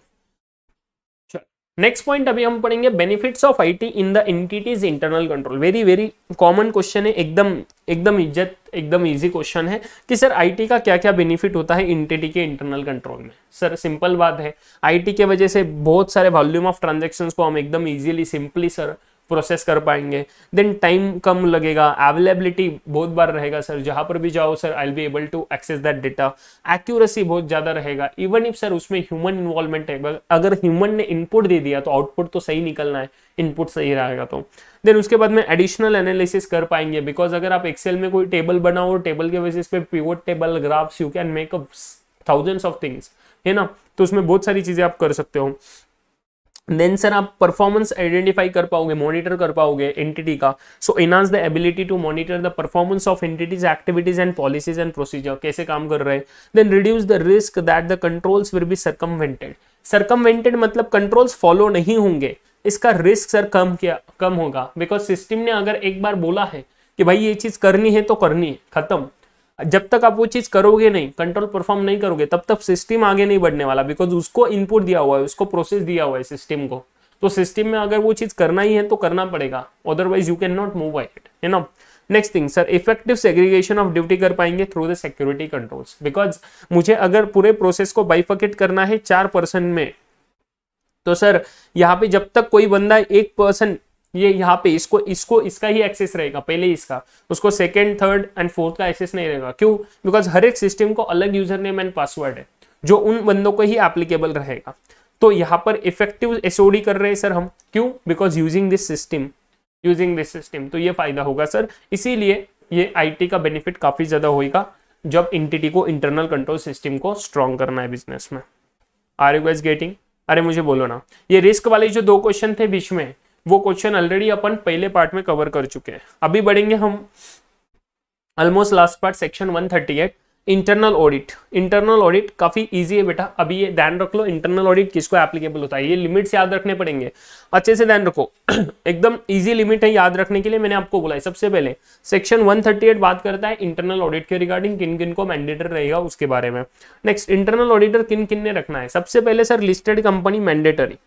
नेक्स्ट पॉइंट अभी हम पढ़ेंगे benefits of IT in the entities internal control very very common question है, एकदम एकदम इज़्ज़त, एकदम इजी क्वेश्चन है कि सर आईटी का क्या क्या बेनिफिट होता है इंटिटी के इंटरनल कंट्रोल में? सर सिंपल बात है आईटी के वजह से बहुत सारे वॉल्यूम ऑफ़ ट्रांजेक्शन को हम एकदम इजीली सिंपली सर प्रोसेस कर पाएँगे। देन टाइम कम लगेगा अवेलेबिलिटी बहुत बार रहेगा सर। जहाँ पर भी जाओ sir I be able to access that data accuracy बहुत ज़्यादा रहेगा। इवन इफ़ सर उसमें ह्यूमन इन्वॉल्वमेंट है अगर ह्यूमन ने इनपुट दे दिया तो आउटपुट तो सही निकलना है। इनपुट सही रहेगा तो। देन उसके बाद में एडिशनल एनालिसिस कर पाएँगे। बिकॉज़ अगर आप एक्सेल में कोई टेबल बनाओ टेबल के बेसिस पे pivot table graphs you can make up thousands of things है ना? तो उसमें बहुत सारी चीज़ें आप कर सकते हो। देन सर आप परफॉर्मेंस आइडेंटिफाई कर पाओगे मॉनिटर कर पाओगे एंटिटी का। So enhance the ability to monitor the performance of entities activities and policies and procedure कैसे काम कर रहे हैं? Then reduce the risk that the controls will be circumvented circumvented मतलब कंट्रोल्स फॉलो नहीं होंगे। इसका रिस्क सर कम किया, कम होगा। बिकॉज़ सिस्टम ने अगर एक बार बोला है कि भाई ये चीज़ करनी है तो करनी है, खत्म। जब तक आप वो चीज़ करोगे नहीं कंट्रोल परफॉर्म नहीं करोगे, तब तक सिस्टम आगे नहीं बढ़ने वाला बिकॉज़ उसको इनपुट दिया हुआ है, उसको प्रोसेस दिया हुआ है सिस्टम को। तो सिस्टम में अगर वो चीज़ करना ही है तो करना पड़ेगा। Otherwise you can not move I it है ना next thing sir effective segregation of duty कर पाएँगे through the security controls because मुझे अगर पूरे प्रोसेस को बाइफकेट करना है चार पर्सन में तो सर यहाँ पे जब तक कोई बंदा एक पर्सन ये यहाँ पे इसको इसको, इसका ही एक्सेस रहेगा, पहले इसका। उसको सेकेंड थर्ड एंड फोर्थ का एक्सेस नहीं रहेगा। क्यों? बिकॉज़ हर एक सिस्टम को अलग यूज़र नेम एंड पासवर्ड है, जो उन बंदों को ही एप्लीकेबल रहेगा। तो यहाँ पर इफ़ेक्टिव एसओडी कर रहे हैं सर हम। क्यों? Because using this system using this system तो ये फ़ायदा होगा सर। इसीलिए ये आईटी का बेनिफिट काफ़ी ज़्यादा होगा जब इंटिटी को इंटरनल कंट्रोल सिस्टम को स्ट्रॉन्ग करना है बिज़नेस में। आर यू गेटिंग अरे मुझे बोलो ना। ये रिस्क वाले जो दो क्वेश्चन थे बीच में वो क्वेश्चन ऑलरेडी अपन पहले पार्ट में कवर कर चुके हैं। अभी बढ़ेंगे हम almost last part section 138 internal audit internal audit काफ़ी इजी है बेटा। अभी ये ध्यान रख लो इंटरनल ऑडिट किसको एप्लीकेबल होता है? ये लिमिट्स याद रखने पड़ेंगे। अच्छे से ध्यान रखो। एकदम इजी लिमिट है याद रखने के लिए मैंने आपको बोला है। सबसे पहले सेक्शन 138 बात करता है इंटरनल ऑडिट के रिगार्डिंग किन किन को मैंडेटर रहेगा उसके बारे में। नेक्स्ट इंटरनल ऑडिटर किन किन ने रखना है? सबसे पहले sir listed company mandatory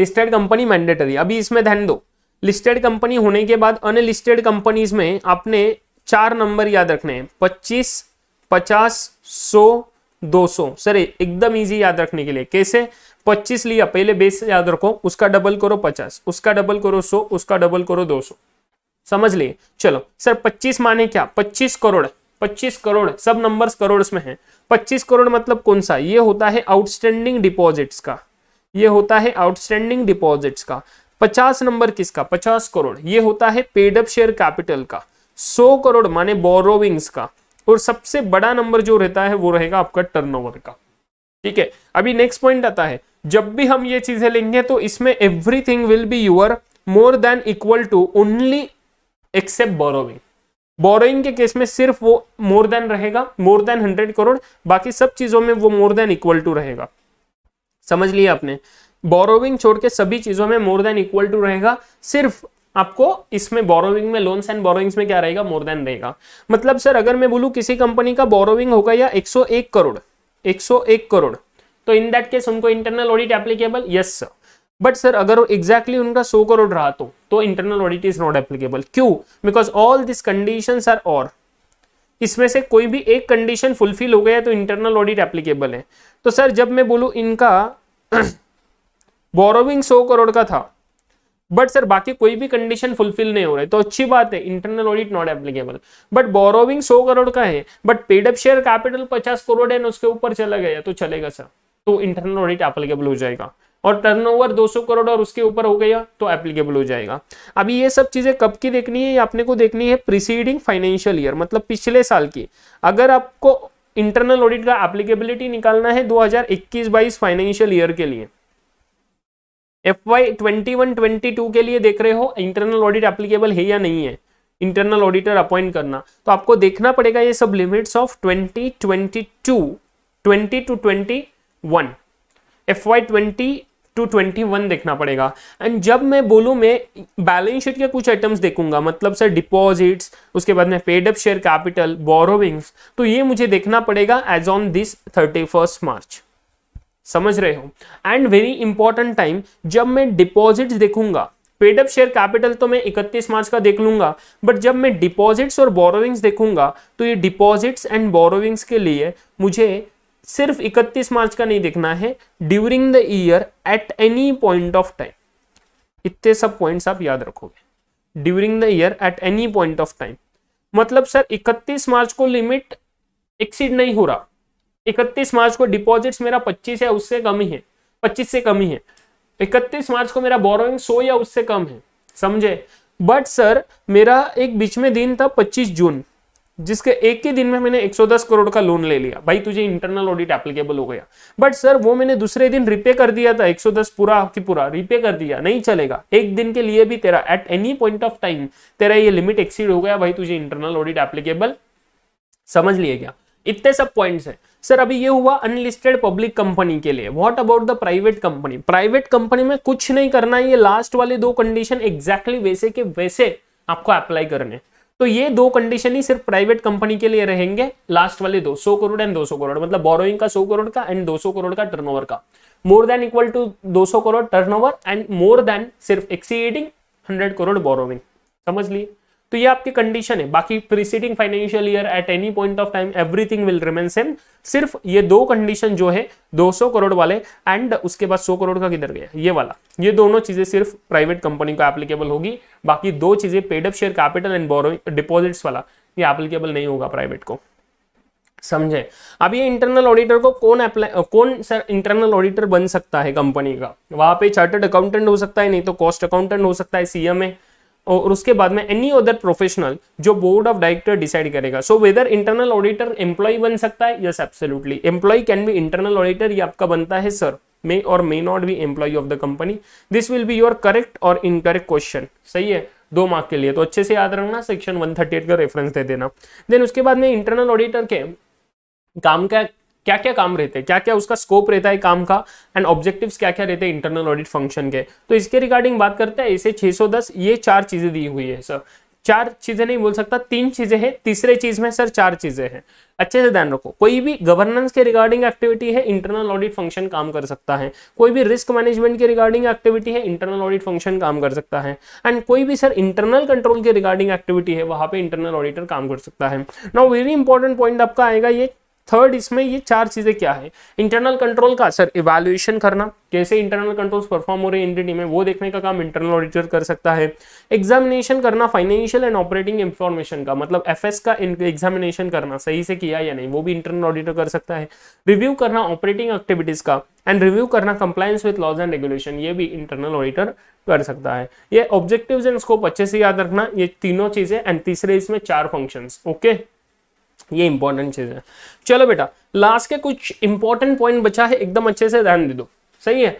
listed company mandatory अभी इसमें ध्यान दो। लिस्टेड कंपनी होने के बाद अनलिस्टेड कंपनीज़ में आपने चार नंबर याद रखने हैं। पच्चीस, पचास, सौ, दो सौ। सर एकदम इजी याद रखने के लिए। कैसे? पच्चीस लिया। पहले बेस याद रखो। उसका डबल करो पचास। उसका डबल करो सौ। उसका डबल करो दो सौ। समझ लिए? चलो। सर पच्चीस माने क्या? पच्चीस करोड़। पच्चीस करोड़। सब नंबर्स करोड़ में है। पच्चीस करोड़ मतलब कौन सा? ये होता है आउटस्टैंडिंग डिपॉजिट्स का। ये होता है आउटस्टैंडिंग डिपॉजिट्स का। पचास नंबर किसका? पचास करोड़। ये होता है पेड अप शेयर कैपिटल का। सौ करोड़ माने बोरोविंग्स का। और सबसे बड़ा नंबर जो रहता है वो रहेगा आपका टर्नओवर का। ठीक है? अभी नेक्स्ट पॉइंट आता है। जब भी हम ये चीज़ें लेंगे तो इसमें everything will be your more than equal to only except borrowing. Borrowing के केस में सिर्फ़ वो मोर देन रहेगा, मोर देन हंड्रेड करोड़। बाकी सब चीज़ों में वो मोर देन इक्वल टू रहेगा। समझ लिया आपने? बोरोविंग छोड़ के सभी चीज़ों में मोर देन इक्वल टू रहेगा, सिर्फ़ आपको इसमें बोरोविंग में लोन्स एंड बोरोविंग्स में क्या रहेगा? मोर देन रहेगा। मतलब सर अगर मैं बोलूँ किसी कंपनी का बोरोविंग होगा या 101 करोड़ 101 करोड़ तो इन दैट केस उनको internal audit applicable yes sir but sir अगर एग्जैक्टली exactly उनका 100 करोड़ रहा तो तो internal audit is not applicable क्यों? Because all this condition are और इसमें से कोई भी एक कंडीशन फुलफिल हो गया है तो इंटरनल ऑडिट एप्लीकेबल है। तो सर जब मैं बोलूँ इनका बोरोविंग सौ करोड़ का था बट सर बाकी कोई भी कंडीशन फुलफिल नहीं हो रहा है तो अच्छी बात है internal audit not applicable but borrowing सौ करोड़ का है बट पेडअप शेयर कैपिटल पचास करोड़ है उसके ऊपर चला गया तो चलेगा सर तो इंटरनल ऑडिट एप्लीकेबल हो जाएगा। और टर्नओवर 200 करोड़ और उसके ऊपर हो गया तो एप्लीकेबल हो जाएगा। अभी ये सब चीज़ें कब की देखनी है आपने को देखनी है प्रीसीडिंग फाइनेंशियल ईयर मतलब पिछले साल की। अगर आपको इंटरनल ऑडिट का एप्लीकेबिलिटी निकालना है 2021-22 फाइनेंशियल ईयर के लिए। F Y twenty one twenty two के लिए देख रहे हो इंटरनल ऑडिट एप्लीकेबल है या नहीं है। इंटरनल ऑडिटर अपॉइंट करना। तो आपको देखना पड़ेगा ये सब limits of twenty twenty two twenty two twenty one F Y twenty two twenty one देखना पड़ेगा। एंड जब मैं बोलूँ, मैं बैलेंस शीट के कुछ आइटम्स देखूँगा मतलब सर डिपॉजिट्स उसके बाद में paid up share capital borrowings तो ये मुझे देखना पड़ेगा as on this thirty first March समझ रहे हो? एंड वेरी इंपॉर्टेंट टाइम जब मैं डिपॉजिट्स देखूँगा पेडअप शेयर कैपिटल तो मैं 31 मार्च का देख लूँगा बट जब मैं डिपॉजिट्स और बोरोविंग्स देखूँगा तो ये डिपॉजिट्स एंड बोरोविंग्स के लिए मुझे सिर्फ़ 31 मार्च का नहीं देखना है during the year at any point of time इतने सब पॉइंट्स आप याद रखोगे। During the year at any point of time मतलब सर 31 मार्च को लिमिट एक्सीड नहीं हो रहा। इकतीस मार्च को डिपॉजिट्स मेरा पच्चीस या उससे कम ही है। पच्चीस से कम ही है। इकतीस मार्च को मेरा बोरोइंग सो या उससे कम है। समझे? बट सर मेरा एक बीच में दिन था पच्चीस जून। जिसके एक ही दिन में मैंने 110 करोड़ का लोन ले लिया। भाई, तुझे इंटरनल ऑडिट एप्लीकेबल हो गया। बट सर वो मैंने दूसरे दिन रिपे कर दिया था 110 पूरा की पूरा रिपे कर दिया, नहीं चलेगा। एक दिन के लिए भी तेरा at any point of time तेरा ये लिमिट एक्सीड हो गया। भाई, तुझे इंटरनल ऑडिट एप्लीकेबल समझ लिए क्या? इतने सब पॉइंट्स है। सर अभी ये हुआ अनलिस्टेड पब्लिक कंपनी के लिए। What about the private company private company में कुछ नहीं करना है। ये लास्ट वाले दो कंडीशन एग्जैक्टली exactly वैसे के वैसे आपको अप्लाई करने। तो ये दो कंडीशन ही सिर्फ़ प्राइवेट कंपनी के लिए रहेंगे लास्ट वाले दो सौ करोड़ एंड दो सौ करोड़ मतलब बोरोइंग का सौ करोड़ का एंड दो सौ करोड़ का टर्नओवर का। मोर देन इक्वल टू दो सौ crore turnover and more than सिर्फ़ एक्सीडिंग हंड्रेड करोड़ बोरोइंग समझ लिए? तो ये आपकी कंडीशन है। बाकी preceding financial year at any point of time everything will remain same सिर्फ़ ये दो कंडीशन जो है 200 करोड़ वाले एंड उसके बाद 100 करोड़ का किधर गया? ये वाला। ये दोनों चीज़ें सिर्फ़ प्राइवेट कंपनी को एप्लीकेबल होगी। बाकी दो चीज़ें paid up share capital and borrow deposits वाला, ये एप्लीकेबल नहीं होगा प्राइवेट को। समझे? अब ये इंटरनल ऑडिटर को कौन अप्लाई कौन सर इंटरनल ऑडिटर बन सकता है कंपनी का? वहाँ पे चार्टर्ड अकाउंटेंट हो सकता है, नहीं तो कॉस्ट अकाउंटेंट हो सकता है सीएमए और उसके बाद में एनी अदर प्रोफेशनल जो बोर्ड ऑफ़ डायरेक्टर डिसाइड करेगा। So whether internal auditor employ बन सकता है? Yes absolutely employ can be internal auditor ये आपका बनता है सर मे और may not be employ of the company this will be your correct और इनकरेक्ट क्वेश्चन सही है? दो मार्क के लिए। तो अच्छे से याद रखना सेक्शन 138 का रेफरेंस दे देना। देन उसके बाद में इंटरनल ऑडिटर के काम का क्या क्या काम रहते हैं? क्या क्या उसका स्कोप रहता है काम का? एंड ऑब्जेक्टिव्स क्या क्या रहते हैं इंटरनल ऑडिट फ़ंक्शन के? तो इसके रिगार्डिंग बात करते हैं इसे 610 ये चार चीज़ें दी हुई है सर चार चीज़ें नहीं बोल सकता, तीन चीज़ें हैं, तीसरे चीज़ में सर चार चीज़ें हैं। अच्छे से ध्यान रखो, कोई भी गवर्नेंस के रिगार्डिंग एक्टिविटी है इंटरनल ऑडिट फ़ंक्शन काम कर सकता है। कोई भी रिस्क मैनेजमेंट के रिगार्डिंग एक्टिविटी है इंटरनल ऑडिट फ़ंक्शन काम कर सकता है। एंड कोई भी सर इंटरनल कंट्रोल के रिगार्डिंग एक्टिविटी है, वहाँ पे इंटरनल ऑडिटर काम कर सकता है। नाउ वेरी इंपॉर्टेंट पॉइंट आपका आएगा ये थर्ड इसमें ये चार चीज़ें क्या है? इंटरनल कंट्रोल का सर इवेल्युएशन करना। कैसे इंटरनल कंट्रोल्स परफॉर्म हो रहे हैं एंटिटी में, वो देखने का काम इंटरनल ऑडिटर कर सकता है। एग्जामिनेशन करना फाइनेंशियल एंड ऑपरेटिंग इंफॉर्मेशन का मतलब एफएस का एग्जामिनेशन करना, सही से किया या नहीं, वो भी इंटरनल ऑडिटर कर सकता है। रिव्यू करना ऑपरेटिंग एक्टिविटीज़ का एंड रिव्यू करना compliance with laws and regulation ये भी इंटरनल ऑडिटर कर सकता है। ये ऑब्जेक्टिव्स एंड स्कोप अच्छे से याद रखना, ये तीनों चीज़ें एंड तीसरे इसमें चार फ़ंक्शंस ओके okay? ये इंपॉर्टेंट चीज़ है। चलो बेटा लास्ट के कुछ इंपॉर्टेंट पॉइंट बचा है, एकदम अच्छे से ध्यान दे दो। सही है?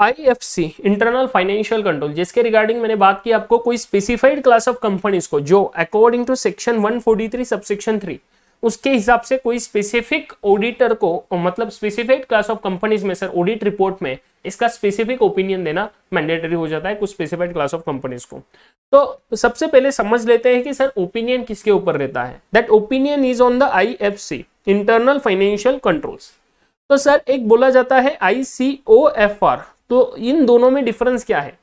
आईएफसी इंटरनल फाइनेंशियल कंट्रोल जिसके रिगार्डिंग मैंने बात की आपको, कोई स्पेसिफाइड क्लास ऑफ़ कंपनीज़ को, जो अकॉर्डिंग टू सेक्शन 143 सबसेक्शन 3 उसके हिसाब से कोई स्पेसिफिक ऑडिटर को मतलब स्पेसिफिक क्लास ऑफ़ कंपनीज़ में सर ऑडिट रिपोर्ट में इसका स्पेसिफिक ओपिनियन देना मैंडेटरी हो जाता है कुछ स्पेसिफाइड क्लास ऑफ़ कंपनीज़ को। तो सबसे पहले समझ लेते हैं कि सर ओपिनियन किसके ऊपर रहता है। That opinion is on the I F C internal financial controls तो सर एक बोला जाता है आईसीओएफआर तो इन दोनों में डिफरेंस क्या है?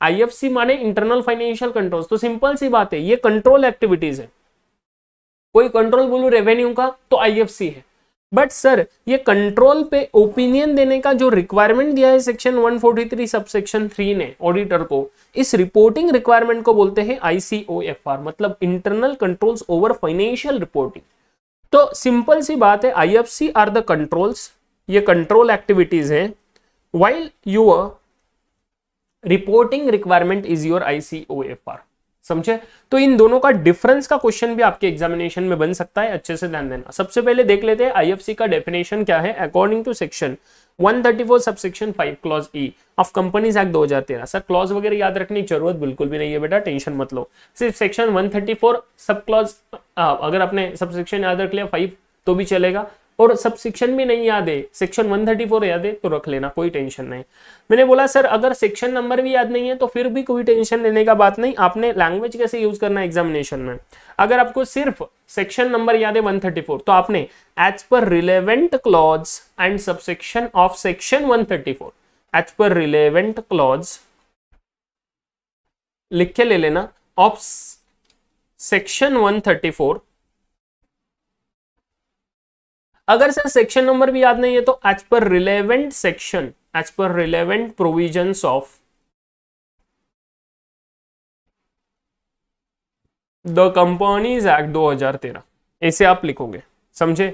आईएफसी माने इंटरनल फाइनेंशियल कंट्रोल तो सिंपल सी बात है, ये कंट्रोल एक्टिविटीज़ है। कोई कंट्रोल बोलू रेवेन्यू का तो आईएफसी है। बट सर ये कंट्रोल पे ओपिनियन देने का जो रिक्वायरमेंट दिया है सेक्शन 143 सब सेक्शन 3 ने ऑडिटर को, इस रिपोर्टिंग रिक्वायरमेंट को बोलते हैं आईसीओएफआर मतलब internal controls over financial reporting तो सिंपल सी बात है आईएफसी आर द कंट्रोल्स ये कंट्रोल एक्टिविटीज़ हैं, while your reporting requirement is your ICOFR समझे? तो इन दोनों का डिफरेंस का क्वेश्चन भी आपके एग्जामिनेशन में बन सकता है, अच्छे से ध्यान देना। सबसे पहले देख लेते हैं आईएफसी का डेफिनेशन क्या है? According to section 134 subsection 5 clause e of companies act 2013 sir clause वगैरह याद रखने की ज़रूरत बिल्कुल भी नहीं है बेटा, टेंशन मत लो। सिर्फ़ सेक्शन 134 सब क्लॉज अगर आपने सब सेक्शन याद रख लिया फाइव तो भी चलेगा। और सब सेक्शन भी नहीं याद है। सेक्शन 134 याद है तो रख लेना, कोई टेंशन नहीं। मैंने बोला, सर, अगर सेक्शन नंबर भी याद नहीं है तो फिर भी कोई टेंशन लेने का बात नहीं। आपने लैंग्वेज कैसे यूज़ करना एग्जामिनेशन में? अगर आपको सिर्फ़ सेक्शन नंबर याद है 134 तो आपने as per relevant clause and subsection of section 134 as per relevant clause लिख के ले लेना ऑफ़ सेक्शन 134 अगर सर सेक्शन नंबर भी याद नहीं है तो as per relevant section as per relevant provision of the companies act 2013 ऐसे आप लिखोगे, समझे?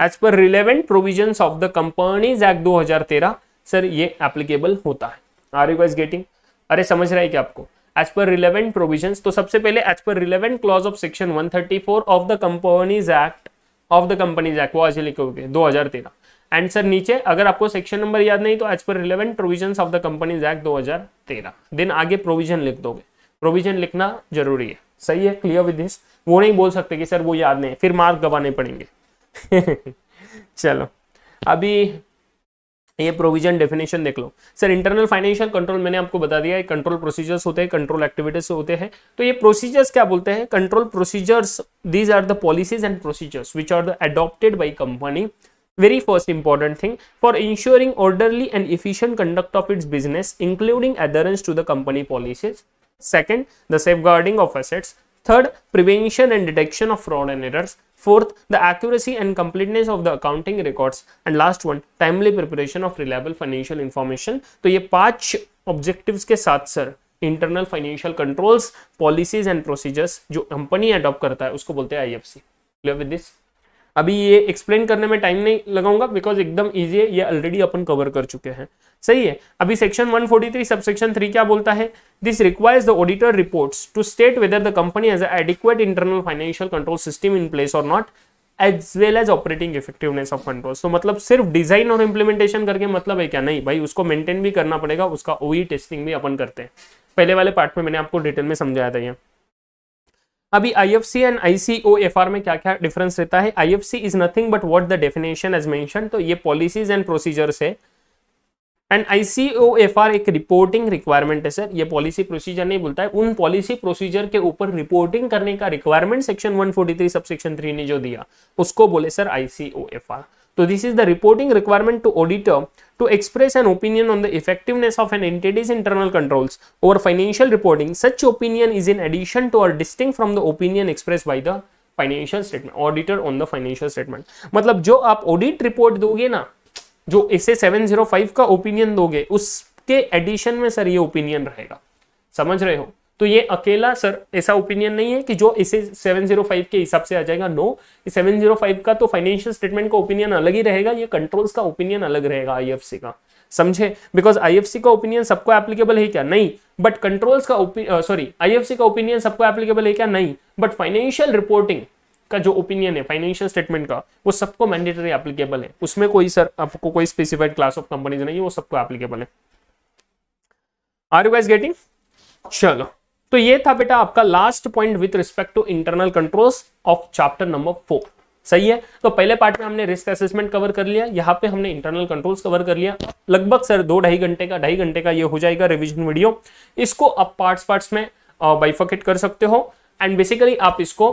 As per relevant provision of the companies act 2013 sir ये एप्लीकेबल होता है। आर यू गाइस गेटिंग अरे समझ रहा है क्या आपको? एज पर रिलेवेंट प्रोविज़न तो सबसे पहले as per relevant clause of section 134 of the companies act of the companies act वो ऐसे लिखोगे 2013 एंड सर नीचे, अगर आपको सेक्शन नंबर याद नहीं तो as per relevant provision of the companies act 2013 then आगे प्रोविज़न लिख दोगे। प्रोविज़न लिखना ज़रूरी है। सही है? क्लियर विद दिस वो नहीं बोल सकते कि, सर, वो याद नहीं फिर मार्क गवाने पड़ेंगे। चलो। अभी ये प्रोविज़न डेफिनेशन देख लो। सर इंटरनल फाइनेंशियल कंट्रोल मैंने आपको बता दिया कंट्रोल प्रोसीजर्स होते हैं कंट्रोल एक्टिविटीज़ होते हैं। तो ये प्रोसीजर्स क्या बोलते हैं? Control procedures these are the policies and procedures which are the adopted by company very first important thing for ensuring orderly and efficient conduct of its business including adherence to the company policies second the safeguarding of assets third prevention and detection of fraud and errors Fourth, the accuracy and completeness of the accounting records. And last one, timely preparation of reliable financial information. तो ये पाँच ऑब्जेक्टिव्स के साथ sir internal financial controls policies and procedures जो कंपनी अडॉप्ट करता है उसको बोलते हैं आईएफसी क्लियर विद दिस अभी ये एक्सप्लेन करने में टाइम नहीं लगाऊँगा बिकॉज़ एकदम इजी है ये ऑलरेडी अपन कवर कर चुके हैं सही है। अभी सेक्शन 143 सबसेक्शन 3 क्या बोलता है? This requires the auditor reports to state whether the company has adequate internal financial control system in place और not as well as operating effectiveness of control तो मतलब सिर्फ़ डिज़ाइन और इंप्लीमेंटेशन करके मतलब है क्या? नहीं भाई, उसको मेंटेन भी करना पड़ेगा, उसका ओई टेस्टिंग भी अपन करते हैं। पहले वाले पार्ट में मैंने आपको डिटेल में समझाया था यहाँ अभी आई एफ़ सी एंड आईसीओएफआर में क्या क्या डिफरेंस रहता है? I F C is nothing but what the definition as mention तो ये पॉलिसीज़ एंड प्रोसीजर्स है। एंड आर एक रिपोर्टिंग रिक्वायरमेंट है सर ये पॉलिसी प्रोसीजर नहीं बोलता है। उन पॉलिसी प्रोसीजर के ऊपर रिपोर्टिंग करने का requirement section 143 forty subsection three ने जो दिया, उसको बोले सर ICOFR तो this is the reporting requirement to auditor to express an opinion on the effectiveness of an entity's internal control और financial reporting such opinion is in addition to are distinct from the opinion express by the financial statement auditor on the financial statement मतलब जो आप ऑडिट रिपोर्ट दोगे ना जो इसे 705 का ओपिनियन दोगे उसके एडिशन में सर ये ओपिनियन रहेगा। समझ रहे हो? तो ये अकेला सर ऐसा ओपिनियन नहीं है कि जो इसे 705 के हिसाब से आ जाएगा। नो no, 705 का तो फाइनेंशियल स्टेटमेंट का ओपिनियन अलग ही रहेगा ये कंट्रोल्स का ओपिनियन अलग रहेगा आईएफसी का। समझे? बिकॉज़ आईएफसी का ओपिनियन सबको एप्लीकेबल है क्या? नहीं। बट कंट्रोल्स का सॉरी आईएफसी का ओपिनियन सबको एप्लीकेबल है क्या? नहीं। बट फाइनेंशियल रिपोर्टिंग का जो ओपिनियन है फाइनेंशियल स्टेटमेंट का, वो सबको मैंडेटरी एप्लीकेबल है। उसमें कोई सर आपको कोई स्पेसिफाइड क्लास ऑफ़ कंपनीज़ नहीं है, वो सबको एप्लीकेबल है। आर यू गाइस गेटिंग चलो तो ये था बेटा आपका last point with respect to internal controls of chapter number four सही है? तो पहले पार्ट में हमने रिस्क असेसमेंट कवर कर लिया, यहाँ पे हमने इंटरनल कंट्रोल्स कवर कर लिया। लगभग सर दो ढाई घंटे का, ढाई घंटे का ये हो जाएगा रिविजन वीडियो इसको आप पार्ट्स पार्ट्स में बाइफोकेट कर सकते हो। एंड बेसिकली आप इसको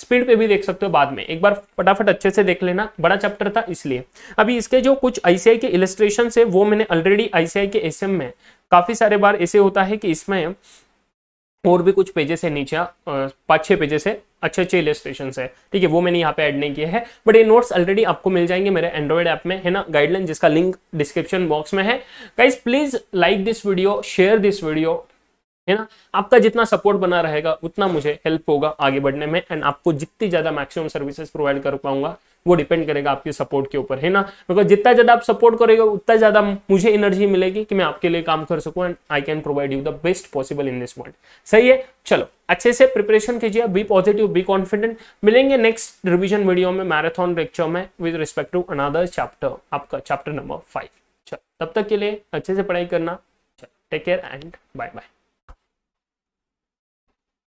स्पीड पे भी देख सकते हो बाद में। एक बार फटाफट अच्छे से देख लेना, बड़ा चैप्टर था इसलिए। अभी इसके जो कुछ आईसीआई के इलेस्ट्रेशन है, वो मैंने ऑलरेडी आईसीआई के एसएम में, काफ़ी सारे बार ऐसे होता है कि इसमें और भी कुछ पेजेस है नीचे पाँच छः पेजेस है, अच्छे अच्छे इलेस्ट्रेशन है। ठीक है, वो मैंने यहाँ पे ऐड नहीं किए हैं बट ये नोट्स ऑलरेडी आपको मिल जाएँगे मेरे एंड्रॉइड ऐप में, है ना? गाइडलाइन जिसका लिंक डिस्क्रिप्शन बॉक्स में है। Guys please like this video share this video है ना? आपका जितना सपोर्ट बना रहेगा, उतना मुझे हेल्प होगा आगे बढ़ने में एंड आपको जितनी ज़्यादा मैक्सिमम सर्विसेज़ प्रोवाइड कर पाऊँगा, वो डिपेंड करेगा आपके सपोर्ट के ऊपर, है ना? बिकॉज़ जितना ज़्यादा आप सपोर्ट करेगा, उतना ज़्यादा मुझे एनर्जी मिलेगी कि मैं आपके लिए काम कर सकूँ and I can provide you the best possible in this world सही है? चलो, अच्छे से प्रिपरेशन कीजिए बी पॉजिटिव बी कॉन्फिडेंट मिलेंगे नेक्स्ट रिविजन वीडियो में मैराथन लेक्चर में with respect to another chapter आपका चैप्टर नंबर फाइव चलो, तब तक के लिए अच्छे से पढ़ाई करना। Take care and bye bye